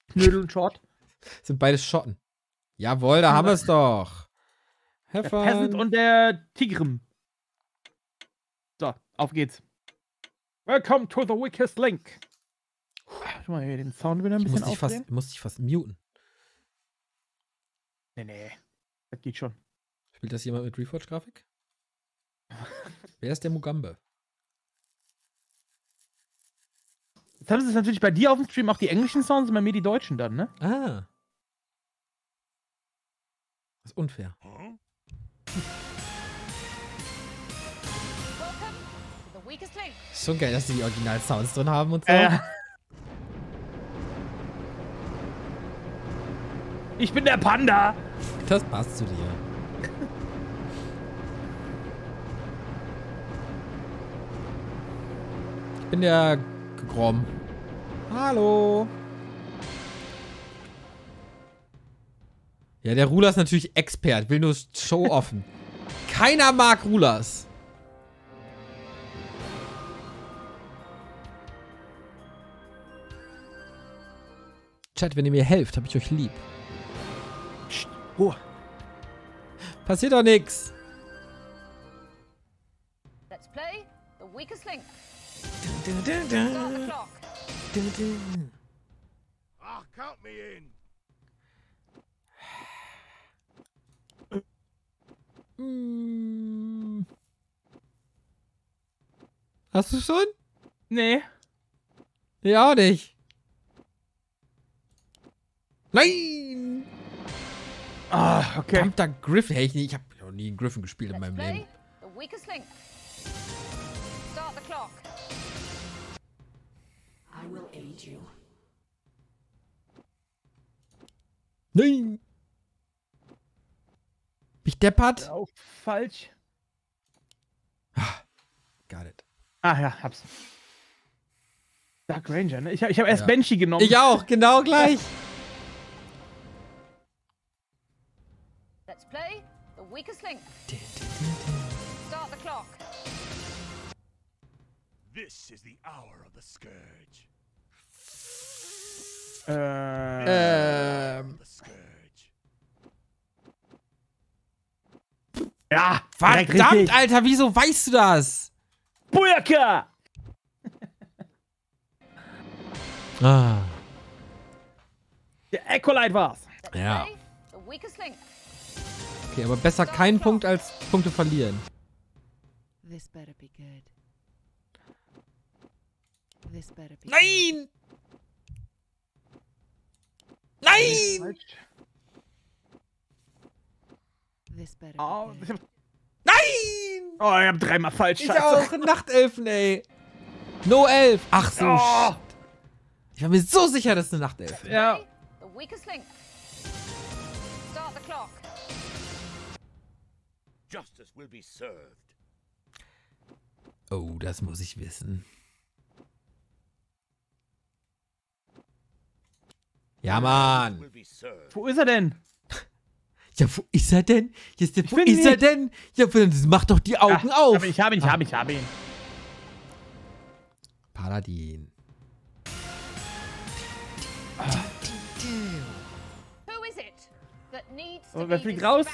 Knödel und Short. Sind beides Schotten. Jawohl, da haben wir es doch. Der. Peasant und der Tigrim. So, auf geht's. Welcome to the weakest link. Schau mal hier den Sound wieder ein ich bisschen muss aufdrehen. muss dich fast muten. Nee, nee. Das geht schon. Spielt das jemand mit Reforge-Grafik? Wer ist der Mugambe? Jetzt haben sie es natürlich bei dir auf dem Stream auch die englischen Sounds und bei mir die deutschen dann, ne? Ah. Das ist unfair. Link. Schon geil, dass sie die Original-Sounds drin haben und so. Äh. Ich bin der Panda. Das passt zu dir. Ich bin der Grom. Hallo. Ja, der Ruler ist natürlich Expert, will nur Show offen. Keiner mag Rulers. Chat, wenn ihr mir helft, hab ich euch lieb. Ruhe. Passiert doch nix. Let's play the weakest link. Start the clock. Ah, count me in. Mm. Hast du schon? Nee. Ja, auch nicht. Nein! Ah, okay. Verdammter Griffin. Hey, ich, ich habe noch nie einen Griffin gespielt in Let's meinem play Leben. I will aid you. Nein! Mich deppert? Auch falsch. Got it. Ah ja, hab's. Dark Ranger, ne? Ich, hab- ich habe erst Ja. Banshee genommen. Ich auch, genau gleich. Let's play the weakest link. Start the clock. This is the hour of the scourge. Äh, Ähm, scourge. Ja, Verdammt. Alter, wieso weißt du das? Bujaka! Ah. Der Ecolite war's. Ja. Okay, aber besser keinen Punkt als Punkte verlieren. This better be good. This better be Nein! Nein! Oh, ich hab, Nein! oh, ich hab dreimal falsch. Ich Scheiße. auch, Nachtelfen, ey. No Elf. Ach so. Oh. Ich war mir so sicher, das ist eine. Ja. Will be served. Oh, das muss ich wissen. Ja, Mann. Wo ist er denn? Ja, wo ist er denn? Jetzt, wo find ist ihn er denn? Ja, mach doch die Augen Ah, auf. Ich hab ihn, ich hab ihn, ich hab ihn. Paladin. Needs Oh, wer fliegt raus?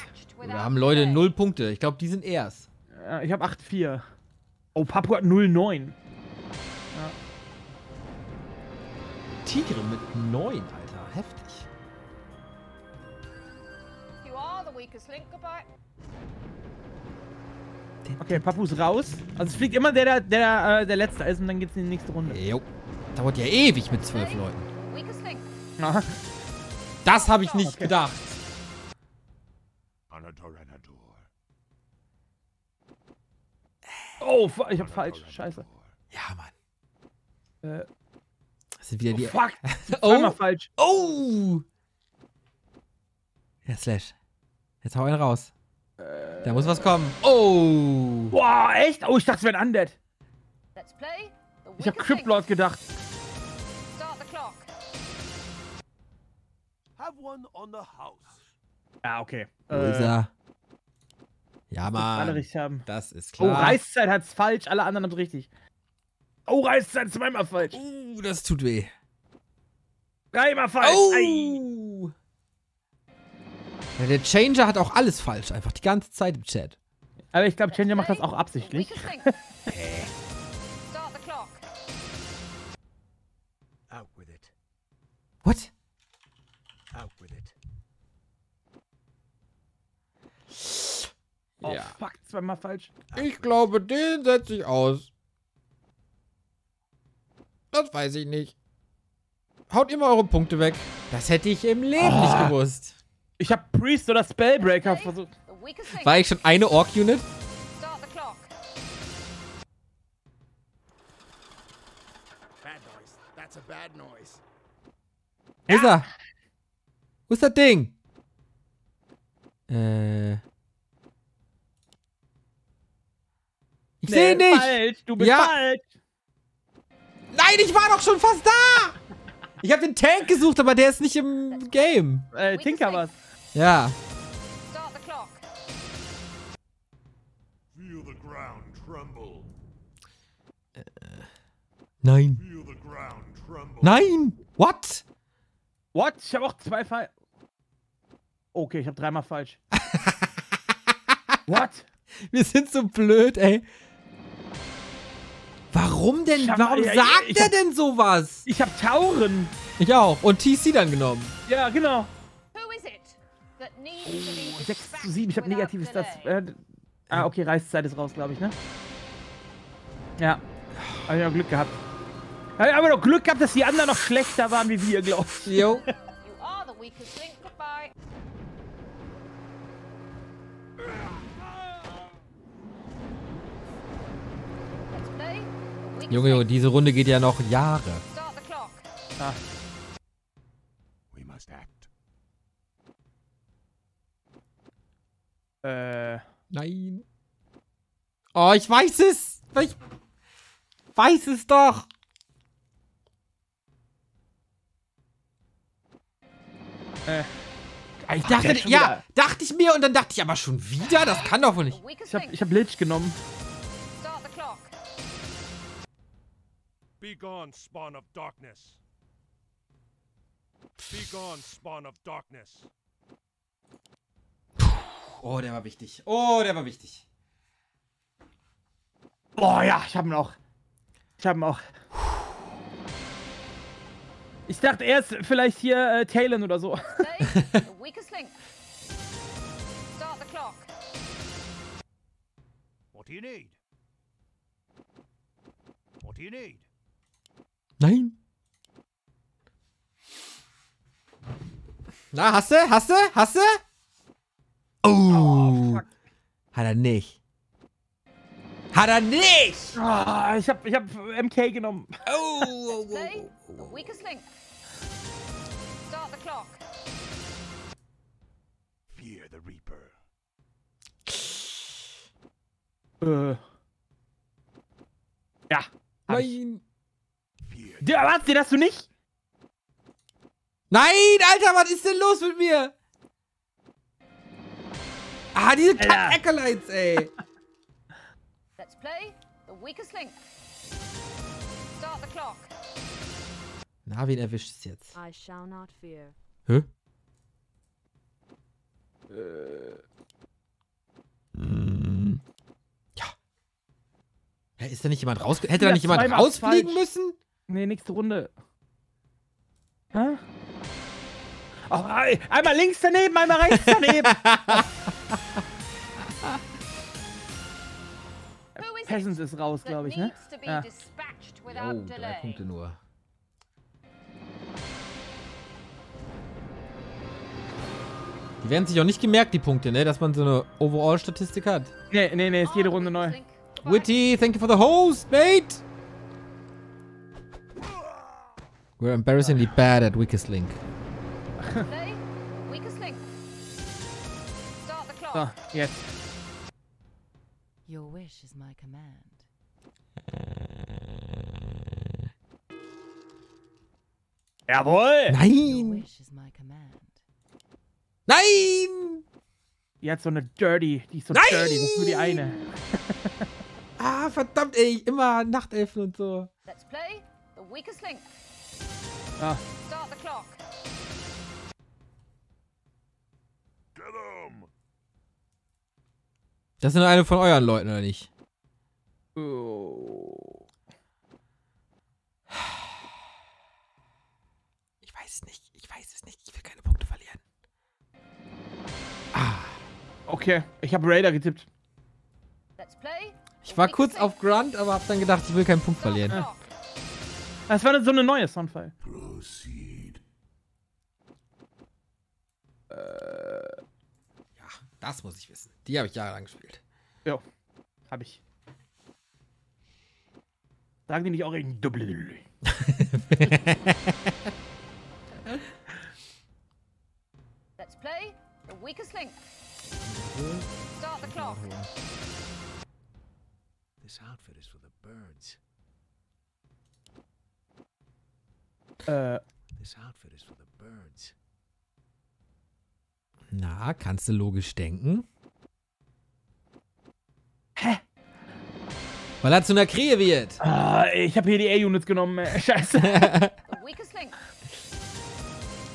Wir haben Leute delay? null Punkte. Ich glaube, die sind erst. Ja, ich hab 8-4. Oh, Papu hat 0-9. Tigre mit neun, Alter. Heftig. You are the weakest link. Goodbye. Okay, Papu ist raus. Also es fliegt immer der, der, der, äh, der Letzte ist und dann geht's in die nächste Runde. Jo. Dauert ja ewig mit zwölf Leuten. Das habe ich nicht Okay. gedacht. Oh, ich hab falsch. Scheiße. Ja, Mann. Äh, Das sind wieder oh, die. fuck. Oh! falsch. Oh! Ja, Slash. Jetzt hau einen raus. Da muss was kommen. Oh! Boah, echt? Oh, ich dachte, es wäre ein Undead. Let's play the Ich hab link. Cryptlord gedacht. Start the clock. Have one on the house. Ja, okay. Wo ist er? Ja, Alle Mann. richtig haben. Das ist Oh, klar. Reißzeit hat's falsch, alle anderen haben's richtig. Oh, Reißzeit zweimal falsch. Uh, das tut weh. Dreimal falsch. Oh! Ja, der Changer hat auch alles falsch, einfach die ganze Zeit im Chat. Aber ich glaube, Changer macht das auch absichtlich. weakest link. Start the clock. Out with it. What? Out with it. Oh, Ja. fuck, zweimal falsch. Ich glaube, den setze ich aus. Das weiß ich nicht. Haut immer eure Punkte weg. Das hätte ich im Leben nicht gewusst. Ich hab Priest oder Spellbreaker versucht. War ich schon eine Orc-Unit? Start the clock. Bad noise. That's a bad noise. Wo ist er? Wo ist das Ding? Äh. Ich sehe ihn nicht! Falsch, du bist Ja. falsch. Nein, ich war doch schon fast da! Ich habe den Tank gesucht, aber der ist nicht im Game. Äh, Tinker was. Ja. Start the clock. Feel the ground tremble. Nein. Feel the ground tremble. Nein! What? What? Ich hab auch zwei falsch. Okay, ich hab dreimal falsch. What? Wir sind so blöd, ey. Warum denn? Ich hab- Warum ja, sagt ich er hab- denn sowas? Ich hab Tauren. Ich auch. Und TC dann genommen. Ja, genau. Be 6 zu dispatched 7, ich hab negatives das. Äh, ah, okay, Reißzeit ist raus, glaube ich, ne? Ja. Hab ich noch Glück gehabt. Hab ich aber noch Glück gehabt, dass die anderen noch schlechter waren wie wir, glaube ich. Jo. You are the weakest link. Goodbye. Let's play the weakest Junge, Junge, diese Runde geht ja noch Jahre. Act. Äh. Nein. Oh, ich weiß es. Ich weiß es doch. Äh. Ich dachte, schon ja, wieder- dachte ich mir und dann dachte ich aber schon wieder, das kann doch wohl nicht. Ich hab, ich hab Lich genommen. Be gone, spawn of darkness. Be gone, spawn of darkness. Oh, der war wichtig. Oh, der war wichtig. Boah, ja, ich hab ihn auch. Ich hab ihn auch. Ich dachte erst vielleicht hier äh, Talon oder so. What do you need? What do you need? Nein. Na, hast du? Hast du? Hast du? Oh. Hat er nicht. Hat er nicht! Ah, ich hab, ich hab MK genommen. Oh, oh, oh, oh, The oh. weakest link. Start the clock. Fear the Reaper. Äh. Ja. Nein. Was? Den hast du nicht? Nein, Alter, was ist denn los mit mir? Ah, diese. Kack-Acolytes, ey. Let's play. The weakest link. Start the clock. Na, wen erwischt es jetzt? I shall not fear. Hä? Äh. Mm. Ja. Ist da nicht jemand raus... Hätte Ja, da nicht jemand rausfliegen falsch. müssen? Nee, nächste Runde. Hä? Oh, ei- einmal links daneben, einmal rechts daneben. Who is Peasant it ist raus, glaube ich, ne? Ja. Oh, drei? Punkte nur. Die werden sich auch nicht gemerkt, die Punkte, ne? Dass man so eine Overall-Statistik hat. Nee, nee, nee, ist jede Oh, Runde neu. link. Goodbye. Witty, thank you for the host, mate! We're embarrassingly bad at Weakest Link. Play. Weakest link. Start the clock. So, jetzt. Your wish is my command. Jawohl! Nein! wish is my command. Nein! Die hat so eine Dirty, die ist so Nein! dirty, das ist nur die eine. Ah, verdammt, ey. Immer Nachtelfen und so. Let's play. The weakest link. Ah, Start the clock. Get 'em! Das sind eine von euren Leuten, oder nicht? oh. Ich weiß es nicht. Ich weiß es nicht. Ich will keine Punkte verlieren. Okay, ich habe Raider getippt. Ich war kurz auf Grunt, aber hab dann gedacht, ich will keinen Punkt verlieren. clock. Das war so eine neue Soundfile. Proceed. Ja, das muss ich wissen. Die habe ich jahrelang gespielt. Ja, hab ich. Sagen die nicht auch in Double? Let's play. The weakest link. Start the clock. This outfit is for the birds. Äh. Na, kannst du logisch denken? Hä? Weil er zu einer Krähe wird. ah, ich habe hier die A-Units genommen. Scheiße.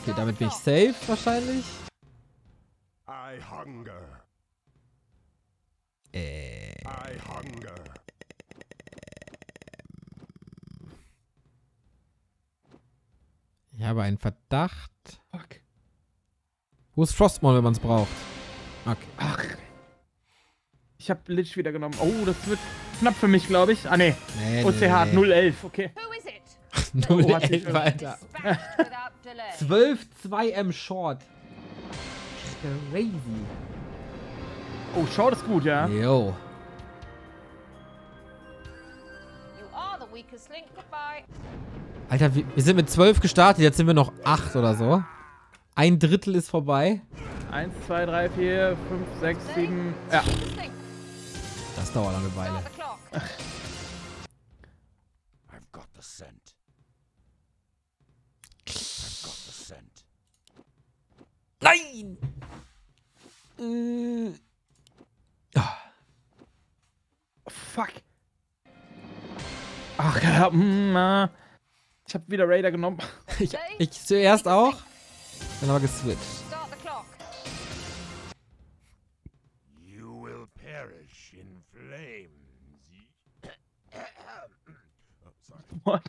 Okay, damit bin ich safe wahrscheinlich. I hunger. Äh, I hunger. Ich habe einen Verdacht. Fuck. Wo ist Frostmon, wenn man es braucht? Okay. Ach. Ich habe Lich wieder genommen. Oh, das wird knapp für mich, glaube ich. Ah, nee. Nee, OCH 011, okay. Who is it? Null Oh, Alter. Dispatched without delay. 12, 2M Short. Crazy. Oh, schau das gut, ja. Yo. You are the weakest link. Goodbye. Alter, wir, wir sind mit 12 gestartet, jetzt sind wir noch 8 oder so. Ein Drittel ist vorbei. 1, 2, 3, 4, 5, 6, 7. Ja. Das dauert eine Weile. I've got the scent. I've got the scent. Nein! Äh. Ah, Fuck. Ach ja, äh, ich habe wieder Raider genommen. ich, ich zuerst auch, dann aber geswitcht.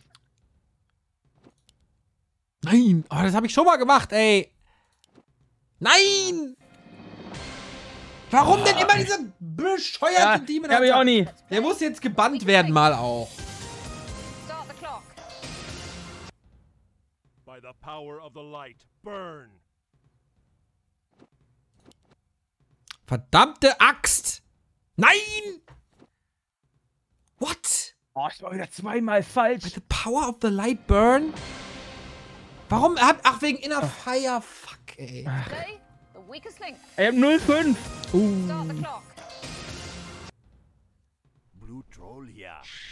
Nein! Oh, das habe ich schon mal gemacht, ey! Nein! Warum denn immer diese bescheuerten ja, Demon? Hab ich auch nie. Der muss jetzt gebannt werden mal auch. The power of the light, burn. Verdammte Axt! Nein! What? Oh, ich war wieder zweimal falsch. The power of the light burn? Warum? Ach, wegen Inner Fire. Fuck, ey. Link. Ich hab 0,5. Uh.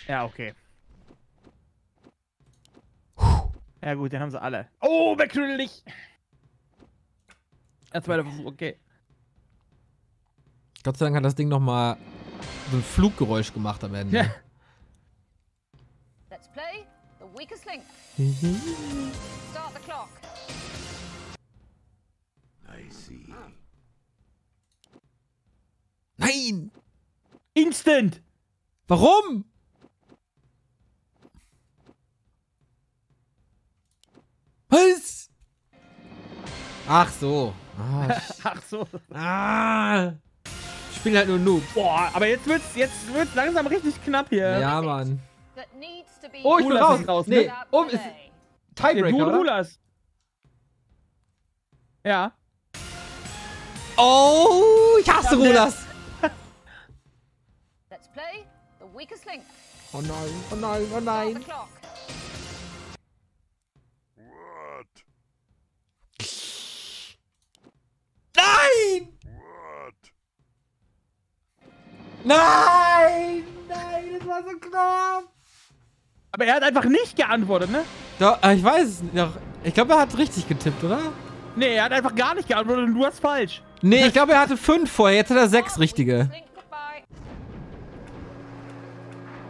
Ja, okay. Ja gut, den haben sie alle. Oh, wegschüttel Der zweite Versuch, okay. Gott sei Dank hat das Ding nochmal so ein Fluggeräusch gemacht am Ende. Ja. Let's play the weakest link. Start the clock. I see. Nein! Instant! Warum? Was? Ach so. Ah, Ach so. ah. Ich spiele halt nur Noob. Boah, aber jetzt wird's, jetzt wird's langsam richtig knapp hier. Ja, Mann. Oh, ich bin Rulas raus. ist raus, nee, ne? oh, ist. Ja, du Tiebreaker, und oder? Rulas. Ja. Oh, ich hasse Ja, Rulas. Let's play the weakest link. Oh nein, oh nein, oh nein. What? Nein! What? Nein! Nein, das war so knapp. Aber er hat einfach nicht geantwortet, ne? Doch, äh, ich weiß es nicht. Doch, Ich glaube, er hat richtig getippt, oder? Nee, er hat einfach gar nicht geantwortet und du hast falsch. Nee, ich glaube, er hatte fünf vorher. Jetzt hat er sechs richtige. Link goodbye.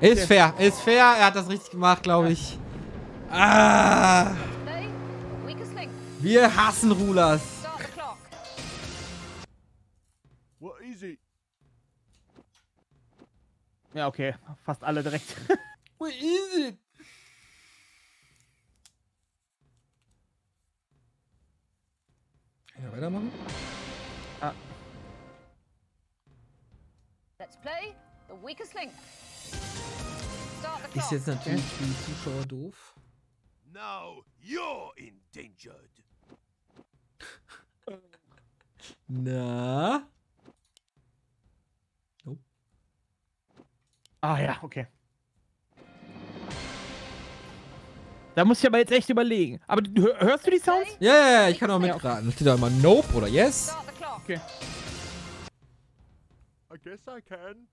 Ist fair, ist fair. Er hat das richtig gemacht, glaube ich. Ah, Play the weakest link. Wir hassen Rulas. Ja, okay. Fast alle direkt. Where is it? Ja, weitermachen? Let's play the weakest link. Ist jetzt natürlich für die Zuschauer doof. Now you're endangered. Na? ah ja, okay. Da muss ich aber jetzt echt überlegen. Aber hörst du die Sounds? Ja, ja, ja, ich kann auch mitraten. Da steht da immer Nope oder Yes. Okay. I guess I can.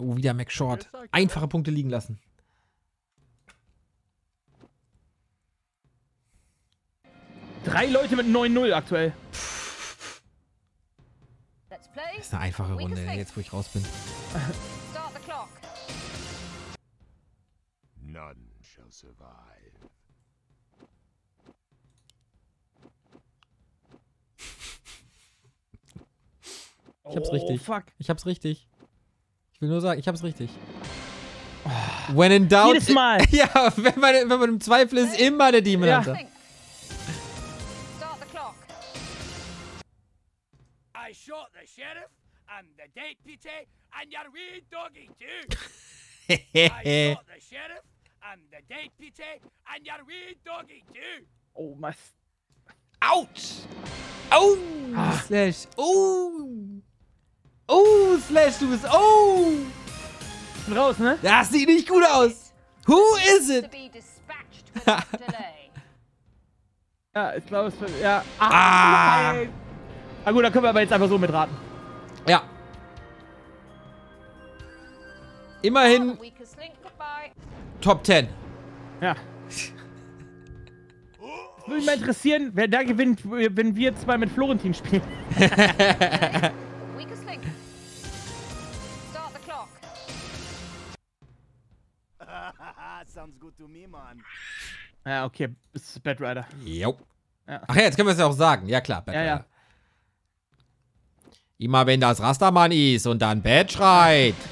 Oh, wieder Mac Short. Einfache Punkte liegen lassen. Drei Leute mit 9-0 aktuell. Das ist eine einfache Runde, jetzt wo ich raus bin. Start the clock. None shall survive. Ich hab's oh, richtig. fuck. Ich hab's richtig. Ich will nur sagen, ich hab's richtig. When in doubt. Jedes Mal. Ja, wenn man, wenn man im Zweifel ist, immer der Demon Ja. Hunter. I shot the sheriff and the deputy and your wee doggy too. I shot the sheriff and the deputy and your wee doggy too. Oh, was? Autsch! Oh! Slash. Oh! Oh, Slash, du bist. Oh! Ich bin raus, ne? Das sieht nicht gut aus. Who is it? Ja, ich glaube, es wird. Ja. Ah. nein. Na gut, dann können wir aber jetzt einfach so mitraten. Ja. Immerhin. Top 10. Ja. Würde mich mal interessieren, wer da gewinnt, wenn wir zwei mit Florentin spielen. The weakest link. Start the clock. Sounds good to me, man. Ja, okay, ist Bad Rider. Jo. Ja. Ach ja, jetzt können wir es ja auch sagen. Ja klar, Bad Ja, ja. Immer wenn das Rastermann ist und dann Bad schreit.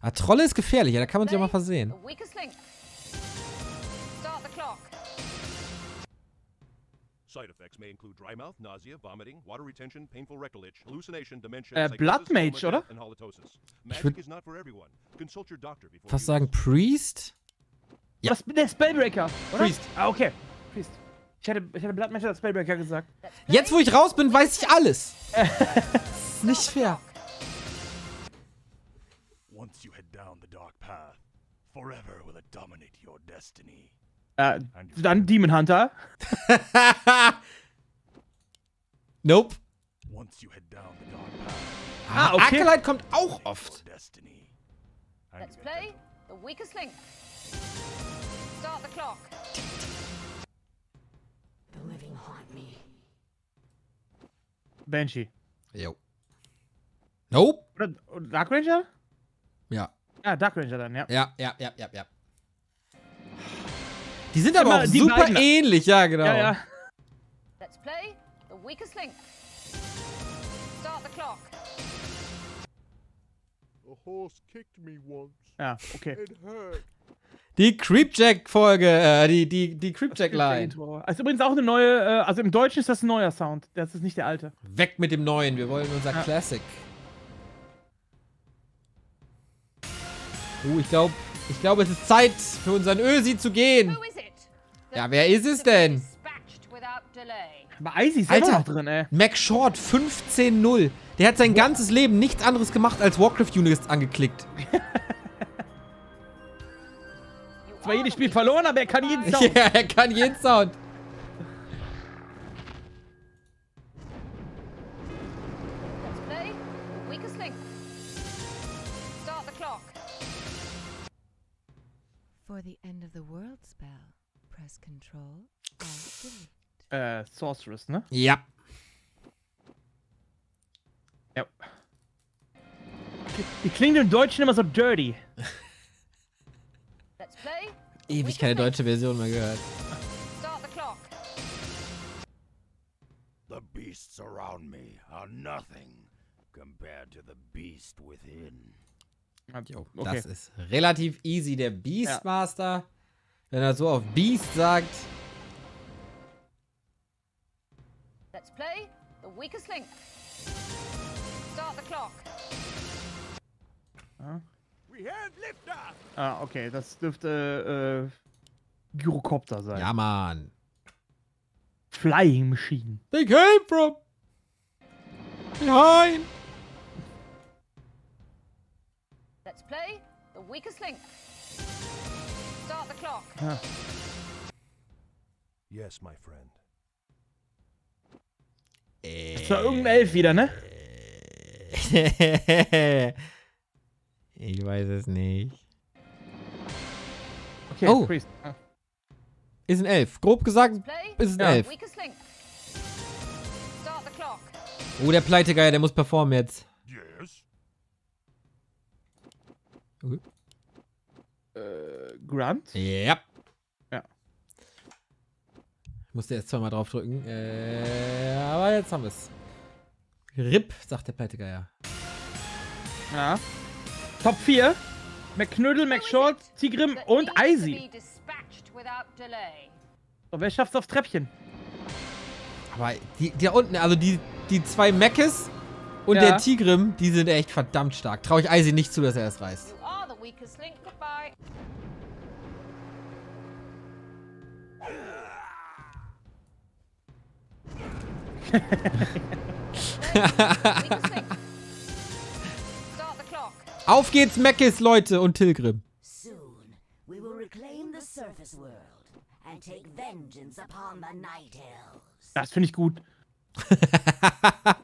Ah, Trolle ist gefährlich, ja, da kann man sich auch mal versehen. The weakest link. Start the clock. Side effects may include dry mouth, nausea, vomiting, water retention, painful rectal itch, hallucination, dementia, Äh, psychosis, Blood Mage, coma oder? death, and halitosis. würd- Magic is not for everyone. Consult your doctor before Fast sagen Priest? Ja. Das, der Spellbreaker, oder? Priest. Ah, okay. Priest. Ich hätte, ich hätte Blood oder Spellbreaker gesagt. Jetzt, wo ich raus bin, weiß ich alles. das ist nicht fair. Once you head down the dark path, forever will it dominate your destiny. Äh, dann Demon Hunter. Nope. Once you head down the dark path, Ah, okay. Acolyte kommt auch oft. Let's play the weakest link. Start the clock. The living haunt me. Banshee. Jo. Nope. Oder, oder Dark Ranger? Ja. Ja, ah, Dark Ranger dann, ja. Ja, ja, ja, ja, ja. Die sind Immer aber auch die super beiden. ähnlich, ja, genau. Ja, ja. Let's play the weakest link. Start the clock. A horse kicked me once. Ja, okay. It hurt. Die Creepjack-Folge, äh, die, die, die Creepjack-Line. Intro. Also übrigens auch eine neue, äh, also im Deutschen ist das ein neuer Sound. Das ist nicht der alte. Weg mit dem Neuen, wir wollen unser Ja. Classic. Oh, ich glaube, ich glaube, es ist Zeit für unseren Ösi zu gehen. Ja, wer ist es denn? Dispatched without delay. Aber Icy ist Alter. immer noch drin, ey. Mac Short 15-0. Der hat sein ganzes Leben nichts anderes gemacht als Warcraft-Units angeklickt. Zwar jedes Spiel verloren, aber er kann jeden Ja, Sound. er kann jeden Sound. Let's play the weakest link. Start the clock. For the end of the world spell, press Control. Äh, Sorceress, ne? Ja. Ja. Die, die klingen im Deutschen immer so dirty. Let's play. Ewig keine deutsche Version mehr gehört. Start the clock. The beasts around me are nothing compared to the beast within. Jo, Okay. Das ist relativ easy. Der Beastmaster, wenn er so auf Beast sagt. Let's play the weakest link. Start the clock. Liftoff. Ah, okay, das dürfte äh, Gyrocopter sein. Ja, Mann. Flying Machine. They came from behind. Let's play the weakest link. Start the clock. Ah. Yes, my friend. Das war irgendein Elf wieder, ne? ich weiß es nicht. Okay, Oh. Priest. Ah. Ist ein Elf. Grob gesagt ist ein Ja. Elf. weakest link. Start the clock. Oh, der Pleitegeier, der muss performen jetzt. Yes? Äh, Grunt? Ja. Ja. Ich musste erst zweimal draufdrücken. Äh, aber jetzt haben wir es. RIP, sagt der Pleitegeier. Ja. Top 4. McKnödel, McShort, Tigrim und Icy. So, wer schafft's aufs Treppchen? Aber die, die da unten, also die, die zwei Meckes und Ja. der Tigrim, die sind echt verdammt stark. Traue ich Eisi nicht zu, dass er es reißt. Auf geht's, Meckes, Leute, und Tilgrim. Soon, we will reclaim the surface world and take vengeance upon the Night Elves. Das finde ich gut.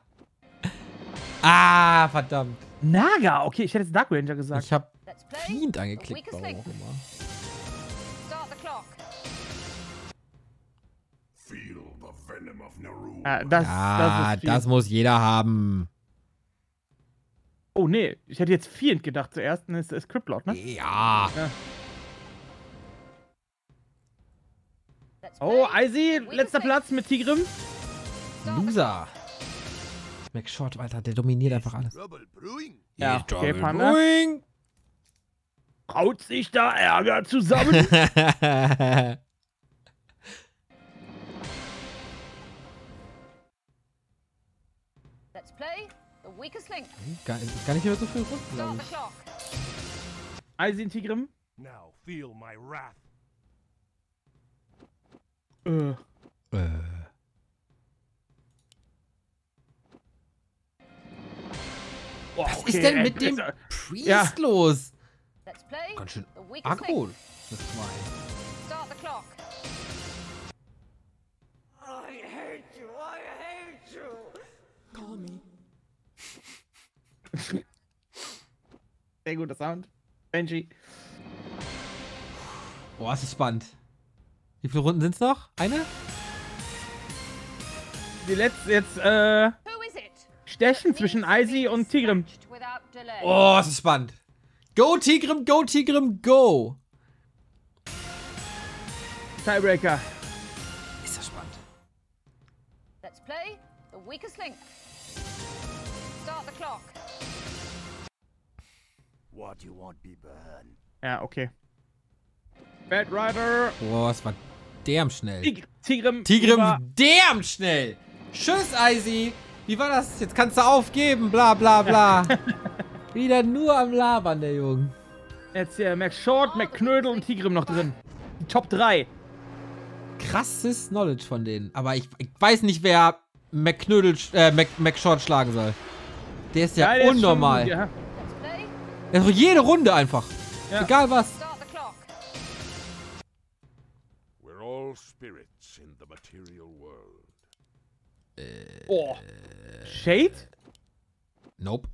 Ah, verdammt. Naga, okay, ich hätte jetzt Dark Ranger gesagt. Ich habe Fiend angeklickt, warum auch immer. Feel the venom of Naru. Ja, das, Ah, das das muss jeder haben. Oh, nee, ich hätte jetzt Fiend gedacht zuerst, dann ist es Criplot, ne? Ja. Let's Oh, Icy, letzter. Platz mit Tigrim. Loser. McShort, Alter, der dominiert einfach alles. Ja, Trouble okay, Panda. brewing. Braut sich da Ärger zusammen? Let's play. Gar, gar nicht mehr so viel Runden, glaube Start the ich. clock. Eisen Tigrim? Now feel my wrath. Äh. Boah, Was okay, ist denn ey, mit dem. Priest Ja. los? Let's play Ganz schön aggro, das Schwein. Start the clock. I hate you. I hate you. Call me. Sehr guter Sound. Benji. Boah, es ist spannend. Wie viele Runden sind's noch? Eine? Die letzte jetzt, äh? Stechen zwischen Icy und Tigrim. Oh, es ist spannend. Go, Tigrim, go, Tigrim, go! Tiebreaker. Ist das spannend. Let's play the weakest link. Start the clock. What do you want, Beburn? Ja, okay. Bad Rider. Boah, es war derm schnell. Tig Tigrim. Tigrim, derm schnell. Tschüss, Icy. Wie war das? Jetzt kannst du aufgeben, bla bla bla. Wieder nur am Labern, der Junge. Jetzt hier Mac Short, Mac Knödel und Tigrim noch drin. Die Top 3. Krasses Knowledge von denen. Aber ich, ich weiß nicht, wer McKnödel, äh, Mac, McShort schlagen soll. Der ist ja, der ist schon unnormal. ja. Also jede Runde einfach. Ja. Egal was. Start the clock. We're all spirits in the material world. Oh. Shade? Nope.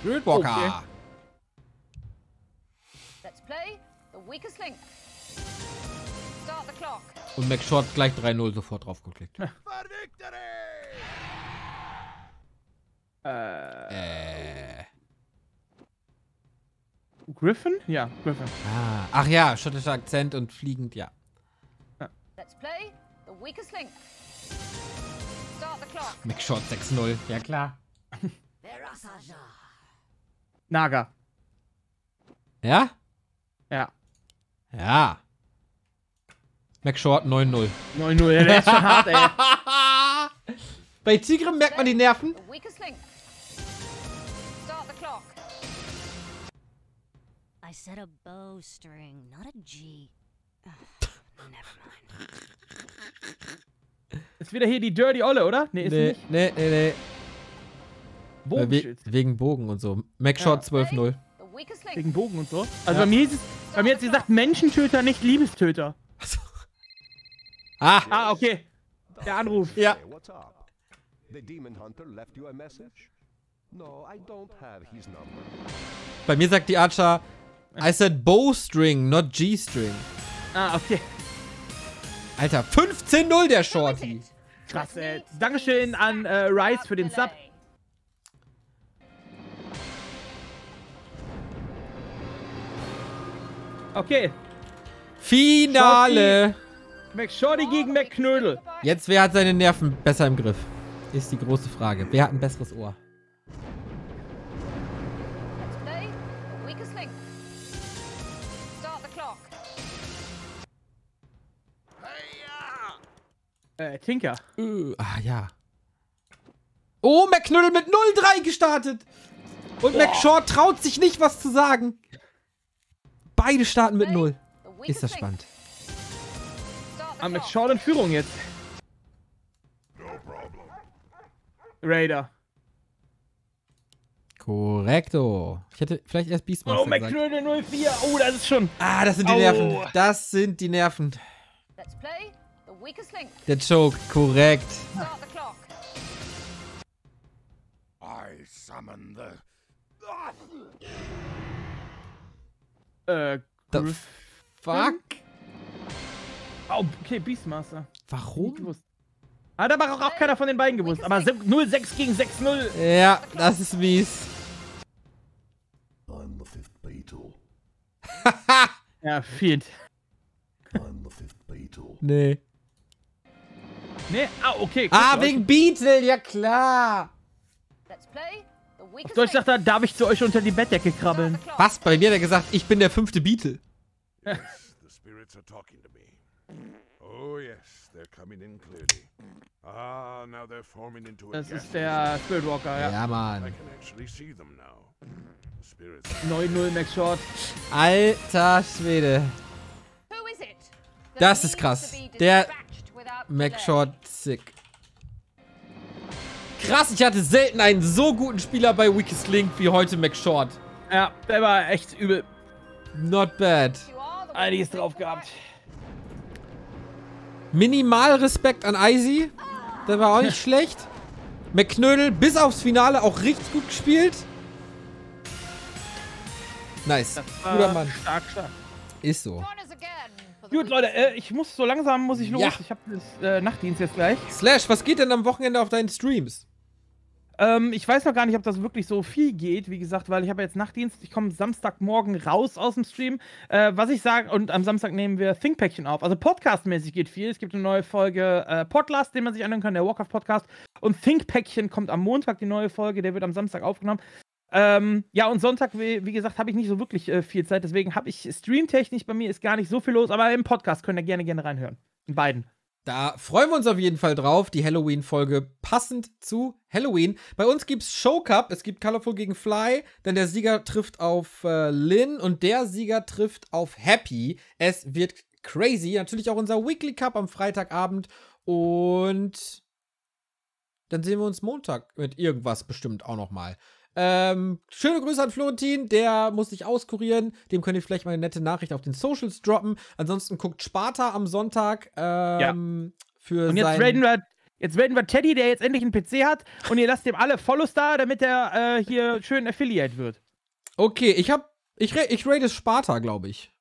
Spirit Walker. Okay. Let's play the weakest link. Start the clock. Und McShort gleich 3-0 sofort draufgeklickt. For victory! Äh. äh. Griffin? Ja, Griffin. Ah. Ach ja, schottischer Akzent und fliegend, ja. Let's play the weakest link. Start the clock. McShort 6-0. Ja klar. Naga. Ja? Ja. Ja. McShort 9-0. 9-0, ja, der ist schon hart, ey. Bei Tigrim merkt man die Nerven. The weakest link. Said a bowstring, not a G. Ugh, Never mind. Ist wieder hier die Dirty Olle, oder? Nee, ist Nee, nicht. nee, nee, nee. Äh, we wegen Bogen und so. 12-0. The weakest link. Wegen Bogen und so. Also Ja. bei mir hieß es, bei mir hat sie gesagt Menschentöter, nicht Liebestöter. Ah, Ah, okay. Der Anruf. ja. Hey, what's up? The demon hunter left you a message? No, I don't have his number. Bei mir sagt die Archer, I said bowstring, not G-string. Ah, okay. Alter, 15-0 der Shorty. Krass, ey. Dankeschön an äh, Rice für den Sub. Okay. Finale. McShorty gegen McKnödel. Jetzt, wer hat seine Nerven besser im Griff? Ist die große Frage. Wer hat ein besseres Ohr? Äh, Tinker. Äh, ah, ja. Oh, McKnüttel mit 0-3 gestartet. Und McShort traut sich nicht, was zu sagen. Beide starten mit 0. The weakest Ist das spannend. Ah. McShort in Führung jetzt. Raider. Korrekto. Ich hätte vielleicht erst Beastmaster Oh. McKnödel 04. Oh, das ist schon. Ah, das sind die. Nerven. Das sind die Nerven. Let's play. Der Choke, korrekt. Äh, The fuck? Oh, okay, Beastmaster. Warum? gewusst. Hat aber auch, auch keiner von den beiden gewusst. Aber 0-6 gegen 6-0. Ja, das ist mies. I'm the fifth Beetle. Ja, Fiend. I'm the fifth Beetle. Nee. Nee, ah, okay. Ah, wegen Beetle, ja klar. Let's play the Auf Deutsch sagt er, darf ich zu euch unter die Bettdecke krabbeln? Was? Bei mir hat er gesagt, ich bin der fünfte Beatle. Yes, the spirits are talking to me. Oh yes, they're coming in clearly. Ah, now they're forming into a Das ist der Spirit Walker, ja. Ja, I Mann. can actually see them now. The spirits 9-0 Max Short. Alter Schwede. Who is it? that Das ist krass. Der dispatched without Mac delay? Short sick. Krass, ich hatte selten einen so guten Spieler bei Weakest Link wie heute Mac Short. Ja, der war echt übel. Not bad. Einiges drauf gehabt. Minimal Respekt an Icy. Der war auch nicht schlecht. McKnödel bis aufs Finale auch richtig gut gespielt. Nice. Guter Mann. Stark, stark. Ist so. Gut, Leute, äh, ich muss so langsam muss ich los. Ja. Ich habe äh, Nachtdienst jetzt gleich. Slash, was geht denn am Wochenende auf deinen Streams? Ähm, ich weiß noch gar nicht, ob das wirklich so viel geht, wie gesagt, weil ich habe jetzt Nachtdienst. Ich komme Samstagmorgen raus aus dem Stream. Äh, was ich sage, und am Samstag nehmen wir Thinkpäckchen auf. Also podcastmäßig geht viel. Es gibt eine neue Folge äh, Podlast, den man sich anhören kann, der Warcraft Podcast. Und Thinkpäckchen kommt am Montag, die neue Folge, der wird am Samstag aufgenommen. Ähm, ja, und Sonntag, wie, wie gesagt, habe ich nicht so wirklich äh, viel Zeit. Deswegen habe ich streamtechnisch bei mir ist gar nicht so viel los, aber im Podcast könnt ihr gerne, gerne reinhören. In beiden. Da freuen wir uns auf jeden Fall drauf. Die Halloween-Folge passend zu Halloween. Bei uns gibt's Show Cup. Es gibt Colorful gegen Fly. Denn der Sieger trifft auf äh, Lin und der Sieger trifft auf Happy. Es wird crazy. Natürlich auch unser Weekly Cup am Freitagabend. Und dann sehen wir uns Montag mit irgendwas bestimmt auch nochmal. Ähm, schöne Grüße an Florentin, der muss sich auskurieren. Dem könnt ihr vielleicht mal eine nette Nachricht auf den Socials droppen. Ansonsten guckt Sparta am Sonntag ähm, für Und jetzt raiden wir, jetzt raiden wir Teddy, der jetzt endlich einen PC hat. Und ihr lasst dem alle Follows da, damit er äh, hier schön Affiliate wird. Okay, ich hab. Ich, ich rate Sparta, glaube ich.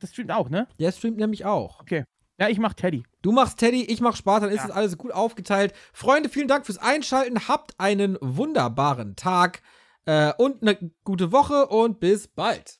Das streamt auch, ne? Der streamt nämlich auch. Okay. Ja, ich mach Teddy. Du machst Teddy, ich mach Sparta, dann ist Ja. es alles gut aufgeteilt. Freunde, vielen Dank fürs Einschalten. Habt einen wunderbaren Tag äh, und eine gute Woche und bis bald.